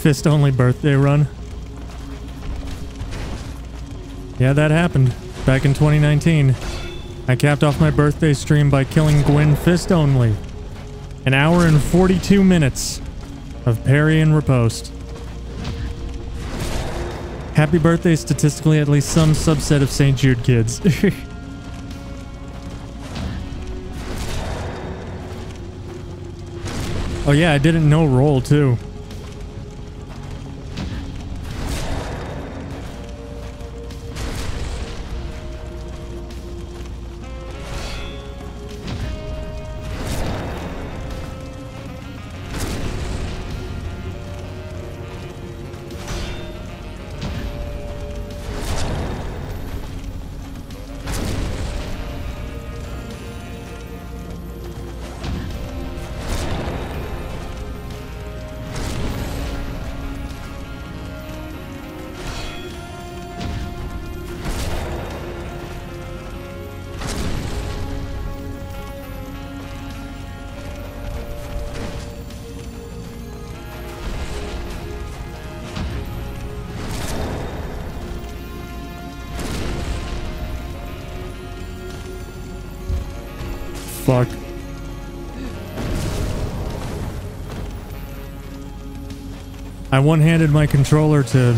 Fist only birthday run. Yeah, that happened. Back in 2019. I capped off my birthday stream by killing Gwyn fist only. An hour and 42 minutes of parry and riposte. Happy birthday statistically at least some subset of St. Jude kids. oh yeah, I didn't know roll too. One-handed my controller to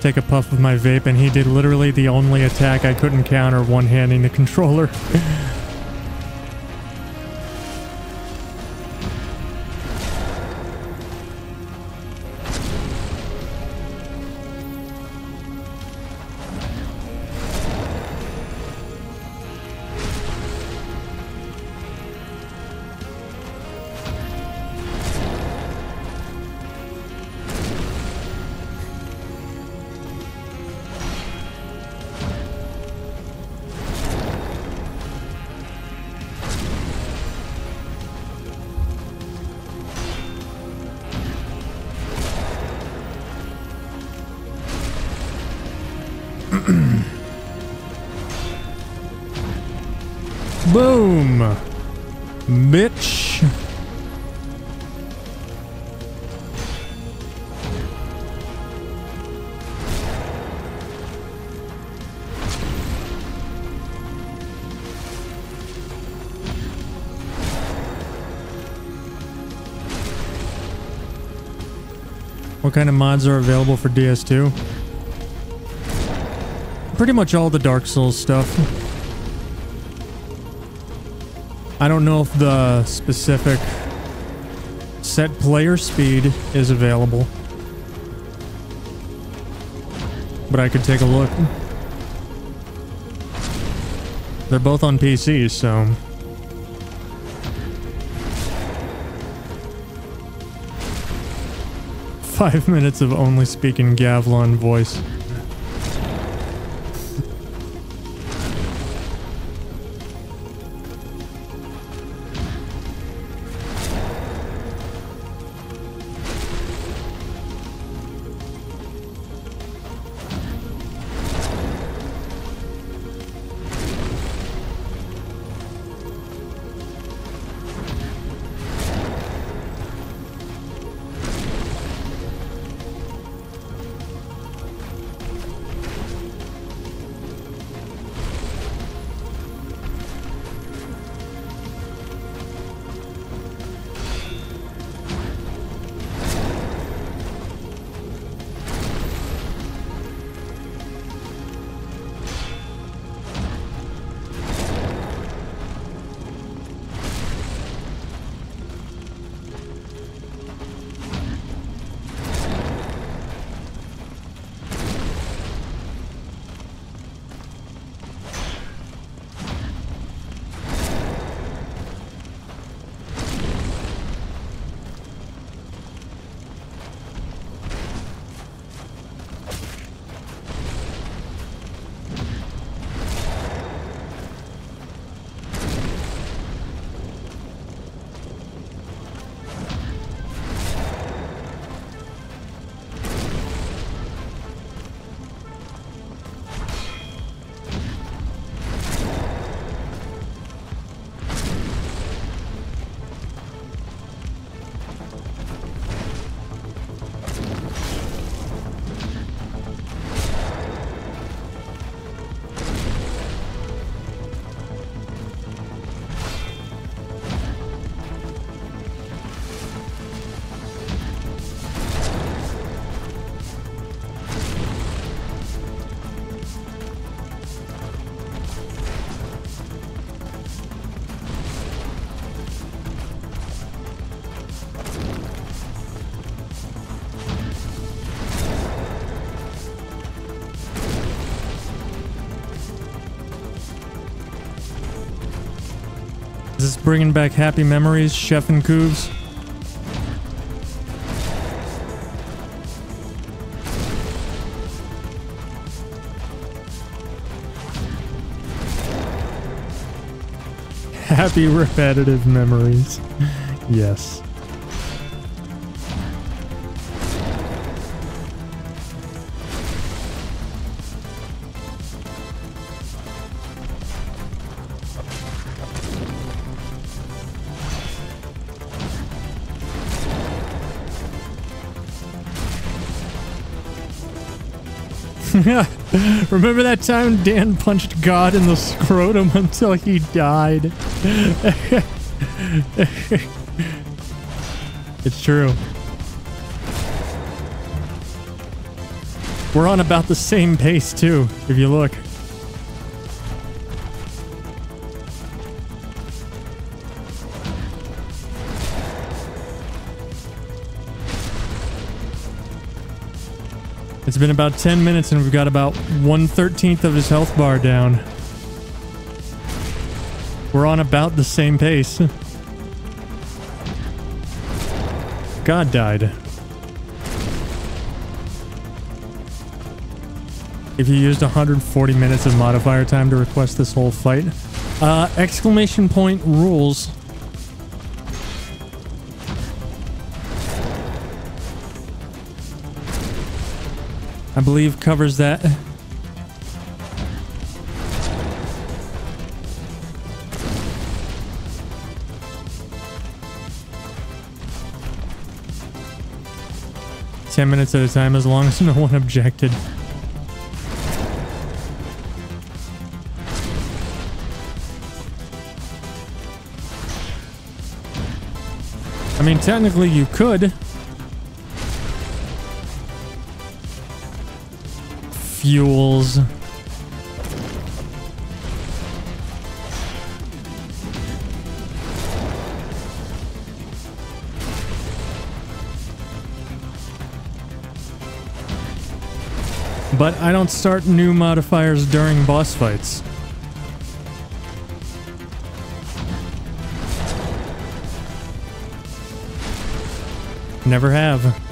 take a puff of my vape and he did literally the only attack I couldn't counter one-handing the controller. kind of mods are available for DS2? Pretty much all the Dark Souls stuff. I don't know if the specific set player speed is available. But I could take a look. They're both on PC, so... Five minutes of only speaking Gavlan voice. Bringing back happy memories, Chef and Coobs. Happy repetitive memories. Yes. Remember that time Dan punched God in the scrotum until he died? it's true. We're on about the same pace, too, if you look. Been about 10 minutes and we've got about 1 13th of his health bar down. We're on about the same pace. God died. If you used 140 minutes of modifier time to request this whole fight, uh, exclamation point rules. I believe covers that. Ten minutes at a time as long as no one objected. I mean, technically you could. Fuels. But I don't start new modifiers during boss fights. Never have.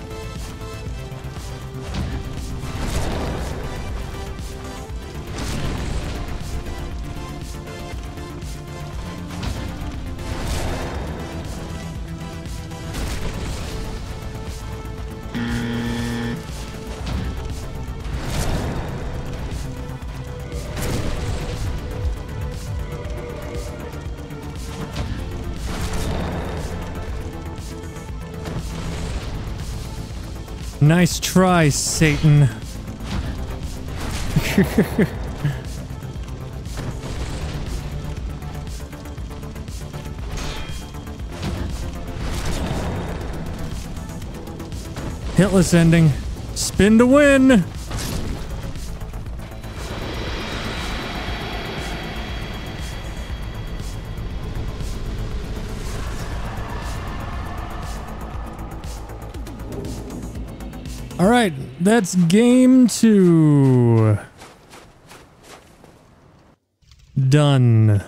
Nice try, Satan. Hitless ending. Spin to win. That's game two. Done.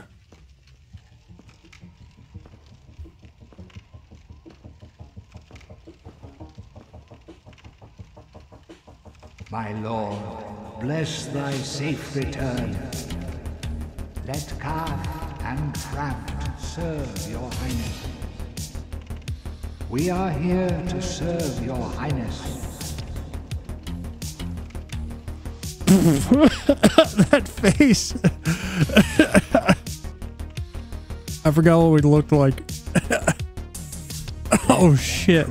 My lord, bless thy safe return. Let Kath and Craft serve your highness. We are here to serve your highness. that face. I forgot what we looked like. oh shit.